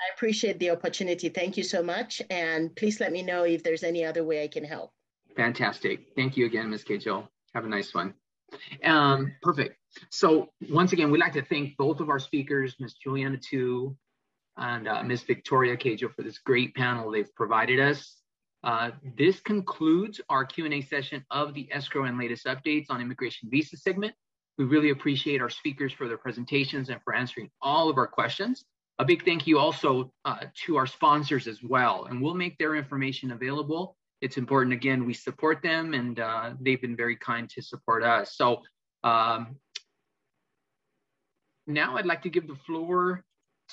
I appreciate the opportunity. Thank you so much. And please let me know if there's any other way I can help. Fantastic. Thank you again, Ms. Kajo. Have a nice one. Um, perfect. So once again, we'd like to thank both of our speakers, Ms. Juliana Tu and uh, Ms. Victoria Kajo for this great panel they've provided us. Uh, this concludes our Q&A session of the escrow and latest updates on immigration visa segment. We really appreciate our speakers for their presentations and for answering all of our questions. A big thank you also uh, to our sponsors as well, and we'll make their information available it's important. Again, we support them and uh, they've been very kind to support us. So um, now I'd like to give the floor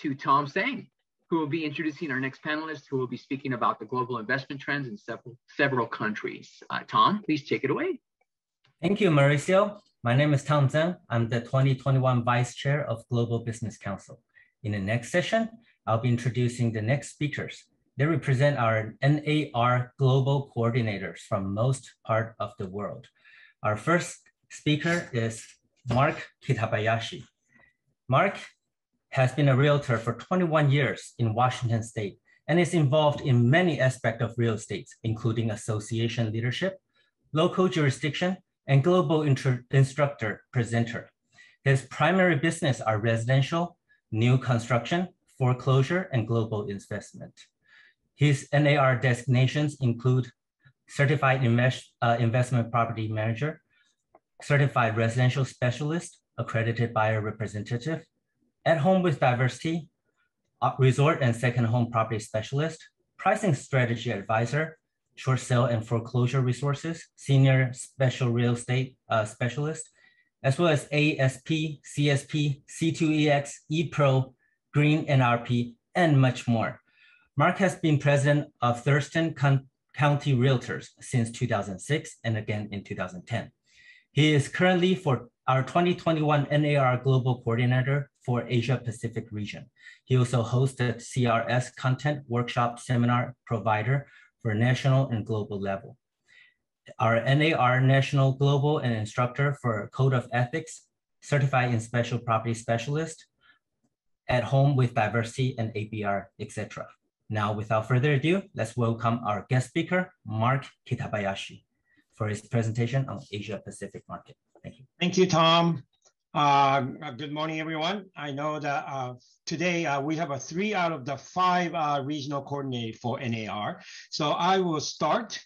to Tom Tsang, who will be introducing our next panelist, who will be speaking about the global investment trends in several, several countries. Uh, Tom, please take it away. Thank you, Mauricio. My name is Tom Tsang. I'm the 2021 Vice Chair of Global Business Council. In the next session, I'll be introducing the next speakers. They represent our NAR global coordinators from most part of the world. Our first speaker is Mark Kitabayashi. Mark has been a realtor for 21 years in Washington state and is involved in many aspects of real estate, including association leadership, local jurisdiction, and global instructor presenter. His primary business are residential, new construction, foreclosure, and global investment. His NAR designations include Certified uh, Investment Property Manager, Certified Residential Specialist, accredited buyer representative, At Home with Diversity, uh, Resort and Second Home Property Specialist, Pricing Strategy Advisor, Short Sale and Foreclosure Resources, Senior Special Real Estate uh, Specialist, as well as ASP, CSP, C2EX, ePro, Green NRP, and much more. Mark has been president of Thurston County Realtors since 2006 and again in 2010. He is currently for our 2021 NAR Global Coordinator for Asia Pacific region. He also hosted CRS content workshop seminar provider for national and global level. Our NAR National Global and Instructor for Code of Ethics, Certified in Special Property Specialist, at home with diversity and ABR, etc. Now, without further ado, let's welcome our guest speaker, Mark Kitabayashi, for his presentation on Asia Pacific market. Thank you. Thank you, Tom. Uh, good morning, everyone. I know that uh, today uh, we have a three out of the five uh, regional coordinator for NAR. So I will start.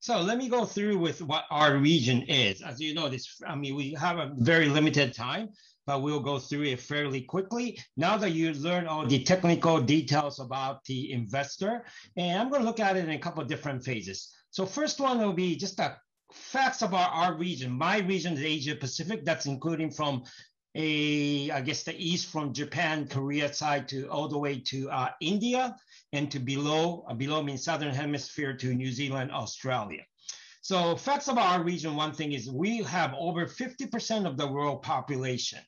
So let me go through with what our region is. As you know, this I mean we have a very limited time but we'll go through it fairly quickly. Now that you learn all the technical details about the investor, and I'm going to look at it in a couple of different phases. So first one will be just the facts about our region. My region is Asia Pacific. That's including from a, I guess the east from Japan, Korea side to all the way to uh, India and to below, uh, below means Southern Hemisphere to New Zealand, Australia. So facts about our region, one thing is we have over 50% of the world population.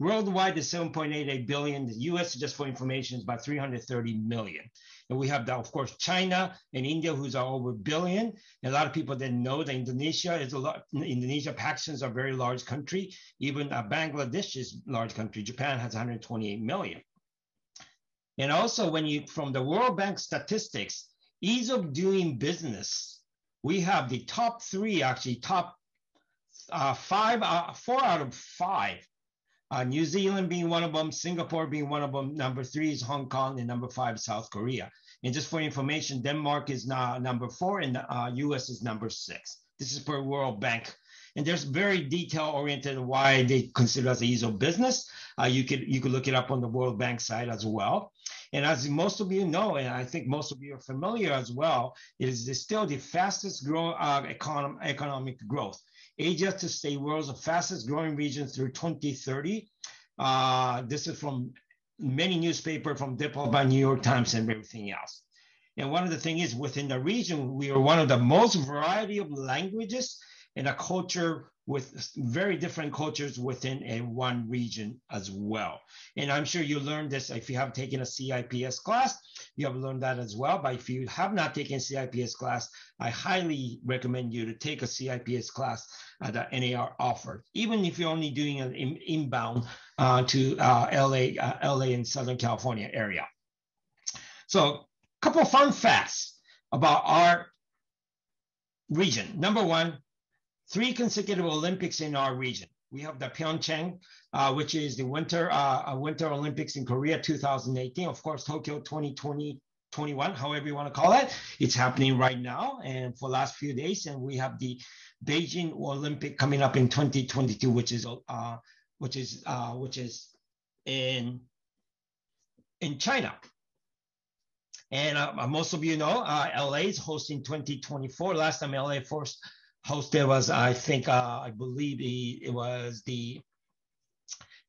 Worldwide is 7.88 billion. The US, just for information, is about 330 million. And we have, of course, China and India, who's over a billion. And a lot of people didn't know that Indonesia is a lot. Indonesia, Pakistan is a very large country. Even uh, Bangladesh is a large country. Japan has 128 million. And also, when you from the World Bank statistics, ease of doing business, we have the top three, actually top uh, five, uh, four out of five uh, New Zealand being one of them, Singapore being one of them. Number three is Hong Kong, and number five, South Korea. And just for information, Denmark is now number four, and uh, US is number six. This is per World Bank. And there's very detail oriented why they consider us a ease of business. Uh, you could you could look it up on the World Bank site as well. And as most of you know, and I think most of you are familiar as well, it is still the fastest growing uh, economic growth. Asia to stay world's fastest growing region through 2030. Uh, this is from many newspapers from Diplomat, New York Times, and everything else. And one of the things is within the region, we are one of the most variety of languages and a culture with very different cultures within a one region as well. And I'm sure you learned this if you have taken a CIPS class, you have learned that as well. But if you have not taken CIPS class, I highly recommend you to take a CIPS class that NAR offered, even if you're only doing an in, inbound uh, to uh, LA, uh, LA and Southern California area. So a couple fun facts about our region. Number one, three consecutive Olympics in our region. We have the Pyeongchang, uh, which is the Winter uh, Winter Olympics in Korea 2018. Of course, Tokyo 2020, 21, however you want to call it. It's happening right now and for last few days. And we have the Beijing Olympic coming up in 2022, which is uh, which is uh, which is in in China. And uh, most of you know, uh, LA is hosting 2024. Last time LA first hosted was, I think, uh, I believe it was the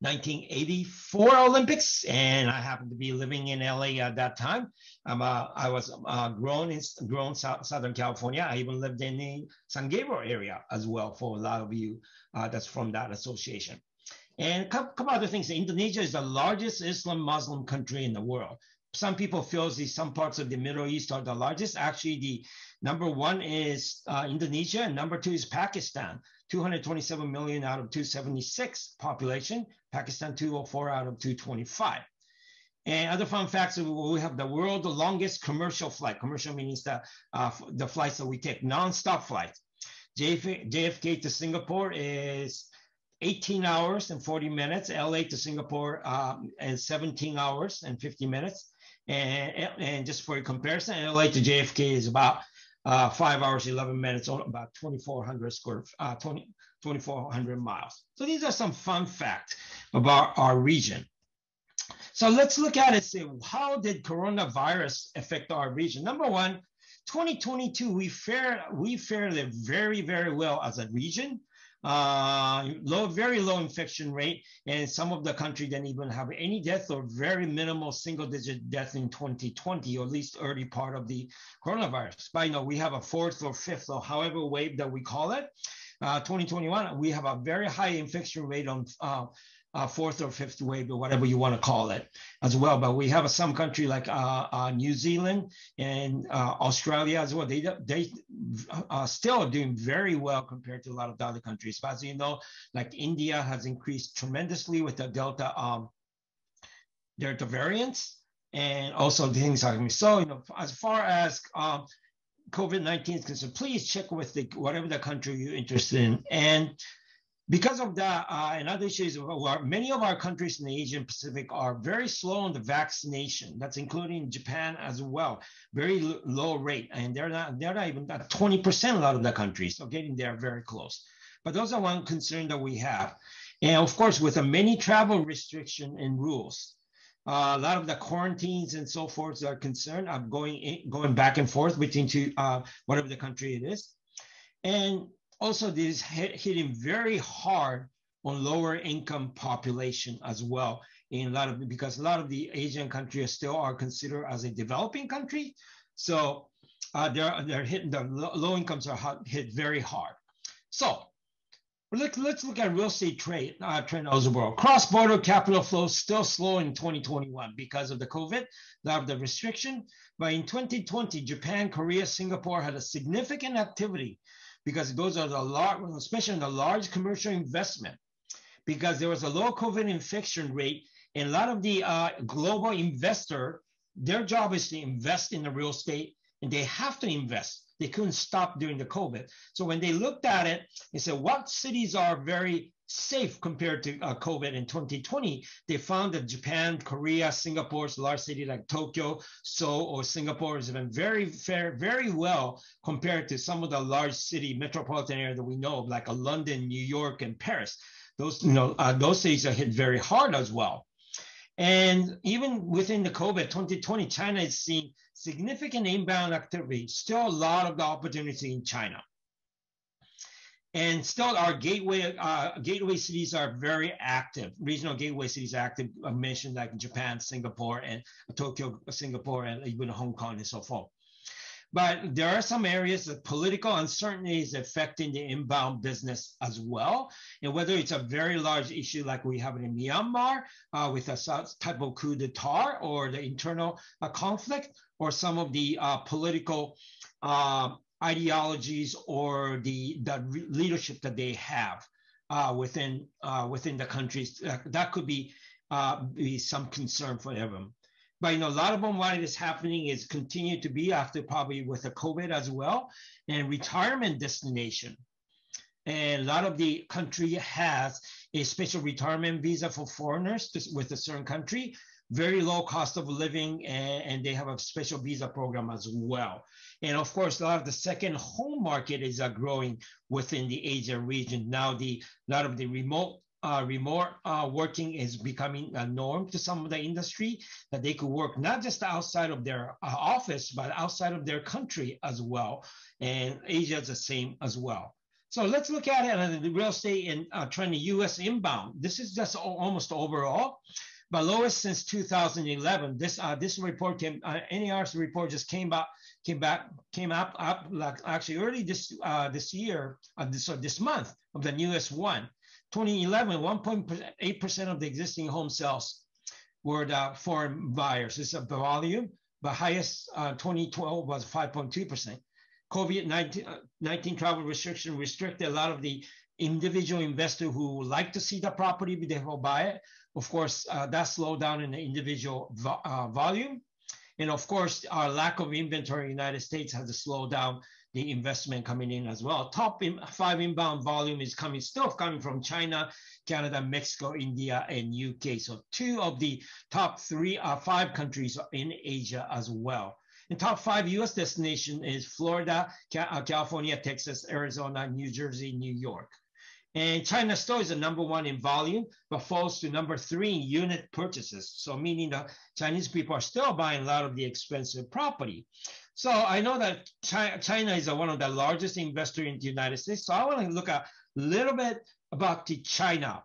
1984 Olympics, and I happened to be living in LA at that time. Um, uh, I was uh, grown in grown South, Southern California. I even lived in the San Gabriel area as well. For a lot of you, uh, that's from that association. And a couple, couple other things. Indonesia is the largest Islam Muslim country in the world. Some people feel the some parts of the Middle East are the largest. Actually, the number one is uh, Indonesia, and number two is Pakistan. 227 million out of 276 population, Pakistan 204 out of 225. And other fun facts, we have the world's longest commercial flight. Commercial means the, uh, the flights that we take, non-stop flights. JF, JFK to Singapore is 18 hours and 40 minutes. LA to Singapore um, is 17 hours and 50 minutes. And, and just for comparison, LA to JFK is about uh, five hours, 11 minutes, on about 2,400 square, uh, 20, 2,400 miles. So these are some fun facts about our region. So let's look at it. Say, how did coronavirus affect our region? Number one, 2022, we fared we fared very very well as a region uh, low, very low infection rate, and some of the country didn't even have any death or very minimal single-digit death in 2020, or at least early part of the coronavirus. But you know, we have a fourth or fifth, or however wave that we call it. Uh, 2021, we have a very high infection rate on uh, uh, fourth or fifth wave or whatever you want to call it as well. But we have some country like uh, uh, New Zealand and uh, Australia as well. They they are still doing very well compared to a lot of the other countries. But as you know, like India has increased tremendously with the Delta um, Delta variants. And also things like so, you know, as far as um, COVID-19 is concerned, please check with the whatever the country you're interested in. And because of that, uh, and other issues, many of our countries in the Asian Pacific are very slow on the vaccination. That's including Japan as well. Very low rate, and they're not they're not even at 20% a lot of the countries. So getting there very close. But those are one concern that we have. And of course, with the many travel restriction and rules, uh, a lot of the quarantines and so forth are concerned. I'm going in, going back and forth between two, uh, whatever the country it is. And also, this is hitting very hard on lower income population as well in a lot of because a lot of the Asian countries still are considered as a developing country. So uh, they're they're hitting the low incomes are hit very hard. So let's let's look at real estate trade uh, trend as well. Cross border capital flow still slow in 2021 because of the COVID, of the restriction. But in 2020, Japan, Korea, Singapore had a significant activity because those are the large, especially in the large commercial investment, because there was a low COVID infection rate, and a lot of the uh, global investor, their job is to invest in the real estate, and they have to invest. They couldn't stop during the COVID. So when they looked at it, they said, what cities are very safe compared to uh, COVID in 2020. They found that Japan, Korea, Singapore's large city like Tokyo, Seoul, or Singapore has been very fair, very well compared to some of the large city metropolitan area that we know of, like a London, New York, and Paris. Those, you know, uh, those cities are hit very hard as well. And even within the COVID 2020, China is seeing significant inbound activity, still a lot of the opportunity in China and still our gateway uh, gateway cities are very active. Regional gateway cities active. I mentioned like Japan, Singapore, and Tokyo, Singapore, and even Hong Kong and so forth. But there are some areas that political uncertainty is affecting the inbound business as well. And whether it's a very large issue like we have in Myanmar uh, with a type of coup d'etat or the internal uh, conflict, or some of the uh, political uh, ideologies or the, the leadership that they have uh, within uh, within the countries. Uh, that could be be some concern for them. But you know, a lot of them, why what is happening is continue to be after probably with the COVID as well, and retirement destination. And a lot of the country has a special retirement visa for foreigners with a certain country, very low cost of living, and, and they have a special visa program as well. And of course, a lot of the second home market is uh, growing within the Asia region. Now, the a lot of the remote uh, remote uh, working is becoming a norm to some of the industry, that they could work not just outside of their uh, office, but outside of their country as well. And Asia is the same as well. So let's look at it on the real estate and uh, U.S. inbound. This is just almost overall, but lowest since 2011. This uh, this report came, uh, NAR's report just came out came back came up up like actually early this uh, this year uh, this uh, this month of the newest one 2011 1.8% of the existing home sales were the foreign buyers. This is the volume the highest uh, 2012 was 5.2% covid-19 19 travel restriction restricted a lot of the individual investor who would like to see the property before buy it. Of course uh, that slowed down in the individual vo uh, volume. And of course, our lack of inventory in the United States has slowed down the investment coming in as well. Top in, five inbound volume is coming, still coming from China, Canada, Mexico, India, and UK. So two of the top three, uh, five countries in Asia as well. And top five US destination is Florida, uh, California, Texas, Arizona, New Jersey, New York. And China still is the number one in volume, but falls to number three in unit purchases. So meaning the Chinese people are still buying a lot of the expensive property. So I know that China is one of the largest investor in the United States. So I want to look a little bit about the China,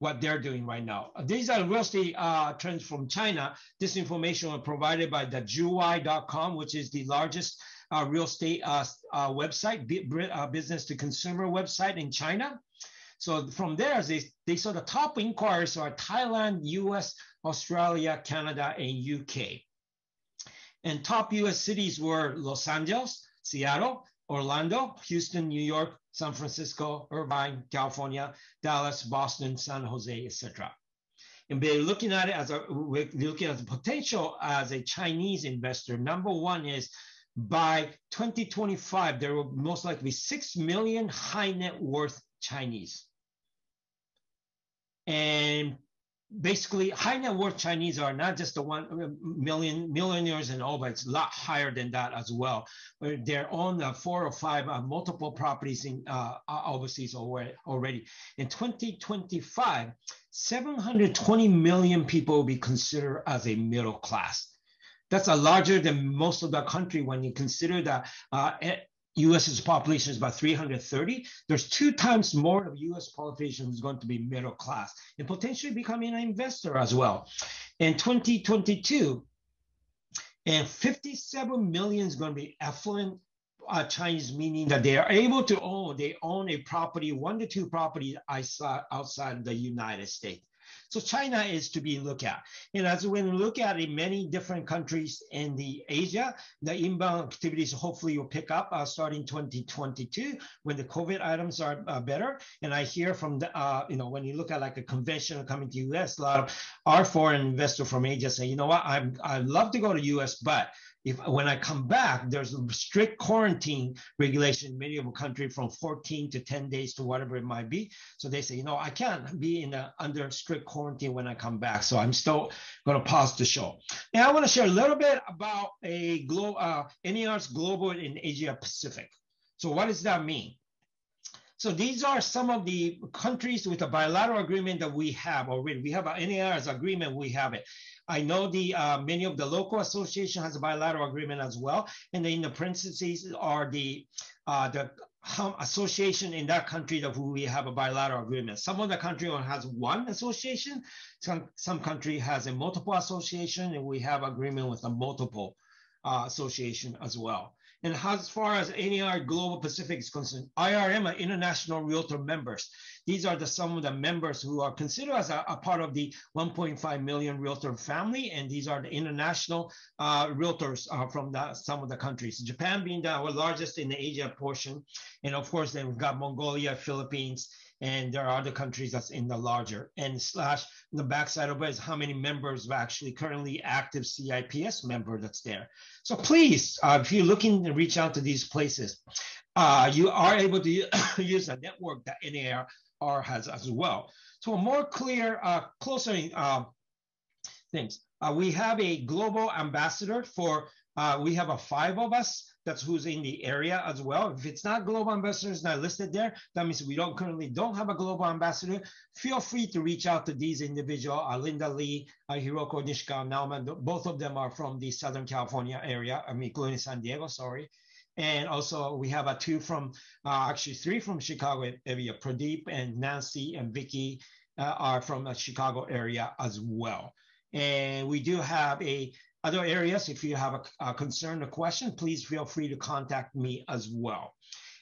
what they're doing right now. These are real estate uh, trends from China. This information was provided by the Juwai.com, which is the largest uh, real estate uh, uh website, uh, business to consumer website in China. So from there, they, they saw the top inquiries are Thailand, US, Australia, Canada, and UK. And top US cities were Los Angeles, Seattle, Orlando, Houston, New York, San Francisco, Irvine, California, Dallas, Boston, San Jose, etc. And we're looking at it as a we're looking at the potential as a Chinese investor. Number one is by 2025, there will most likely be 6 million high net worth Chinese. And basically, high net worth Chinese are not just the uh, million millionaires and all, but it's a lot higher than that as well. They're on uh, four or five uh, multiple properties in uh, overseas already. In 2025, 720 million people will be considered as a middle class. That's a larger than most of the country when you consider that uh, US's population is about 330. There's two times more of US population who's going to be middle class and potentially becoming an investor as well. In 2022, and 57 million is going to be affluent uh, Chinese, meaning that they are able to own, they own a property, one to two properties outside the United States. So China is to be looked at. And as when we look at in many different countries in the Asia, the inbound activities hopefully will pick up uh, starting 2022 when the COVID items are uh, better. And I hear from the, uh, you know, when you look at like a convention coming to US, a lot of our foreign investor from Asia say, you know what, I'm, I'd love to go to US, but if when I come back, there's a strict quarantine regulation in many of the country from 14 to 10 days to whatever it might be. So they say, you know, I can't be in a, under strict quarantine when I come back. So I'm still going to pause the show. Now I want to share a little bit about a glo- uh, NAR's global in Asia Pacific. So what does that mean? So these are some of the countries with a bilateral agreement that we have already. We have an NAR's agreement, we have it. I know the uh, many of the local association has a bilateral agreement as well. And in the parentheses are the uh, the association in that country that we have a bilateral agreement. Some of the country has one association, some, some country has a multiple association, and we have agreement with a multiple uh, association as well. And as far as NAR Global Pacific is concerned, IRM are international realtor members. These are the some of the members who are considered as a, a part of the 1.5 million realtor family, and these are the international uh, realtors uh, from the, some of the countries. Japan being the, our largest in the Asia portion, and of course then we've got Mongolia, Philippines, and there are other countries that's in the larger. And slash the backside of it is how many members are actually currently active CIPS member that's there. So please, uh, if you're looking to reach out to these places, uh, you are able to *coughs* use a network that NAR has as well. So a more clear, uh, closer uh, things. Uh, we have a global ambassador for Uh, we have a five of us that's who's in the area as well. If it's not global ambassadors not listed there, that means we don't currently don't have a global ambassador. Feel free to reach out to these individuals, Linda Lee, uh, Hiroko Nishikawa, Nauman. Both of them are from the Southern California area, I mean, including San Diego, sorry. And also we have a two from, uh, actually three from Chicago area, Pradeep and Nancy and Vicky uh, are from the Chicago area as well. And we do have a other areas. If you have a, a concern or question, please feel free to contact me as well.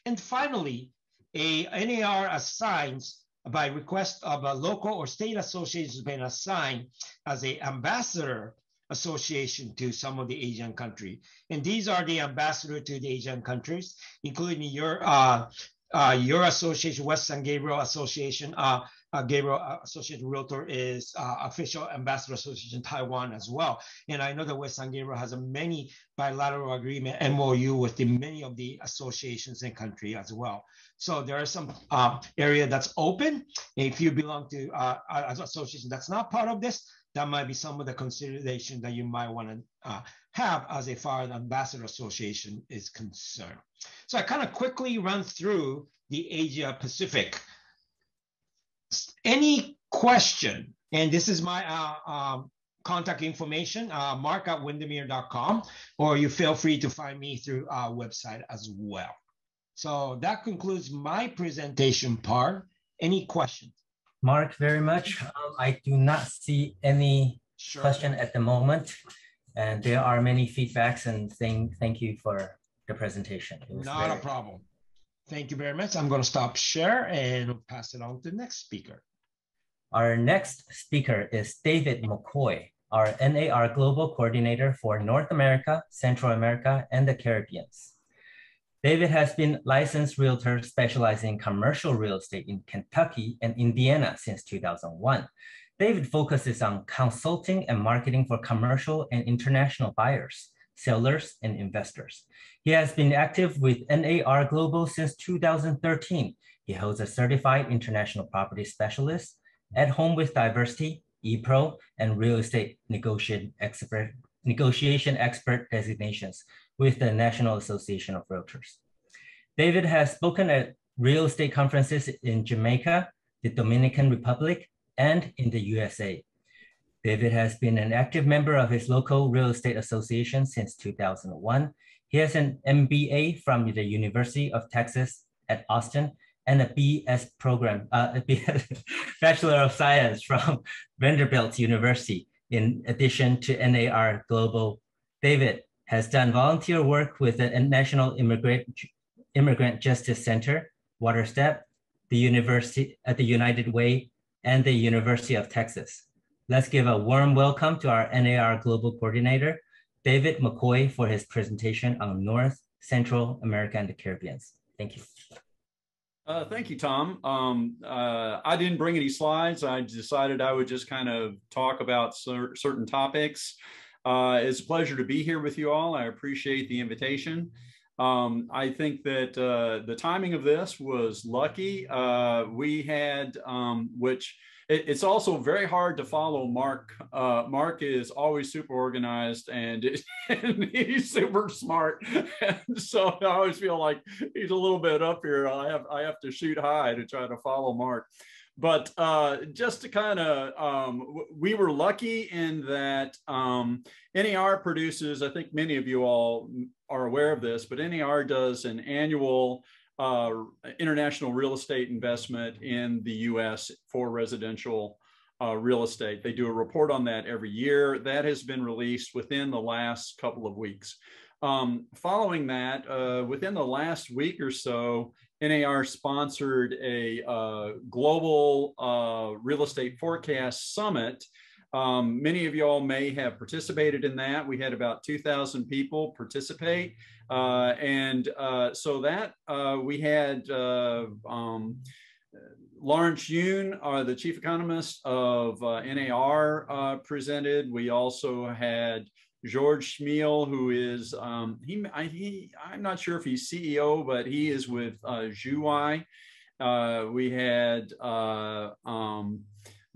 And finally, a NAR assigns by request of a local or state association has been assigned as a ambassador association to some of the Asian country. And these are the ambassador to the Asian countries, including your uh, uh, your association, West San Gabriel Association, uh, uh, Gabriel uh, Associated Realtor is uh, official ambassador association Taiwan as well. And I know that West San Gabriel has a many bilateral agreement MOU with the many of the associations in country as well. So there are some uh, area that's open. If you belong to uh, an association that's not part of this, that might be some of the consideration that you might want to uh, have as a foreign ambassador association is concerned. So I kind of quickly run through the Asia Pacific any question, and this is my uh, um, contact information, uh, mark at windermere.com, or you feel free to find me through our website as well. So that concludes my presentation part. Any questions? Mark, very much. Um, I do not see any sure. question at the moment. And there are many feedbacks and thing, thank you for the presentation. Not very... a problem. Thank you very much. I'm going to stop share and pass it on to the next speaker. Our next speaker is David McCoy, our NAR Global Coordinator for North America, Central America, and the Caribbean. David has been licensed realtor specializing in commercial real estate in Kentucky and Indiana since 2001. David focuses on consulting and marketing for commercial and international buyers sellers, and investors. He has been active with NAR Global since 2013. He holds a certified international property specialist, at home with diversity, ePro, and real estate negotiation expert, negotiation expert designations with the National Association of Realtors. David has spoken at real estate conferences in Jamaica, the Dominican Republic, and in the USA. David has been an active member of his local real estate association since 2001. He has an MBA from the University of Texas at Austin and a BS program, uh, a BS, *laughs* Bachelor of Science from *laughs* Vanderbilt University, in addition to NAR Global. David has done volunteer work with the National Immigrant, Immigrant Justice Center, WaterStep, the University at the United Way, and the University of Texas. Let's give a warm welcome to our NAR Global Coordinator, David McCoy, for his presentation on North, Central America, and the Caribbean. Thank you. Uh, thank you, Tom. Um, uh, I didn't bring any slides. I decided I would just kind of talk about cer certain topics. Uh, it's a pleasure to be here with you all. I appreciate the invitation. Um, I think that uh, the timing of this was lucky. Uh, we had, um, which it, it's also very hard to follow Mark. Uh, Mark is always super organized and, *laughs* and he's super smart. And *laughs* so I always feel like he's a little bit up here. I have I have to shoot high to try to follow Mark but uh, just to kind of, um, we were lucky in that um, NAR produces, I think many of you all are aware of this, but NAR does an annual uh, international real estate investment in the US for residential uh, real estate. They do a report on that every year. That has been released within the last couple of weeks. Um, following that, uh, within the last week or so, NAR sponsored a uh, global uh, real estate forecast summit um, many of y'all may have participated in that. We had about 2,000 people participate. Uh, and uh, so that uh, we had uh, um, Lawrence Yun, uh, the chief economist of uh, NAR, presented. We also had George Chmiel, who is um, he, I, he, I'm not sure if he's CEO, but he is with uh, Juwai. we had um,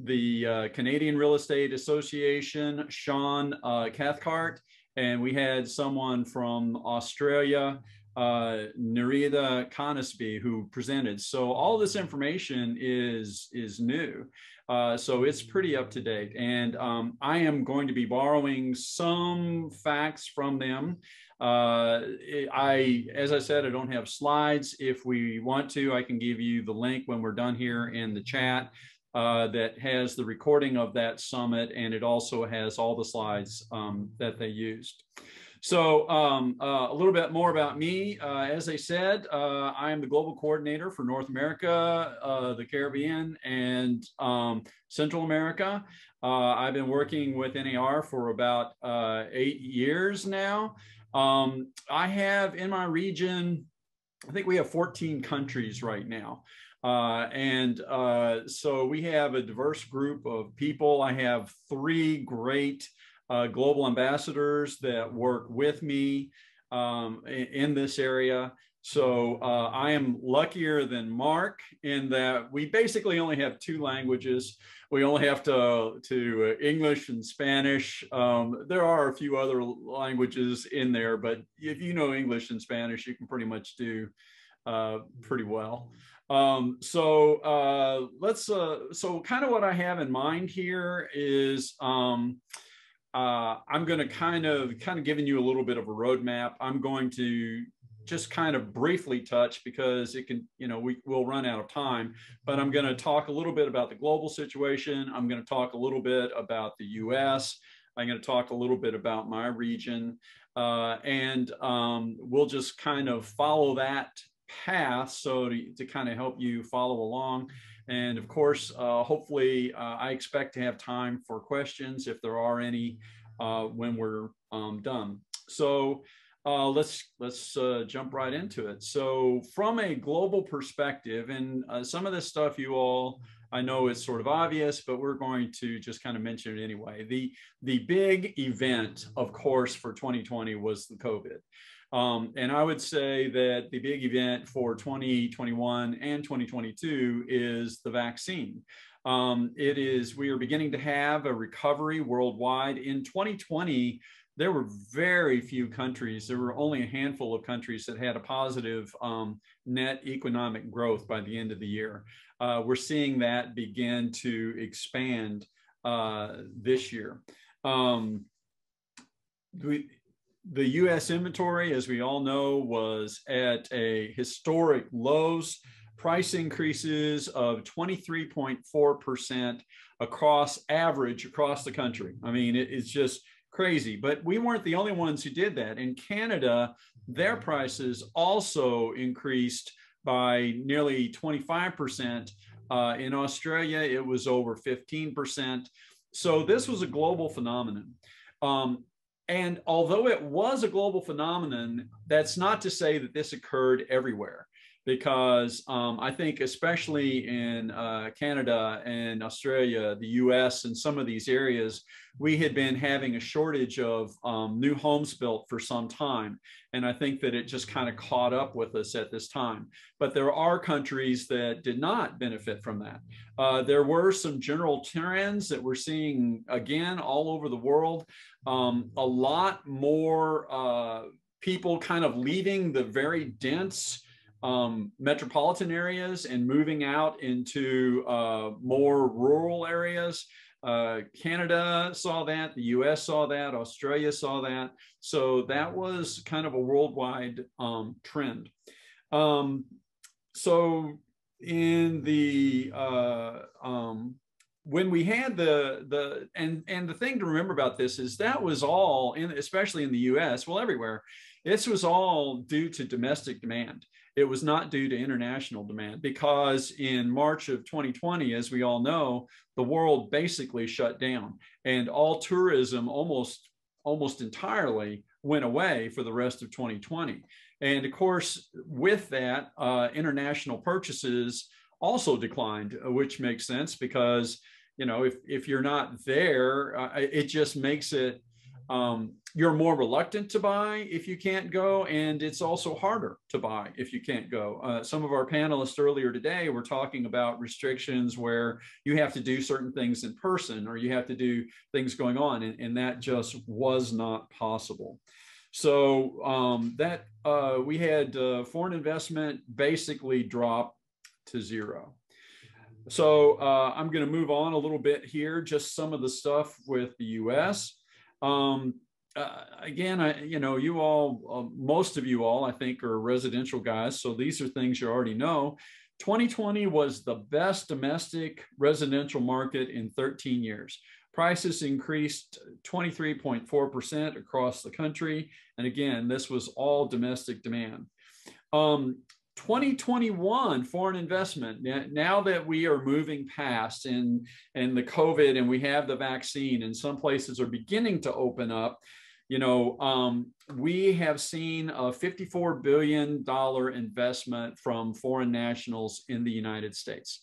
the uh, Canadian Real Estate Association, Sean uh, Cathcart, and we had someone from Australia, uh, Nerida Conisbee, who presented. So all this information is is new. Uh, so it's pretty up to date. And um, I am going to be borrowing some facts from them. Uh, I, as I said, I don't have slides. If we want to, I can give you the link when we're done here in the chat uh, that has the recording of that summit, and it also has all the slides um, that they used. So um, uh, a little bit more about me. Uh, as I said, uh, I am the global coordinator for North America, uh, the Caribbean, and um, Central America. I've been working with NAR for about eight years now. Um, I have in my region, I think we have 14 countries right now. Uh, and uh, so we have a diverse group of people. I have three great uh, global ambassadors that work with me um, in, this area. So uh, I am luckier than Mark in that we basically only have two languages. We only have to to English and Spanish. Um, there are a few other languages in there, but if you know English and Spanish, you can pretty much do uh, pretty well. Um, so uh, let's uh, so kind of what I have in mind here is um, uh, I'm going to kind of kind of giving you a little bit of a roadmap. I'm going to just kind of briefly touch because it can, you know, we will run out of time, but I'm going to talk a little bit about the global situation. I'm going to talk a little bit about the US. I'm going to talk a little bit about my region. Uh, and um, we'll just kind of follow that path so to, to kind of help you follow along. And of course, uh, hopefully, uh, I expect to have time for questions if there are any uh, when we're um, done. So uh, let's let's uh, jump right into it. So from a global perspective, and uh, some of this stuff you all I know is sort of obvious, but we're going to just kind of mention it anyway. The the big event, of course, for 2020 was the COVID. Um, and I would say that the big event for 2021 and 2022 is the vaccine. Um, it is, we are beginning to have a recovery worldwide. In 2020, there were very few countries, there were only a handful of countries that had a positive um, net economic growth by the end of the year. Uh, we're seeing that begin to expand uh, this year. Um, we, the US inventory, as we all know, was at a historic lows, price increases of 23.4% across average across the country. I mean, it, it's just crazy, but we weren't the only ones who did that. In Canada, their prices also increased by nearly 25%. Uh, in Australia, it was over 15%. So this was a global phenomenon. Um, and although it was a global phenomenon, that's not to say that this occurred everywhere, because um, I think, especially in uh, Canada and Australia, the US, and some of these areas, we had been having a shortage of um, new homes built for some time. And I think that it just kind of caught up with us at this time. But there are countries that did not benefit from that. Uh, there were some general trends that we're seeing again all over the world. Um, a lot more uh, people kind of leaving the very dense um, metropolitan areas and moving out into uh, more rural areas. Uh, Canada saw that, the US saw that, Australia saw that. So that was kind of a worldwide um, trend. Um, so in the uh, um, when we had the the and and the thing to remember about this is that was all in especially in the US, well everywhere, this was all due to domestic demand. It was not due to international demand because in March of 2020, as we all know, the world basically shut down and all tourism almost almost entirely went away for the rest of 2020. And of course, with that, uh, international purchases also declined, which makes sense because you know if if you're not there, uh, it just makes it um, you're more reluctant to buy if you can't go, and it's also harder to buy if you can't go. Uh, some of our panelists earlier today were talking about restrictions where you have to do certain things in person or you have to do things going on, and, and that just was not possible. So um, that uh, we had uh, foreign investment basically drop to zero. So uh, I'm going to move on a little bit here, just some of the stuff with the U.S. Um, uh, again, I, you know, you all, uh, most of you all, I think, are residential guys. So these are things you already know. 2020 was the best domestic residential market in 13 years. Prices increased 23.4% across the country. And again, this was all domestic demand. Um, 2021 foreign investment. Now that we are moving past and and the covid and we have the vaccine and some places are beginning to open up you know um, we have seen a 54 billion dollar investment from foreign nationals in the united states.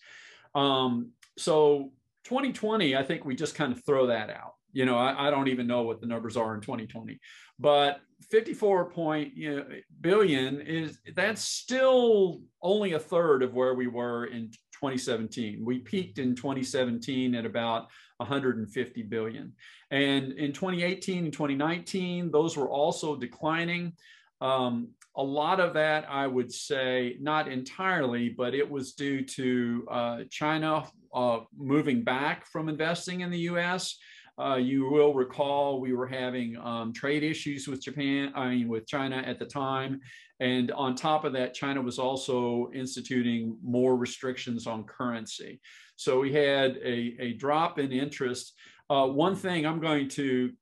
Um, so 2020 i think we just kind of throw that out you know I, I don't even know what the numbers are in 2020 but 54 point you know, billion is that's still only a third of where we were in 2017. We peaked in 2017 at about 150 billion. And in 2018 and 2019, those were also declining. Um, a lot of that, I would say, not entirely, but it was due to uh, China uh, moving back from investing in the US. Uh, you will recall we were having um, trade issues with Japan, I mean, with China at the time. And on top of that, China was also instituting more restrictions on currency. So we had a, a drop in interest. Uh, one thing I'm going to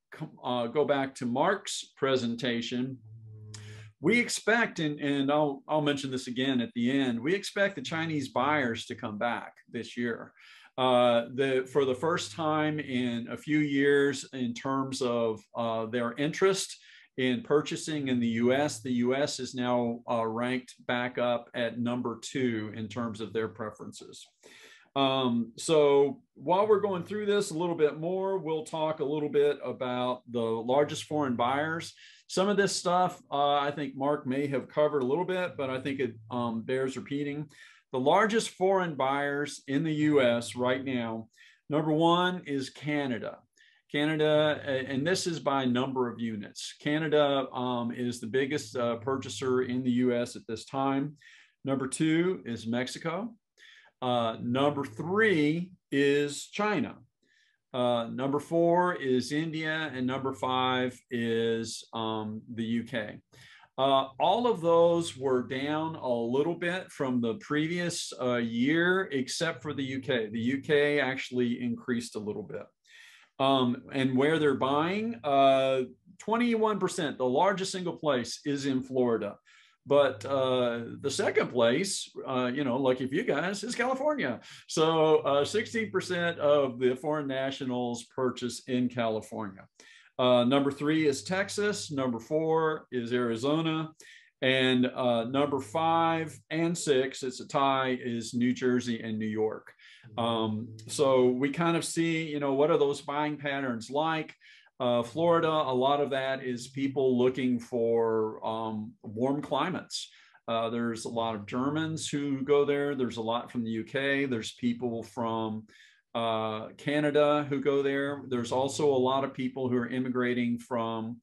uh, go back to Mark's presentation. We expect, and, and I'll, I'll mention this again at the end, we expect the Chinese buyers to come back this year uh, the, for the first time in a few years in terms of uh, their interest in purchasing in the US. The US is now uh, ranked back up at number two in terms of their preferences. Um, so while we're going through this a little bit more, we'll talk a little bit about the largest foreign buyers. Some of this stuff uh, I think Mark may have covered a little bit, but I think it um, bears repeating. The largest foreign buyers in the US right now, number one is Canada. Canada, and this is by number of units. Canada um, is the biggest uh, purchaser in the US at this time. Number two is Mexico. Uh, number three is China. Uh, number four is India, and number five is um, the UK. Uh, all of those were down a little bit from the previous uh, year, except for the UK. The UK actually increased a little bit. Um, and where they're buying, uh, 21%, the largest single place is in Florida. But uh, the second place, uh, you know, like if you guys, is California. So 16% uh, of the foreign nationals purchase in California. Uh, number three is Texas. Number four is Arizona. And uh, number five and six, it's a tie, is New Jersey and New York. Um, so we kind of see, you know, what are those buying patterns like? Uh, Florida, a lot of that is people looking for um, warm climates. Uh, there's a lot of Germans who go there. There's a lot from the UK. There's people from uh, Canada who go there. There's also a lot of people who are immigrating from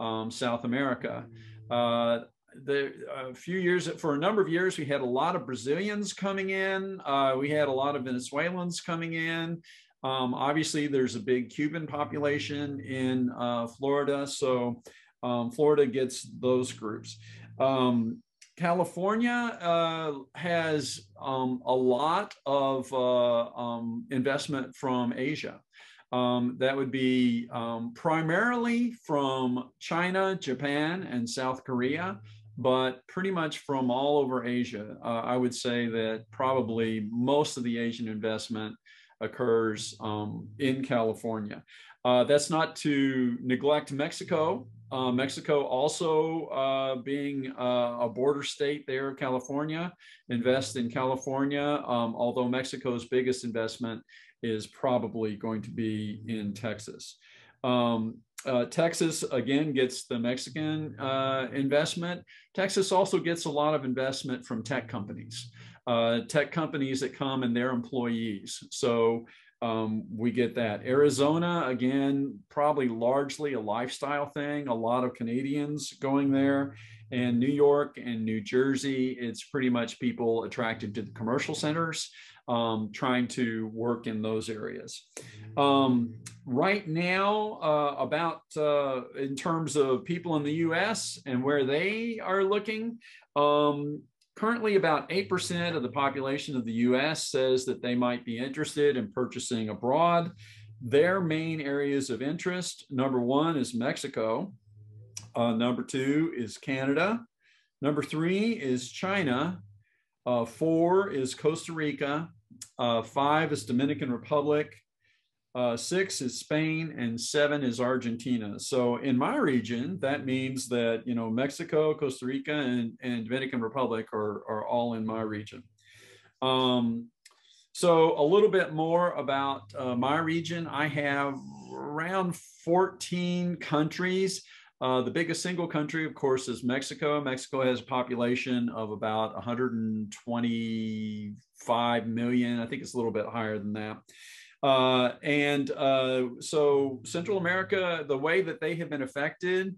um, South America. Uh, the, a few years, for a number of years, we had a lot of Brazilians coming in. Uh, we had a lot of Venezuelans coming in. Um, obviously, there's a big Cuban population in uh, Florida, so um, Florida gets those groups. Um, California uh, has um, a lot of uh, um, investment from Asia. Um, that would be um, primarily from China, Japan, and South Korea, but pretty much from all over Asia. Uh, I would say that probably most of the Asian investment occurs um, in California. Uh, that's not to neglect Mexico. Uh, Mexico also uh, being uh, a border state there, California, invest in California, um, although Mexico's biggest investment is probably going to be in Texas. Um, uh, Texas again gets the Mexican uh, investment. Texas also gets a lot of investment from tech companies, uh, tech companies that come and their employees. So um, we get that. Arizona, again, probably largely a lifestyle thing, a lot of Canadians going there. And New York and New Jersey, it's pretty much people attracted to the commercial centers, um, trying to work in those areas. Um, right now, uh, about uh, in terms of people in the US and where they are looking, um, Currently, about 8% of the population of the US says that they might be interested in purchasing abroad. Their main areas of interest number one is Mexico, uh, number two is Canada, number three is China, uh, four is Costa Rica, uh, five is Dominican Republic, uh, six is Spain, and seven is Argentina. So in my region, that means that you know Mexico, Costa Rica, and, and Dominican Republic are, are all in my region. Um, so a little bit more about uh, my region. I have around 14 countries. Uh, the biggest single country, of course, is Mexico. Mexico has a population of about 125 million. I think it's a little bit higher than that. Uh, and uh, so Central America, the way that they have been affected,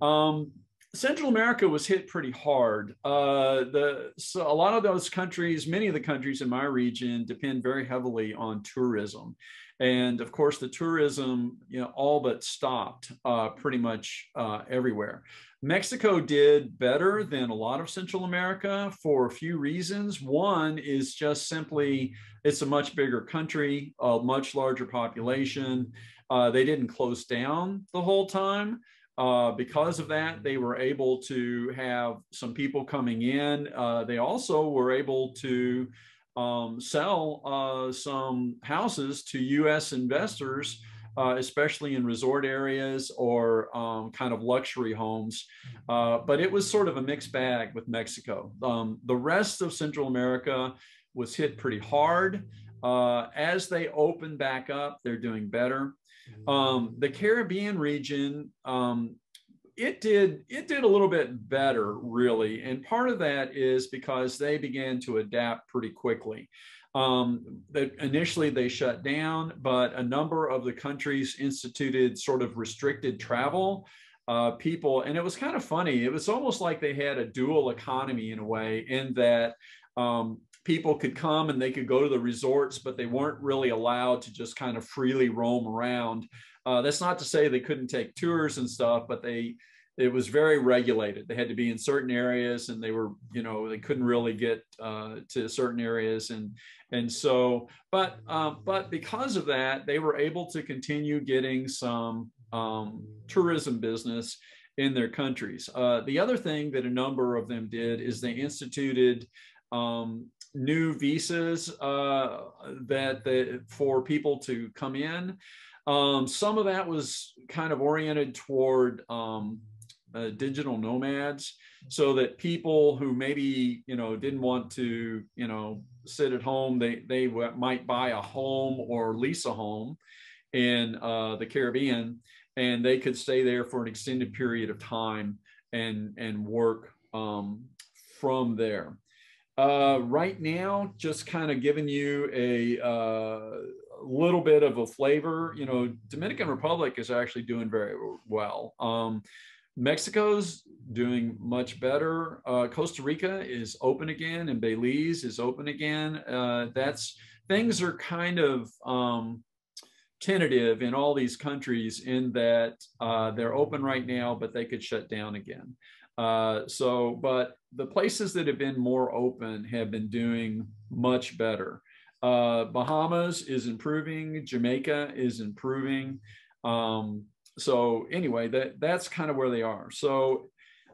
um, Central America was hit pretty hard. Uh, the so a lot of those countries, many of the countries in my region, depend very heavily on tourism, and of course, the tourism, you know, all but stopped uh, pretty much uh, everywhere. Mexico did better than a lot of Central America for a few reasons. One is just simply it's a much bigger country, a much larger population. Uh, they didn't close down the whole time. Uh, because of that, they were able to have some people coming in. Uh, they also were able to um, sell uh, some houses to US investors uh, especially in resort areas or um, kind of luxury homes. Uh, but it was sort of a mixed bag with Mexico. Um, the rest of Central America was hit pretty hard. Uh, as they open back up, they're doing better. Um, the Caribbean region, um, it did it did a little bit better, really, and part of that is because they began to adapt pretty quickly. Um, that initially they shut down, but a number of the countries instituted sort of restricted travel. Uh, people, and it was kind of funny. It was almost like they had a dual economy in a way, in that um, people could come and they could go to the resorts, but they weren't really allowed to just kind of freely roam around. Uh, that's not to say they couldn't take tours and stuff, but they it was very regulated. They had to be in certain areas, and they were, you know, they couldn't really get uh, to certain areas, and and so, but um, but because of that, they were able to continue getting some um, tourism business in their countries. Uh, the other thing that a number of them did is they instituted um, new visas uh, that they, for people to come in. Um, some of that was kind of oriented toward um, uh, digital nomads so that people who maybe you know didn't want to you know sit at home they they might buy a home or lease a home in uh, the caribbean and they could stay there for an extended period of time and and work um, from there. Uh, right now just kind of giving you a uh, little bit of a flavor you know dominican republic is actually doing very well um, Mexico's doing much better. Uh, Costa Rica is open again, and Belize is open again. Uh, that's things are kind of um, tentative in all these countries in that uh, they're open right now, but they could shut down again. Uh, so, but the places that have been more open have been doing much better. Uh, Bahamas is improving. Jamaica is improving. Um, so anyway, that that's kind of where they are. So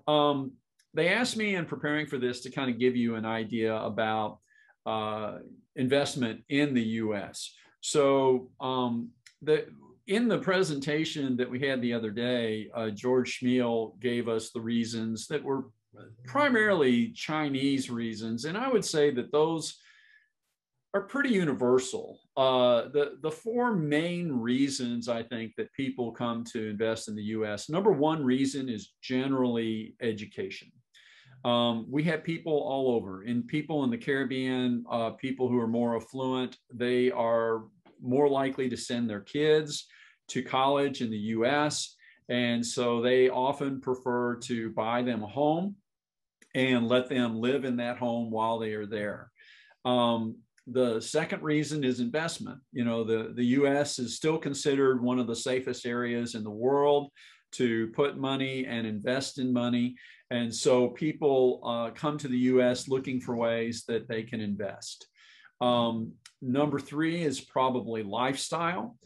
um, they asked me in preparing for this to kind of give you an idea about uh, investment in the U.S. So um, the in the presentation that we had the other day, uh, George Chmiel gave us the reasons that were primarily Chinese reasons, and I would say that those are pretty universal. Uh, the, the four main reasons I think that people come to invest in the US number one reason is generally education. Um, we have people all over, and people in the Caribbean, uh, people who are more affluent, they are more likely to send their kids to college in the US. And so they often prefer to buy them a home and let them live in that home while they are there. Um, the second reason is investment. You know, the, the US is still considered one of the safest areas in the world to put money and invest in money. And so people uh, come to the US looking for ways that they can invest. Um, number three is probably lifestyle,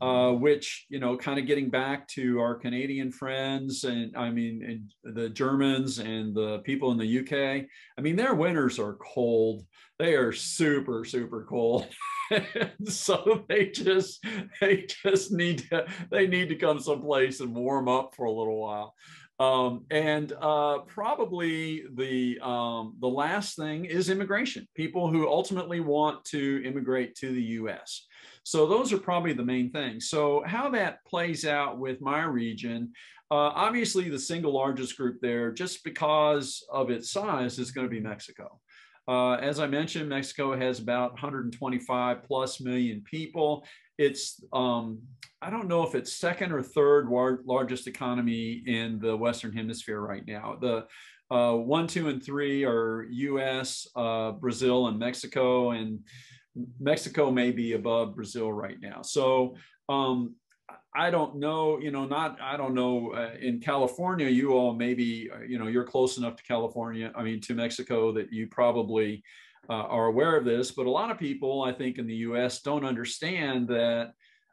uh, which, you know, kind of getting back to our Canadian friends and I mean, and the Germans and the people in the UK. I mean, their winters are cold. They are super, super cold. *laughs* so they just they just need to they need to come someplace and warm up for a little while um, and uh, probably the um, the last thing is immigration. People who ultimately want to immigrate to the U.S. So those are probably the main things. So how that plays out with my region, uh, obviously the single largest group there, just because of its size, is going to be Mexico. Uh, as I mentioned, Mexico has about 125 plus million people. It's um, I don't know if it's second or third largest economy in the Western Hemisphere right now. The uh, one, two, and three are U.S., uh, Brazil, and Mexico, and Mexico may be above Brazil right now. So um, I don't know, you know, not, I don't know, uh, in California, you all maybe, uh, you know, you're close enough to California, I mean, to Mexico that you probably uh, are aware of this, but a lot of people, I think, in the US don't understand that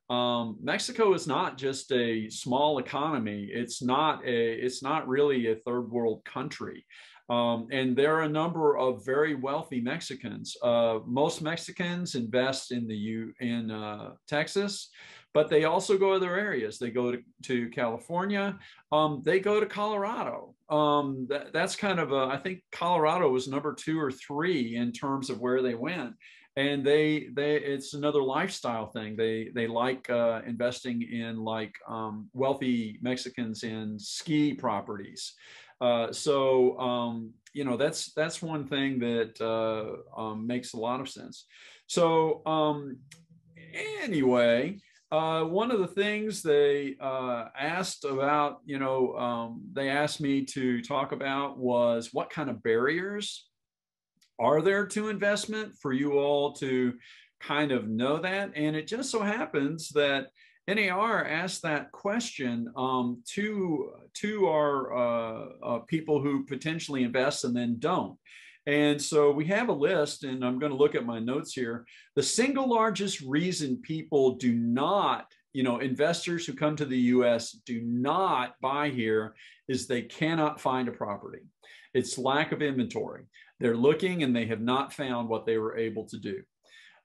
um, Mexico is not just a small economy. It's not a, it's not really a third world country. Um, and there are a number of very wealthy Mexicans. Uh, most Mexicans invest in the U in uh, Texas, but they also go other areas. They go to, to California. Um, they go to Colorado. Um, that, that's kind of a, I think Colorado was number two or three in terms of where they went and they they it's another lifestyle thing they they like uh, investing in like um, wealthy mexicans in ski properties uh, so um, you know that's that's one thing that uh, um, makes a lot of sense so um, anyway uh, one of the things they uh, asked about, you know, um, they asked me to talk about was what kind of barriers are there to investment for you all to kind of know that? And it just so happens that NAR asked that question um, to to our uh, uh, people who potentially invest and then don't. And so we have a list, and I'm going to look at my notes here. The single largest reason people do not, you know, investors who come to the US do not buy here is they cannot find a property. It's lack of inventory. They're looking and they have not found what they were able to do.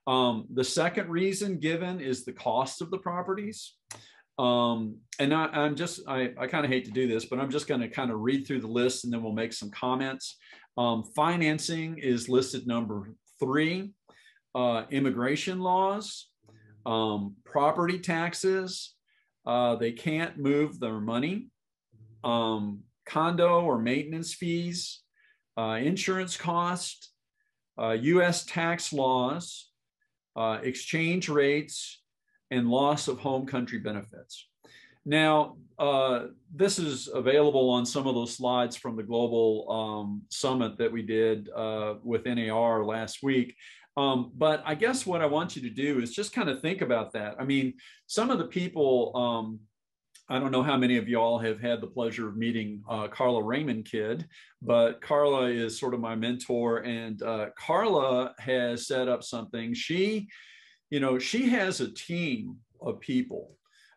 Um, the second reason given is the cost of the properties. Um, and I, am just, I, I kind of hate to do this, but I'm just going to kind of read through the list and then we'll make some comments. Um, financing is listed number three. Uh, immigration laws, um, property taxes, uh, they can't move their money, um, condo or maintenance fees, uh, insurance cost, US uh, tax laws, uh, exchange rates, and loss of home country benefits. Now, uh, this is available on some of those slides from the global um, summit that we did uh, with NAR last week. Um, but I guess what I want you to do is just kind of think about that. I mean, some of the people um, I don't know how many of y'all have had the pleasure of meeting uh, Carla Raymond Kidd, but Carla is sort of my mentor. And uh, Carla has set up something. She, you know, she has a team of people.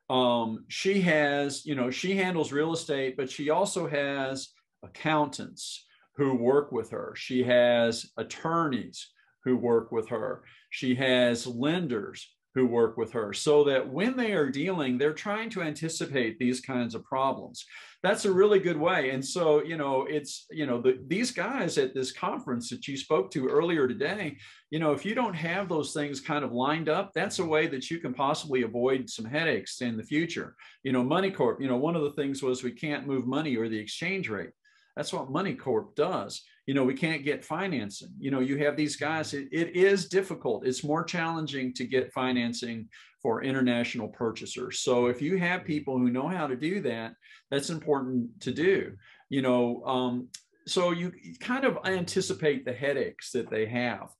Um, she has, you know, she handles real estate, but she also has accountants who work with her. She has attorneys who work with her. She has lenders who work with her so that when they are dealing, they're trying to anticipate these kinds of problems. That's a really good way. And so, you know, it's, you know, the, these guys at this conference that you spoke to earlier today, you know, if you don't have those things kind of lined up, that's a way that you can possibly avoid some headaches in the future. You know, MoneyCorp, you know, one of the things was we can't move money or the exchange rate. That's what MoneyCorp does. You know, we can't get financing. You know, you have these guys, it, it is difficult. It's more challenging to get financing for international purchasers. So if you have people who know how to do that, that's important to do. You know, um, so you kind of anticipate the headaches that they have.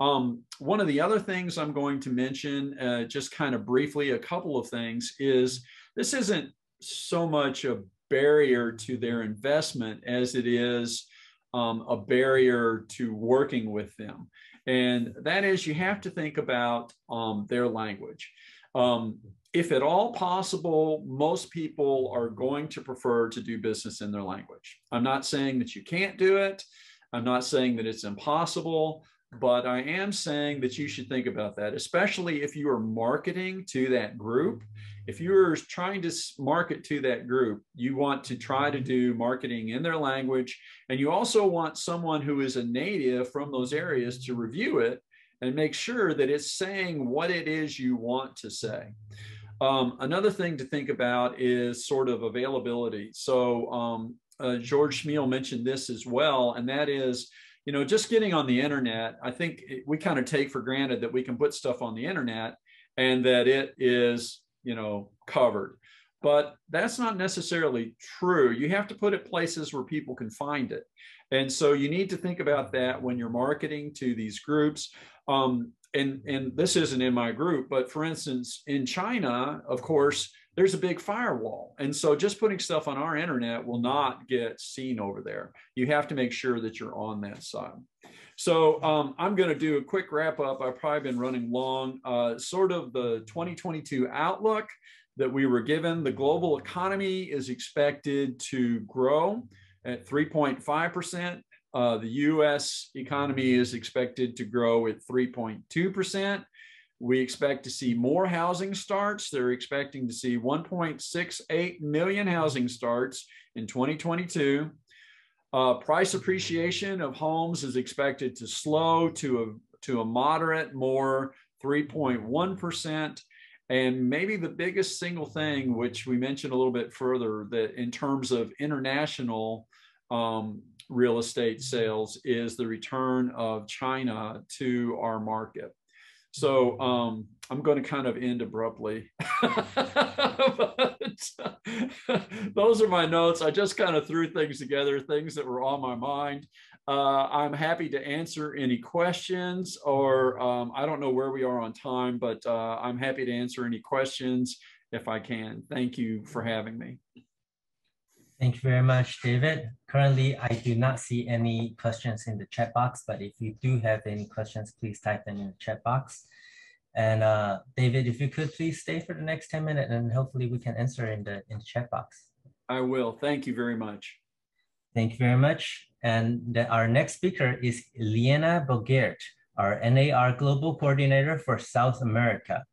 Um, one of the other things I'm going to mention, uh, just kind of briefly, a couple of things is this isn't so much a barrier to their investment as it is um, a barrier to working with them. And that is, you have to think about um, their language. Um, if at all possible, most people are going to prefer to do business in their language. I'm not saying that you can't do it. I'm not saying that it's impossible, but I am saying that you should think about that, especially if you are marketing to that group. If you're trying to market to that group, you want to try to do marketing in their language. And you also want someone who is a native from those areas to review it and make sure that it's saying what it is you want to say. Um, another thing to think about is sort of availability. So um, uh, George Chmiel mentioned this as well, and that is you know, just getting on the internet, I think we kind of take for granted that we can put stuff on the internet and that it is, you know, covered. But that's not necessarily true. You have to put it places where people can find it. And so you need to think about that when you're marketing to these groups. Um, and, and this isn't in my group, but for instance, in China, of course, there's a big firewall. And so just putting stuff on our internet will not get seen over there. You have to make sure that you're on that side. So um, I'm going to do a quick wrap up. I've probably been running long, uh, sort of the 2022 outlook that we were given. The global economy is expected to grow at 3.5%. Uh, the US economy is expected to grow at 3.2%. We expect to see more housing starts. They're expecting to see 1.68 million housing starts in 2022. Uh, price appreciation of homes is expected to slow to a, to a moderate, more 3.1%. And maybe the biggest single thing, which we mentioned a little bit further, that in terms of international um, real estate sales, is the return of China to our market. So um, I'm going to kind of end abruptly. *laughs* *laughs* those are my notes. I just kind of threw things together, things that were on my mind. Uh, I'm happy to answer any questions, or um, I don't know where we are on time, but uh, I'm happy to answer any questions if I can. Thank you for having me. Thank you very much, David. Currently, I do not see any questions in the chat box, but if you do have any questions, please type them in the chat box. And uh, David, if you could please stay for the next 10 minutes and hopefully we can answer in the, in the chat box. I will. Thank you very much. Thank you very much. And the, our next speaker is Liana Bogaert, our NAR Global Coordinator for South America.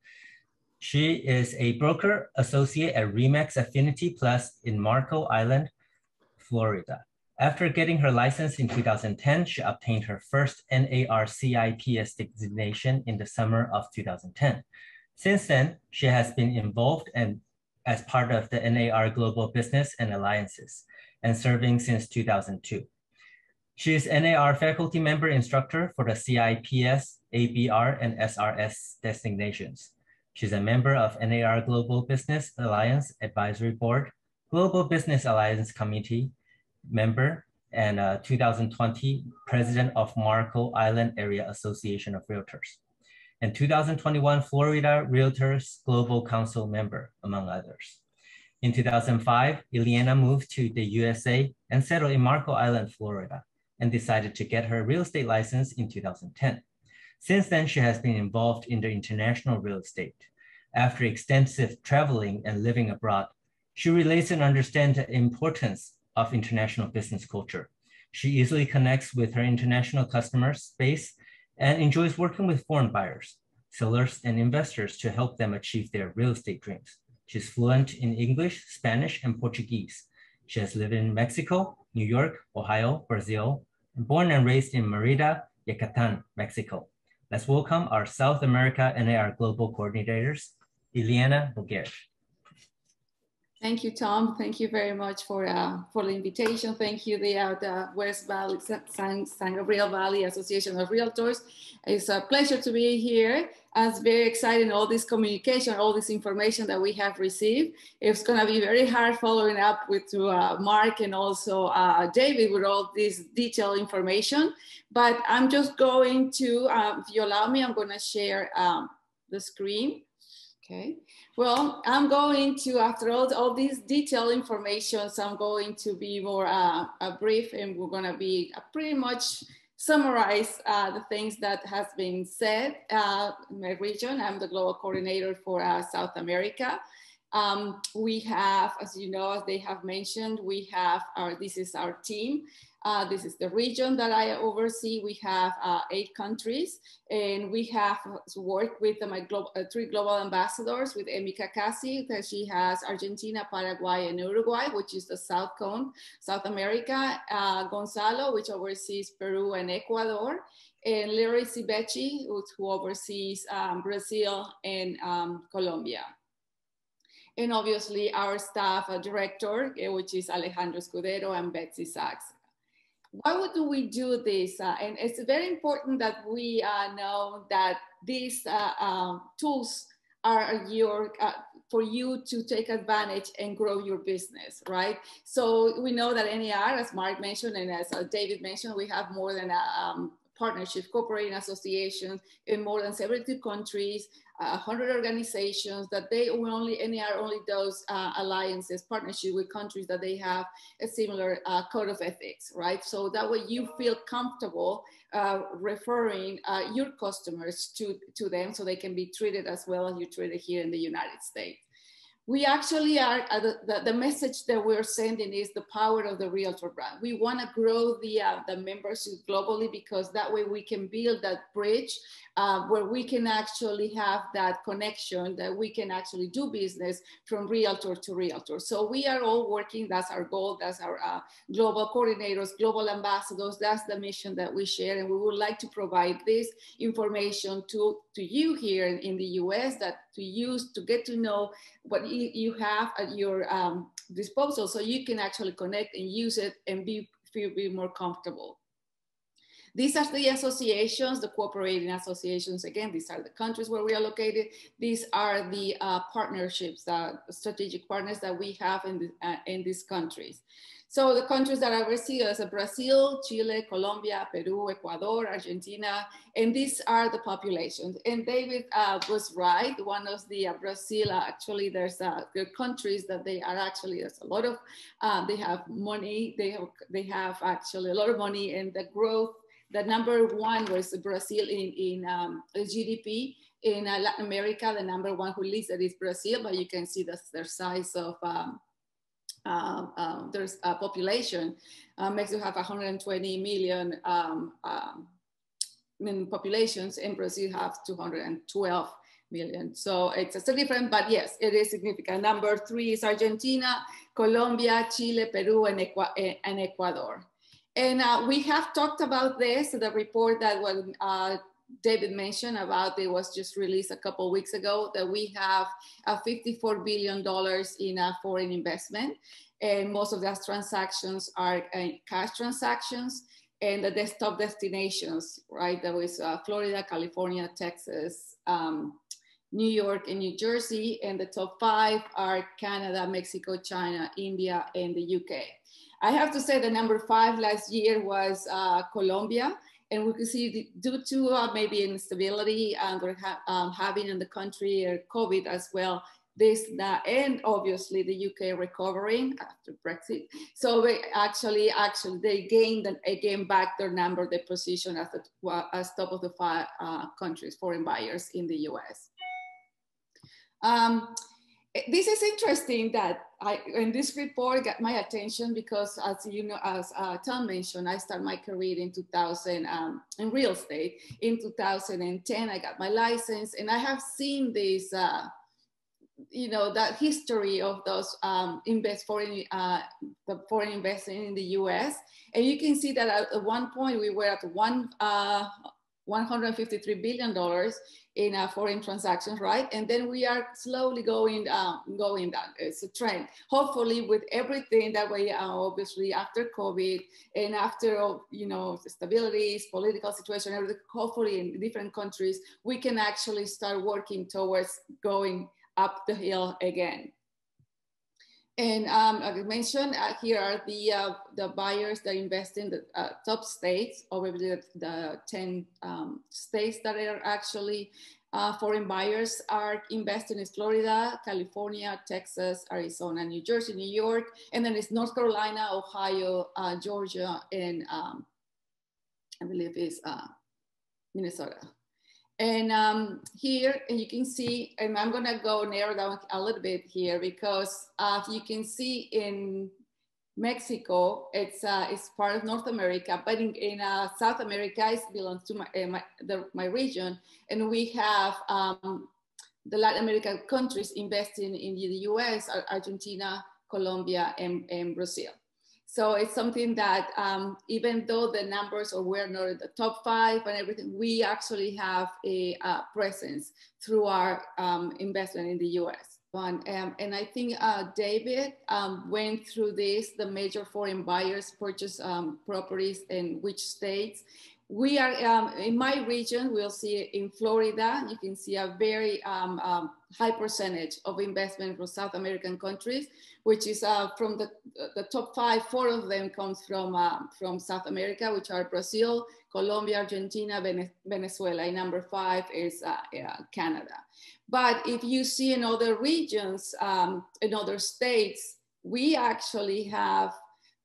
She is a broker associate at Remax Affinity Plus in Marco Island, Florida. After getting her license in 2010, she obtained her first NAR CIPS designation in the summer of 2010. Since then, she has been involved and as part of the NAR Global Business and Alliances and serving since 2002. She is NAR faculty member instructor for the CIPS, ABR, and SRS designations. She's a member of NAR Global Business Alliance Advisory Board, Global Business Alliance Committee member, and uh, 2020 president of Marco Island Area Association of Realtors, and 2021 Florida Realtors Global Council member, among others. In 2005, Ileana moved to the USA and settled in Marco Island, Florida, and decided to get her real estate license in 2010. Since then, she has been involved in the international real estate. After extensive traveling and living abroad, she relates and understands the importance of international business culture. She easily connects with her international customer base and enjoys working with foreign buyers. sellers, and investors to help them achieve their real estate dreams. She's fluent in English, Spanish, and Portuguese. She has lived in Mexico, New York, Ohio, Brazil, and born and raised in Merida, Yucatan, Mexico. Let's welcome our South America NAR Global Coordinators, Iliana Bogaert. Thank you, Tom. Thank you very much for uh, for the invitation. Thank you, the, uh, the West Valley San, San Gabriel Valley Association of Realtors. It's a pleasure to be here. It's very exciting, all this communication, all this information that we have received. It's going to be very hard following up with uh, Mark and also uh, David with all this detailed information. But I'm just going to, uh, if you allow me, I'm going to share um, the screen. Okay. Well, I'm going to, after all, all these detailed information, so I'm going to be more uh, brief and we're going to be uh, pretty much summarize uh, the things that has been said uh, in my region. I'm the global coordinator for uh, South America. Um, we have, as you know, as they have mentioned, we have our, this is our team. Uh, this is the region that I oversee. We have uh, eight countries and we have worked with my glo uh, three global ambassadors with Emika Kasi, that she has Argentina, Paraguay, and Uruguay, which is the South Cone, South America. Uh, Gonzalo, which oversees Peru and Ecuador. And Larry Cibechi, who oversees um, Brazil and um, Colombia and obviously our staff uh, director, uh, which is Alejandro Escudero and Betsy Sachs why would we do this? Uh, and it's very important that we uh, know that these uh, um, tools are your uh, for you to take advantage and grow your business, right? So we know that NAR, as Mark mentioned and as uh, David mentioned, we have more than a um, partnership, cooperating associations in more than 72 countries. 100 organizations that they only NAR only those uh, alliances, partnership with countries that they have a similar uh, code of ethics, right? So that way you feel comfortable uh, referring uh, your customers to, to them so they can be treated as well as you treated here in the United States we actually are uh, the, the, message that we're sending is the power of the realtor brand. We want to grow the uh, the membership globally because that way we can build that bridge uh, where we can actually have that connection that we can actually do business from realtor to realtor so we are all working that's our goal that's our uh, global coordinators global ambassadors that's the mission that we share and we would like to provide this information to to you here in, the us that to use to get to know what you, you have at your um, disposal so you can actually connect and use it and be feel be more comfortable. These are the associations, the cooperating associations. Again, these are the countries where we are located. These are the uh, partnerships, uh, strategic partners that we have in, the, uh, in these countries. So the countries that I oversee are Brazil, Chile, Colombia, Peru, Ecuador, Argentina, and these are the populations. And David uh, was right. One of the uh, Brazil, uh, actually, there's uh, countries that they are actually, there's a lot of, uh, they have money, they have, they have actually a lot of money and the growth, the number one was Brazil in, in um, GDP. In uh, Latin America, the number one who leads it is Brazil, but you can see the, their size of um, uh, uh, there's a population. Uh, Mexico have 120 million um, um, populations, and Brazil have 212 million. So it's, it's a different, but yes, it is significant. Number three is Argentina, Colombia, Chile, Peru, and, Equ and Ecuador. And uh, we have talked about this, the report that uh, David mentioned about it was just released a couple weeks ago that we have a $54 billion in foreign investment. And most of those transactions are uh, cash transactions and the desktop destinations, right? That was uh, Florida, California, Texas, um, New York, and New Jersey. And the top five are Canada, Mexico, China, India, and the UK. I have to say the number five last year was uh, Colombia and we could see due to uh, maybe instability and we're ha um, having in the country or COVID as well, this, that, and obviously the UK recovering after Brexit. So they actually, actually, they gained again back their number, their position as, the, as top of the five uh, countries, foreign buyers in the US. Um, this is interesting that I, in this report got my attention because as you know, as uh, Tom mentioned, I started my career in 2000 um, in real estate. In 2010, I got my license and I have seen this, uh, you know, that history of those um, invest foreign, uh, the foreign investing in the US. And you can see that at one point we were at one, uh, $153 billion in uh, foreign transactions, right? And then we are slowly going down, going down. It's a trend. Hopefully, with everything that we uh, obviously after COVID and after you know the stabilities, political situation, everything. Hopefully, in different countries, we can actually start working towards going up the hill again. And um, like I mentioned, uh, here are the, uh, the buyers that invest in the uh, top states, over the, the 10 um, states that are actually uh, foreign buyers are investing in Florida, California, Texas, Arizona, New Jersey, New York, and then it's North Carolina, Ohio, uh, Georgia, and um, I believe it's uh, Minnesota. And um, here you can see, and I'm gonna go narrow down a little bit here because uh, you can see in Mexico, it's, uh, it's part of North America, but in, in uh, South America, it belongs to my, my, the, my region. And we have um, the Latin American countries investing in the US, Argentina, Colombia, and, and Brazil. So it's something that um, even though the numbers are we're not in the top five and everything, we actually have a presence through our um, investment in the US. Um, and I think uh, David um, went through this, the major foreign buyers purchase um, properties in which states. We are um, in my region, we'll see in Florida, you can see a very um, um, high percentage of investment from South American countries, which is uh, from the, the top five, four of them comes from, uh, from South America, which are Brazil, Colombia, Argentina, Venezuela. And number five is uh, Canada. But if you see in other regions, um, in other states, we actually have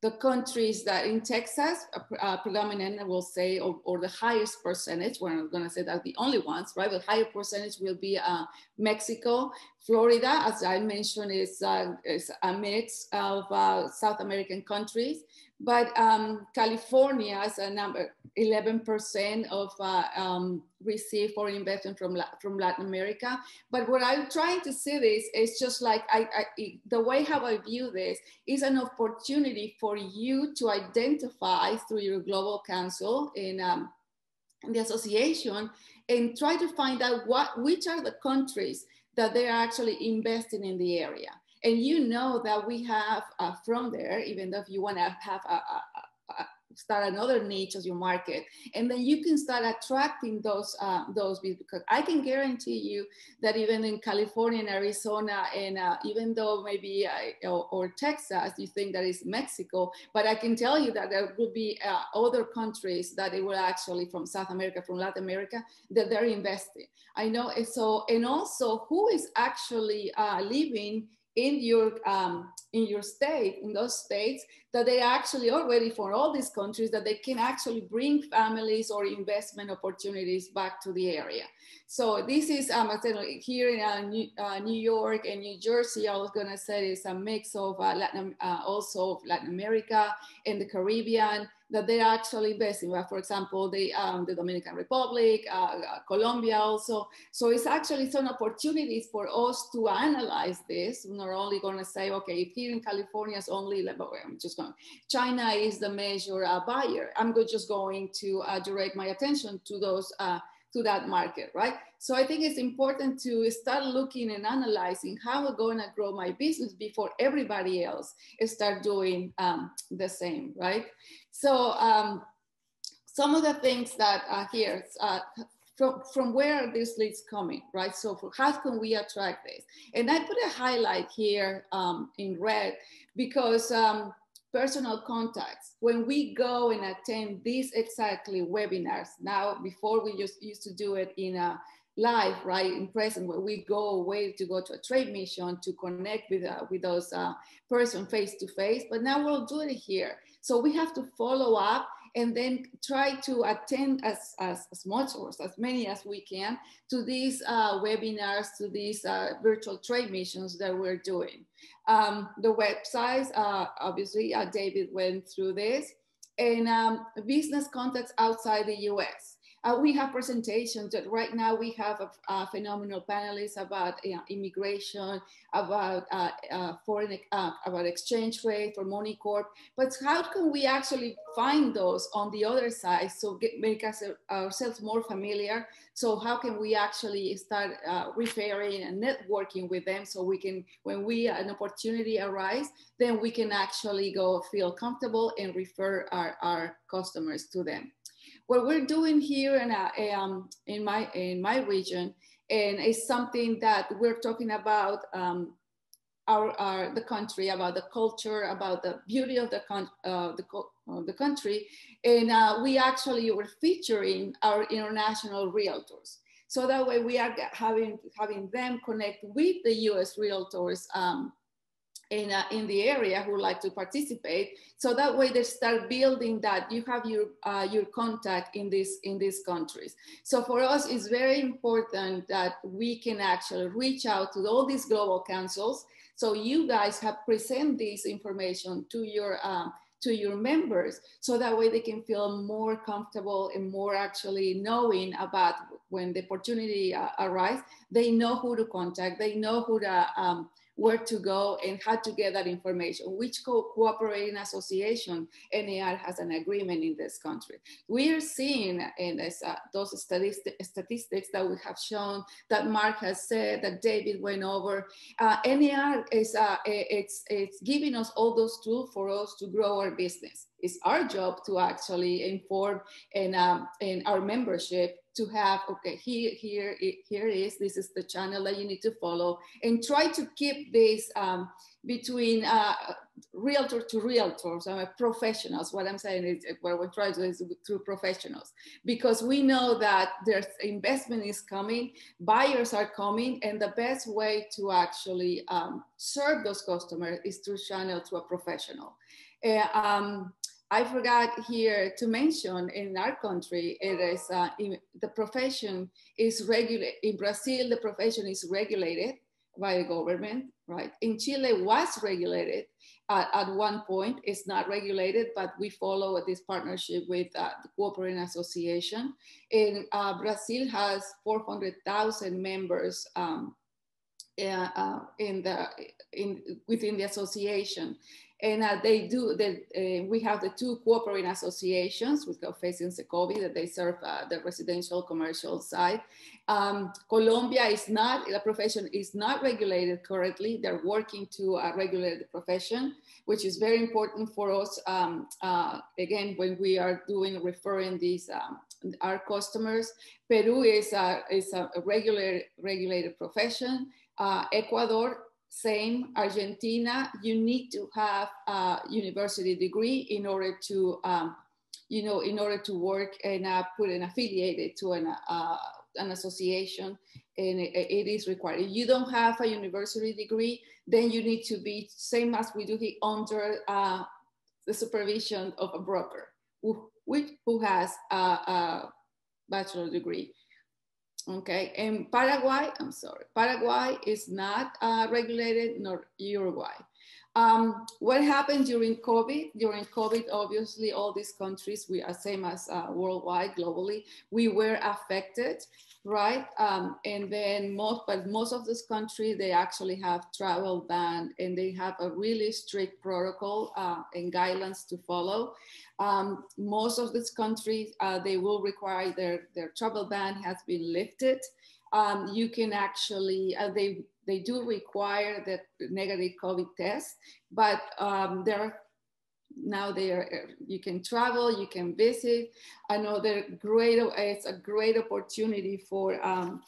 the countries that in Texas, uh, predominant, I will say, or, or, the highest percentage, we're not gonna say that the only ones, right? The higher percentage will be uh, Mexico. Florida, as I mentioned, is, uh, is a mix of uh, South American countries. But um, California is a number, 11% of uh, um, receive foreign investment from, from Latin America. But what I'm trying to see this is just like, I, I, the way how I view this is an opportunity for you to identify through your global council in, um, in the association and try to find out what, which are the countries that they're actually investing in the area and you know that we have uh, from there, even though if you want to have a, a, a, start another niche as your market, and then you can start attracting those uh, those because I can guarantee you that even in California and Arizona, and uh, even though maybe uh, or, or, Texas, you think that is Mexico, but I can tell you that there will be uh, other countries that it will actually from South America, from Latin America, that they're investing. I know so, and also who is actually uh, living in your um, in your state in those states that they actually already for all these countries that they can actually bring families or investment opportunities back to the area so this is um, here in uh, new, uh, new, York and New Jersey I was gonna say it's a mix of uh, Latin uh, also Latin America and the Caribbean that they're actually based in, for example, the, um, the Dominican Republic, uh, Colombia also. So it's actually some opportunities for us to analyze this. We're not only going to say, okay, if here in California is only, I'm just China is the major uh, buyer. I'm just going to uh, direct my attention to those uh, to that market, right? So I think it's important to start looking and analyzing how I'm going to grow my business before everybody else start doing um, the same, right? So um, some of the things that are here, uh, from, from where are these leads coming, right? So for, how can we attract this? And I put a highlight here um, in red because um, personal contacts. When we go and attend these exactly webinars, now before we just used to do it in a live, right, in present, where we go away to go to a trade mission to connect with, uh, with those uh, person face to face, but now we'll do it here. So we have to follow up and then try to attend as, as, as much or as many as we can to these uh, webinars, to these uh, virtual trade missions that we're doing. Um, the websites, uh, obviously, uh, David went through this, and um, business contacts outside the US. Uh, we have presentations that right now we have a, a phenomenal panelists about immigration, about uh, uh foreign, uh, about exchange rate for MoneyCorp. But how can we actually find those on the other side so get, make us uh, ourselves more familiar? So how can we actually start referring and networking with them so we can, when we an opportunity arise, then we can actually go feel comfortable and refer our, our customers to them what we're doing here in, uh, um, in, my, in my region, and it's something that we're talking about um, our, our, the country, about the culture, about the beauty of the, con uh, the, uh, the country. And uh, we actually were featuring our international realtors. So that way we are having, having them connect with the US realtors um, in, in the area who like to participate. So that way they start building that you have your, uh, your contact in, this, in these countries. So for us, it's very important that we can actually reach out to all these global councils. So you guys have present this information to your, um, to your members so that way they can feel more comfortable and more actually knowing about when the opportunity uh, arrives they know who to contact they know who to um, where to go and how to get that information, which co cooperating association NAR has an agreement in this country. We are seeing in this, uh, those statistics that we have shown that Mark has said, that David went over, uh, NAR is uh, it's, it's giving us all those tools for us to grow our business. It's our job to actually inform and, um, and our membership to have okay here here here is this is the channel that you need to follow and try to keep this um, between uh, realtor to realtors uh, professionals. What i'm saying is what we're trying to do is through professionals because we know that there's investment is coming buyers are coming and the best way to actually um, serve those customers is to channel to a professional. Uh, um, I forgot here to mention in our country, it is uh, the profession is regulated. In Brazil, the profession is regulated by the government, right? In Chile, was regulated uh, at one point. It's not regulated, but we follow this partnership with uh, the Cooperating Association. In uh, Brazil has 400,000 members um, uh, uh, in the in within the association and uh, they do uh, we have the two cooperating associations with Cafés Sin Secovi that they serve uh, the residential commercial side. Um, colombia is not the profession is not regulated currently. They're working to uh, regulate the profession which is very important for us. Um, uh, again when we are doing referring these um, our customers peru is a, is a regular regulated profession. Uh, ecuador same Argentina, you need to have a university degree in order to, um, you know, in order to work and uh, put an affiliated to an, uh, an association and it, it is required. If you don't have a university degree, then you need to be same as we do here under uh, the supervision of a broker who, who has a, a bachelor degree. Okay, and Paraguay, I'm sorry, Paraguay is not uh, regulated, nor Uruguay. Um, what happened during COVID? During COVID, obviously, all these countries, we are same as uh, worldwide, globally, we were affected right? Um, and then most, but most of this country, they actually have travel ban and they have a really strict protocol uh, and guidelines to follow. Um, most of these countries, uh, they will require their, their travel ban has been lifted. Um, you can actually, uh, they, they do require the negative COVID test, but um, there are now they are you can travel you can visit. Another great it's a great opportunity for um,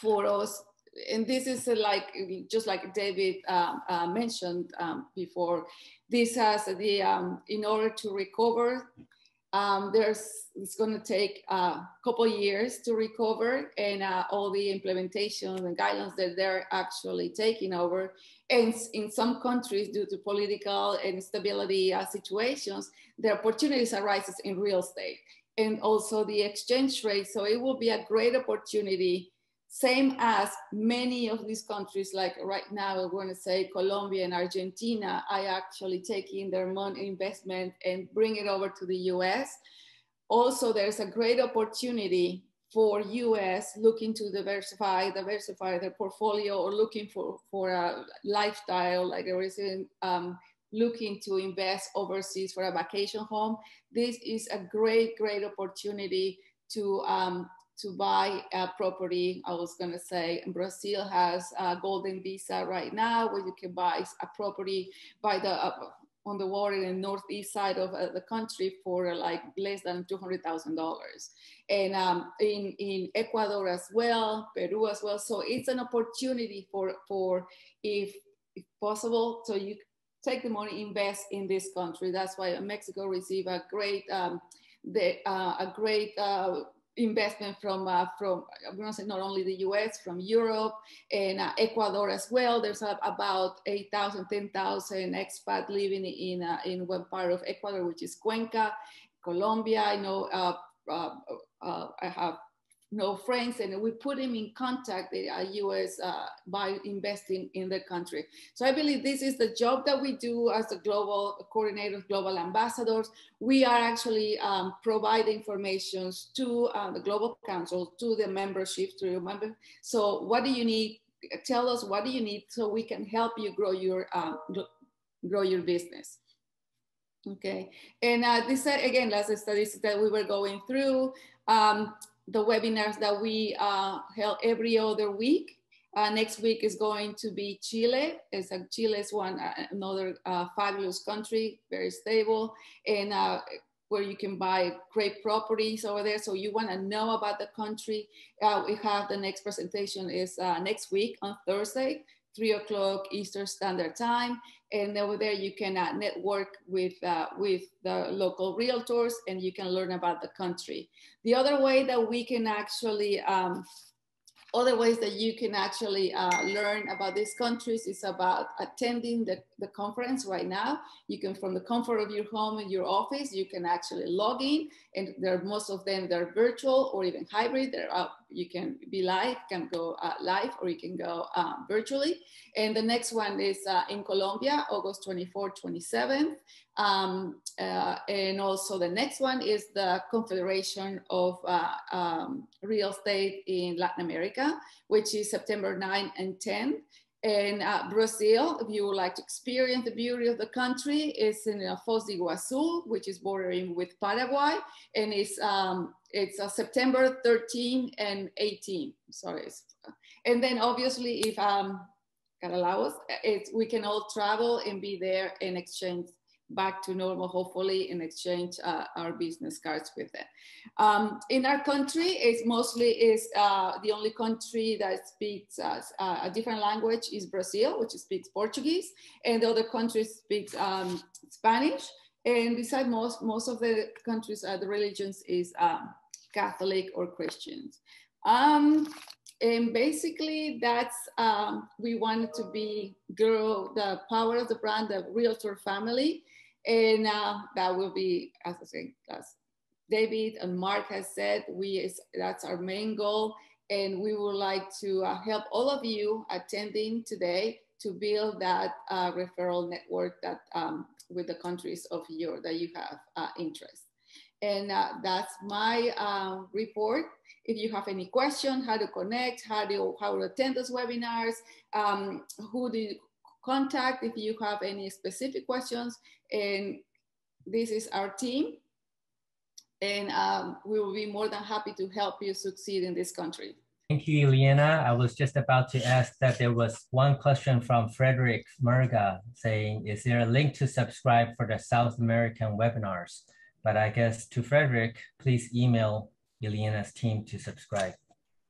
for us. And this is like just like david uh, uh, mentioned um, before this has the um, in order to recover um, there's it's going to take a couple years to recover and uh, all the implementation and guidelines that they're actually taking over. And in some countries due to political instability uh, situations the opportunities arises in real estate and also the exchange rate. So it will be a great opportunity same as many of these countries, like right now, we're going to say Colombia and Argentina, I actually take in their money investment and bring it over to the US. Also, there's a great opportunity for US looking to diversify, diversify their portfolio or looking for, for a lifestyle, like there is in, um, looking to invest overseas for a vacation home. This is a great, great opportunity to um, to buy a property. I was gonna say Brazil has a golden visa right now where you can buy a property by the uh, on the water in the northeast side of uh, the country for like less than $200,000. And um, in, in Ecuador as well, Peru as well. So it's an opportunity for, for if, if possible, so you take the money, invest in this country. That's why Mexico received a great, um, the, uh, a great uh, investment from uh, from I'm going to say not only the U.S. from Europe and uh, Ecuador as well. There's uh, about 8,000, 10,000 expat living in uh, in one part of Ecuador, which is Cuenca, Colombia. I know uh, uh, I have no friends, and we put him in contact uh, US uh, by investing in the country. So I believe this is the job that we do as the global coordinators, global ambassadors. We are actually um, providing information to uh, the Global Council, to the membership, to your member. So what do you need? Tell us what do you need so we can help you grow your um, grow your business. Okay, and uh, this again, last statistics that we were going through. Um, the webinars that we uh, held every other week. Uh, next week is going to be Chile. It's a, Chile is one uh, another uh, fabulous country, very stable, and uh, where you can buy great properties over there. So you want to know about the country. We have the next presentation is next week on Thursday three o'clock Eastern Standard Time. And over there, you can uh, network with, uh, with the local realtors and you can learn about the country. The other way that we can actually um, other ways that you can actually uh, learn about these countries is about attending the, the conference right now. You can, from the comfort of your home and your office, you can actually log in and there most of them, they're virtual or even hybrid. They're up, you can be live, can go uh, live or you can go uh, virtually. And the next one is uh, in Colombia, August 24, 27th. Um, uh, and also the next one is the Confederation of uh, um, Real Estate in Latin America, which is September 9 and 10. And uh, Brazil, if you would like to experience the beauty of the country, it's in uh, Foz do Iguaçu, which is bordering with Paraguay, and it's um, it's uh, September 13 and 18. Sorry, and then obviously if um, God allows, we can all travel and be there and exchange back to normal, hopefully, and exchange uh, our business cards with them. Um, in our country, it's mostly is uh, the only country that speaks uh, a different language is Brazil, which speaks Portuguese, and the other countries speak um, Spanish. And besides most, most of the countries, uh, the religions is um, Catholic or Christians. Um, and basically that's um, we wanted to be grow the power of the brand the realtor family and uh, that will be, as I say, as David and Mark has said, we is, that's our main goal. And we would like to uh, help all of you attending today to build that uh, referral network that um, with the countries of your that you have uh, interest. And uh, that's my uh, report. If you have any question, how to connect, how to how to attend those webinars, um, who do you, contact if you have any specific questions. And this is our team. And um, we will be more than happy to help you succeed in this country. Thank you, Ileana. I was just about to ask that there was one question from Frederick Murga saying, is there a link to subscribe for the South American webinars? But I guess to Frederick, please email Ileana's team to subscribe.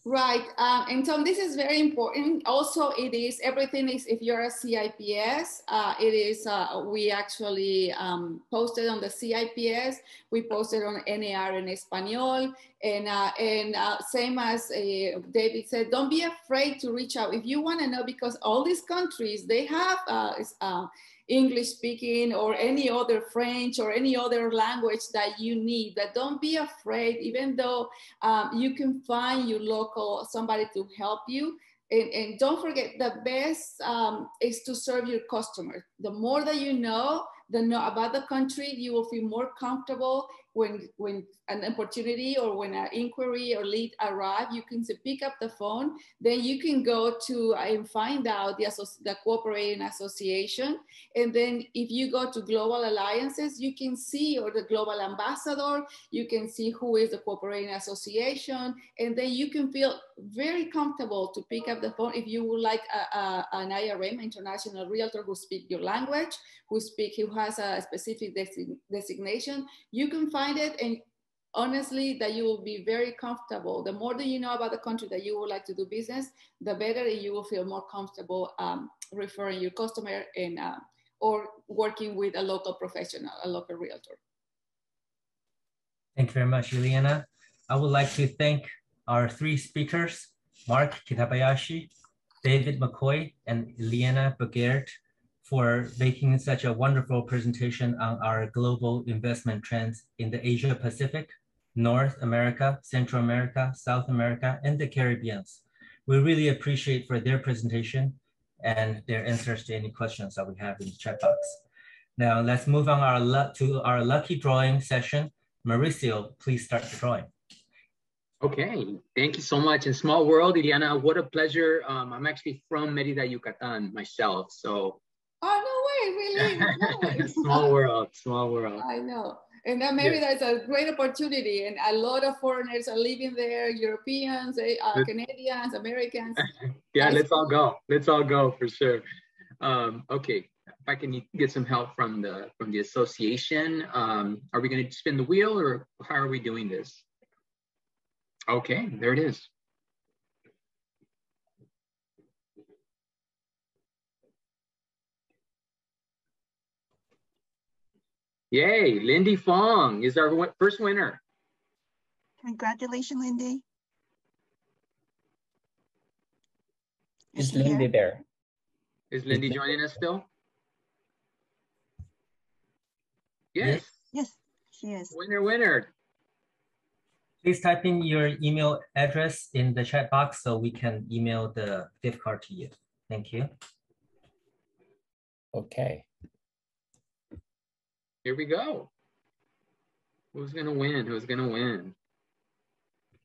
Right. Um, and Tom, this is very important. Also, it is everything is if you're a CIPS, uh, it is uh, we actually um, posted on the CIPS. We posted on NAR in Espanol, and uh, and uh, same as uh, David said, don't be afraid to reach out if you want to know because all these countries they have uh, English speaking or any other French or any other language that you need. But don't be afraid, even though um, you can find your local somebody to help you. And, and don't forget, the best um, is to serve your customers. The more that you know, the know about the country, you will feel more comfortable when when an opportunity or when an inquiry or lead arrive, you can pick up the phone. Then you can go to and find out the, the cooperating association. And then if you go to global alliances, you can see, or the global ambassador, you can see who is the cooperating association. And then you can feel very comfortable to pick up the phone if you would like a, a, an IRM, international realtor who speak your language, who speak, who has a specific designation. You can find find it and honestly that you will be very comfortable. The more that you know about the country that you would like to do business the better you will feel more comfortable um, referring your customer and uh, or working with a local professional a local realtor. Thank you very much Juliana. i would like to thank our three speakers mark kitabayashi david mccoy and Ileana Bogaert for making such a wonderful presentation on our global investment trends in the Asia Pacific, North America, Central America, South America, and the Caribbean. We really appreciate for their presentation and their answers to any questions that we have in the chat box. Now let's move on our to our lucky drawing session. Mauricio, please start the drawing. Okay, thank you so much. In small world, Ileana, what a pleasure. Um, I'm actually from Merida, Yucatan myself. So Oh, no way, really? No. *laughs* small world, small world. I know. And that maybe yes. that's a great opportunity. And a lot of foreigners are living there, Europeans, eh, uh, Canadians, Americans. *laughs* yeah, let's all go. Let's all go for sure. Um, okay, if I can get some help from the from the association, um, are we going to spin the wheel or how are we doing this? Okay, there it is. Yay, Lindy Fong is our first winner. Congratulations, Lindy. Is, is Lindy there? Is Lindy is joining us still? Yes. Yes, she is. Winner, winner. Please type in your email address in the chat box so we can email the gift card to you. Thank you. Okay. Here we go. Who's gonna win? Who's gonna win?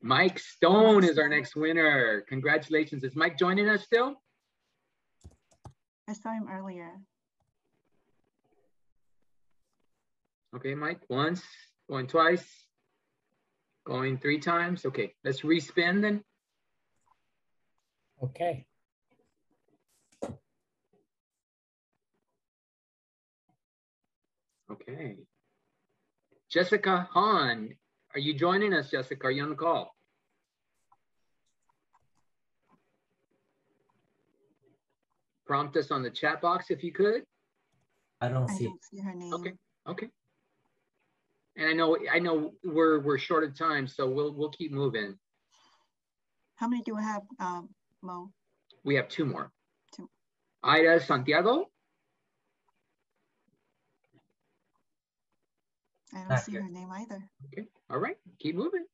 Mike Stone is our next winner. Congratulations. Is Mike joining us still? I saw him earlier. Okay, Mike, once, going twice, going three times. Okay, let's respin then. Okay. Okay. Jessica Hahn, are you joining us, Jessica? Are you on the call? Prompt us on the chat box if you could. I don't see. I don't see her name. Okay. Okay. And I know I know we're we're short of time, so we'll we'll keep moving. How many do we have, um, Mo? We have two more. Two. Ida Santiago. I don't see her name either. Okay. All right. Keep moving.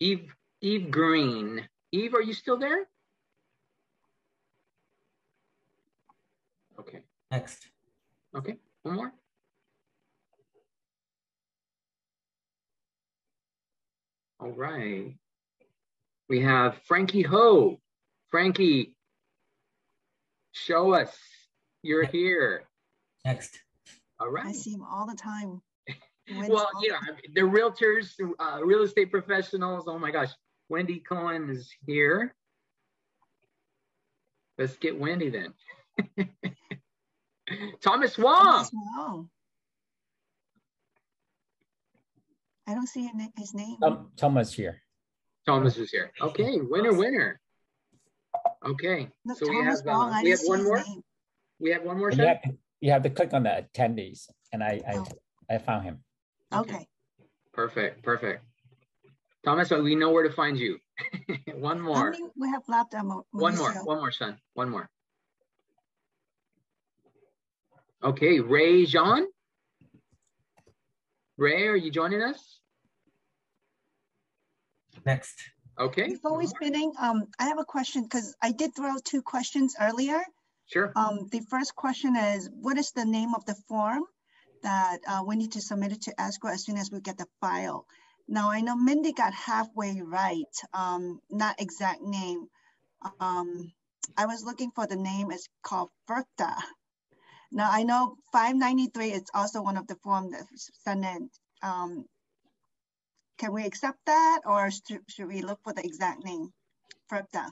Eve Eve Green. Eve, are you still there? Okay. Next. Okay. One more. All right. We have Frankie Ho. Frankie, show us you're here. Next. All right. I see him all the time. *laughs* well, you know, the realtors, uh, real estate professionals. Oh my gosh, Wendy Cohen is here. Let's get Wendy then. *laughs* Thomas Wong. Thomas Wong. I don't see his name. Um, Thomas here. Thomas is here. Okay, winner, winner. Okay, Look, so we Thomas have, Wong, uh, we have one more. name. We have one more. And you, Sean? have, you have to click on the attendees, and I I, Oh. I found him. Okay. Perfect, perfect. Thomas, so we know where to find you. *laughs* one more. we have left? Um, One more, Mauricio? one more, son. One more. Okay, Ray Jean. Ray, are you joining us? Next. Okay. Before we spinning, um, I have a question because I did throw two questions earlier. Sure. Um, the first question is, what is the name of the form that uh, we need to submit it to escrow as soon as we get the file? Now I know Mindy got halfway right, um, not exact name. Um, I was looking for the name. It's called FIRPTA. Now I know 593 is also one of the form that's sent in. Um, can we accept that or should, should we look for the exact name? FIRPTA.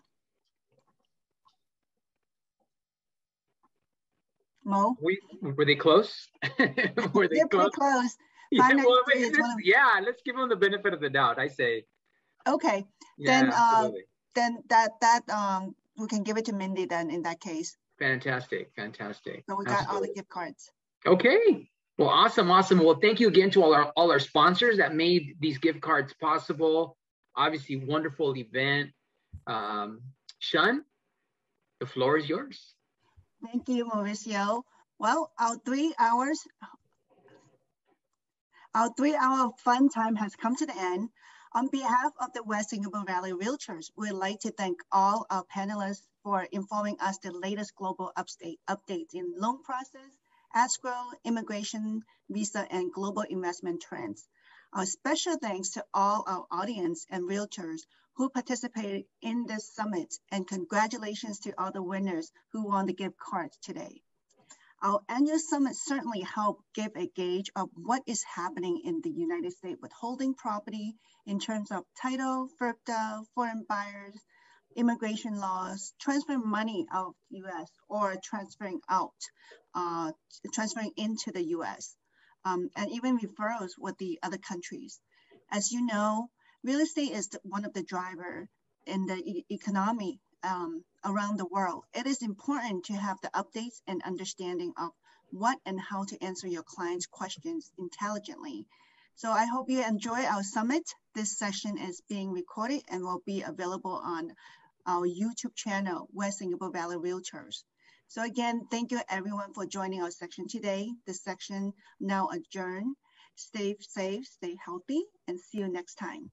Mo? We, were they close? *laughs* were they They're close? close. *laughs* Yeah, well, 593 is let's- of- *laughs* yeah, let's give them the benefit of the doubt. I say. Okay, Yeah, then, uh, absolutely. then that, that, um, we can give it to Mindy then in that case. Fantastic, fantastic. So we got all the gift cards. Okay. Well, awesome, awesome. Well, thank you again to all our all our sponsors that made these gift cards possible. Obviously, wonderful event. Um, Shun, the floor is yours. Thank you, Mauricio. Well, our three hours, our three hour fun time has come to the end. On behalf of the West San Gabriel Valley Realtors, we'd like to thank all our panelists for informing us the latest global upstate updates in loan process, escrow, immigration, visa, and global investment trends. Our special thanks to all our audience and realtors who participated in this summit and congratulations to all the winners who won the gift cards today. Our annual summit certainly helped give a gauge of what is happening in the United States with holding property in terms of title, FIRPTA, foreign buyers, immigration laws, transferring money out of the US or transferring out, uh, transferring into the US, um, and even referrals with the other countries. As you know, real estate is one of the driver in the e- economy um, around the world. It is important to have the updates and understanding of what and how to answer your clients' questions intelligently. So I hope you enjoy our summit. This session is being recorded and will be available on our YouTube channel, West San Gabriel Valley Realtors. So again, thank you everyone for joining our section today. This section now adjourned. Stay safe, stay healthy, and see you next time.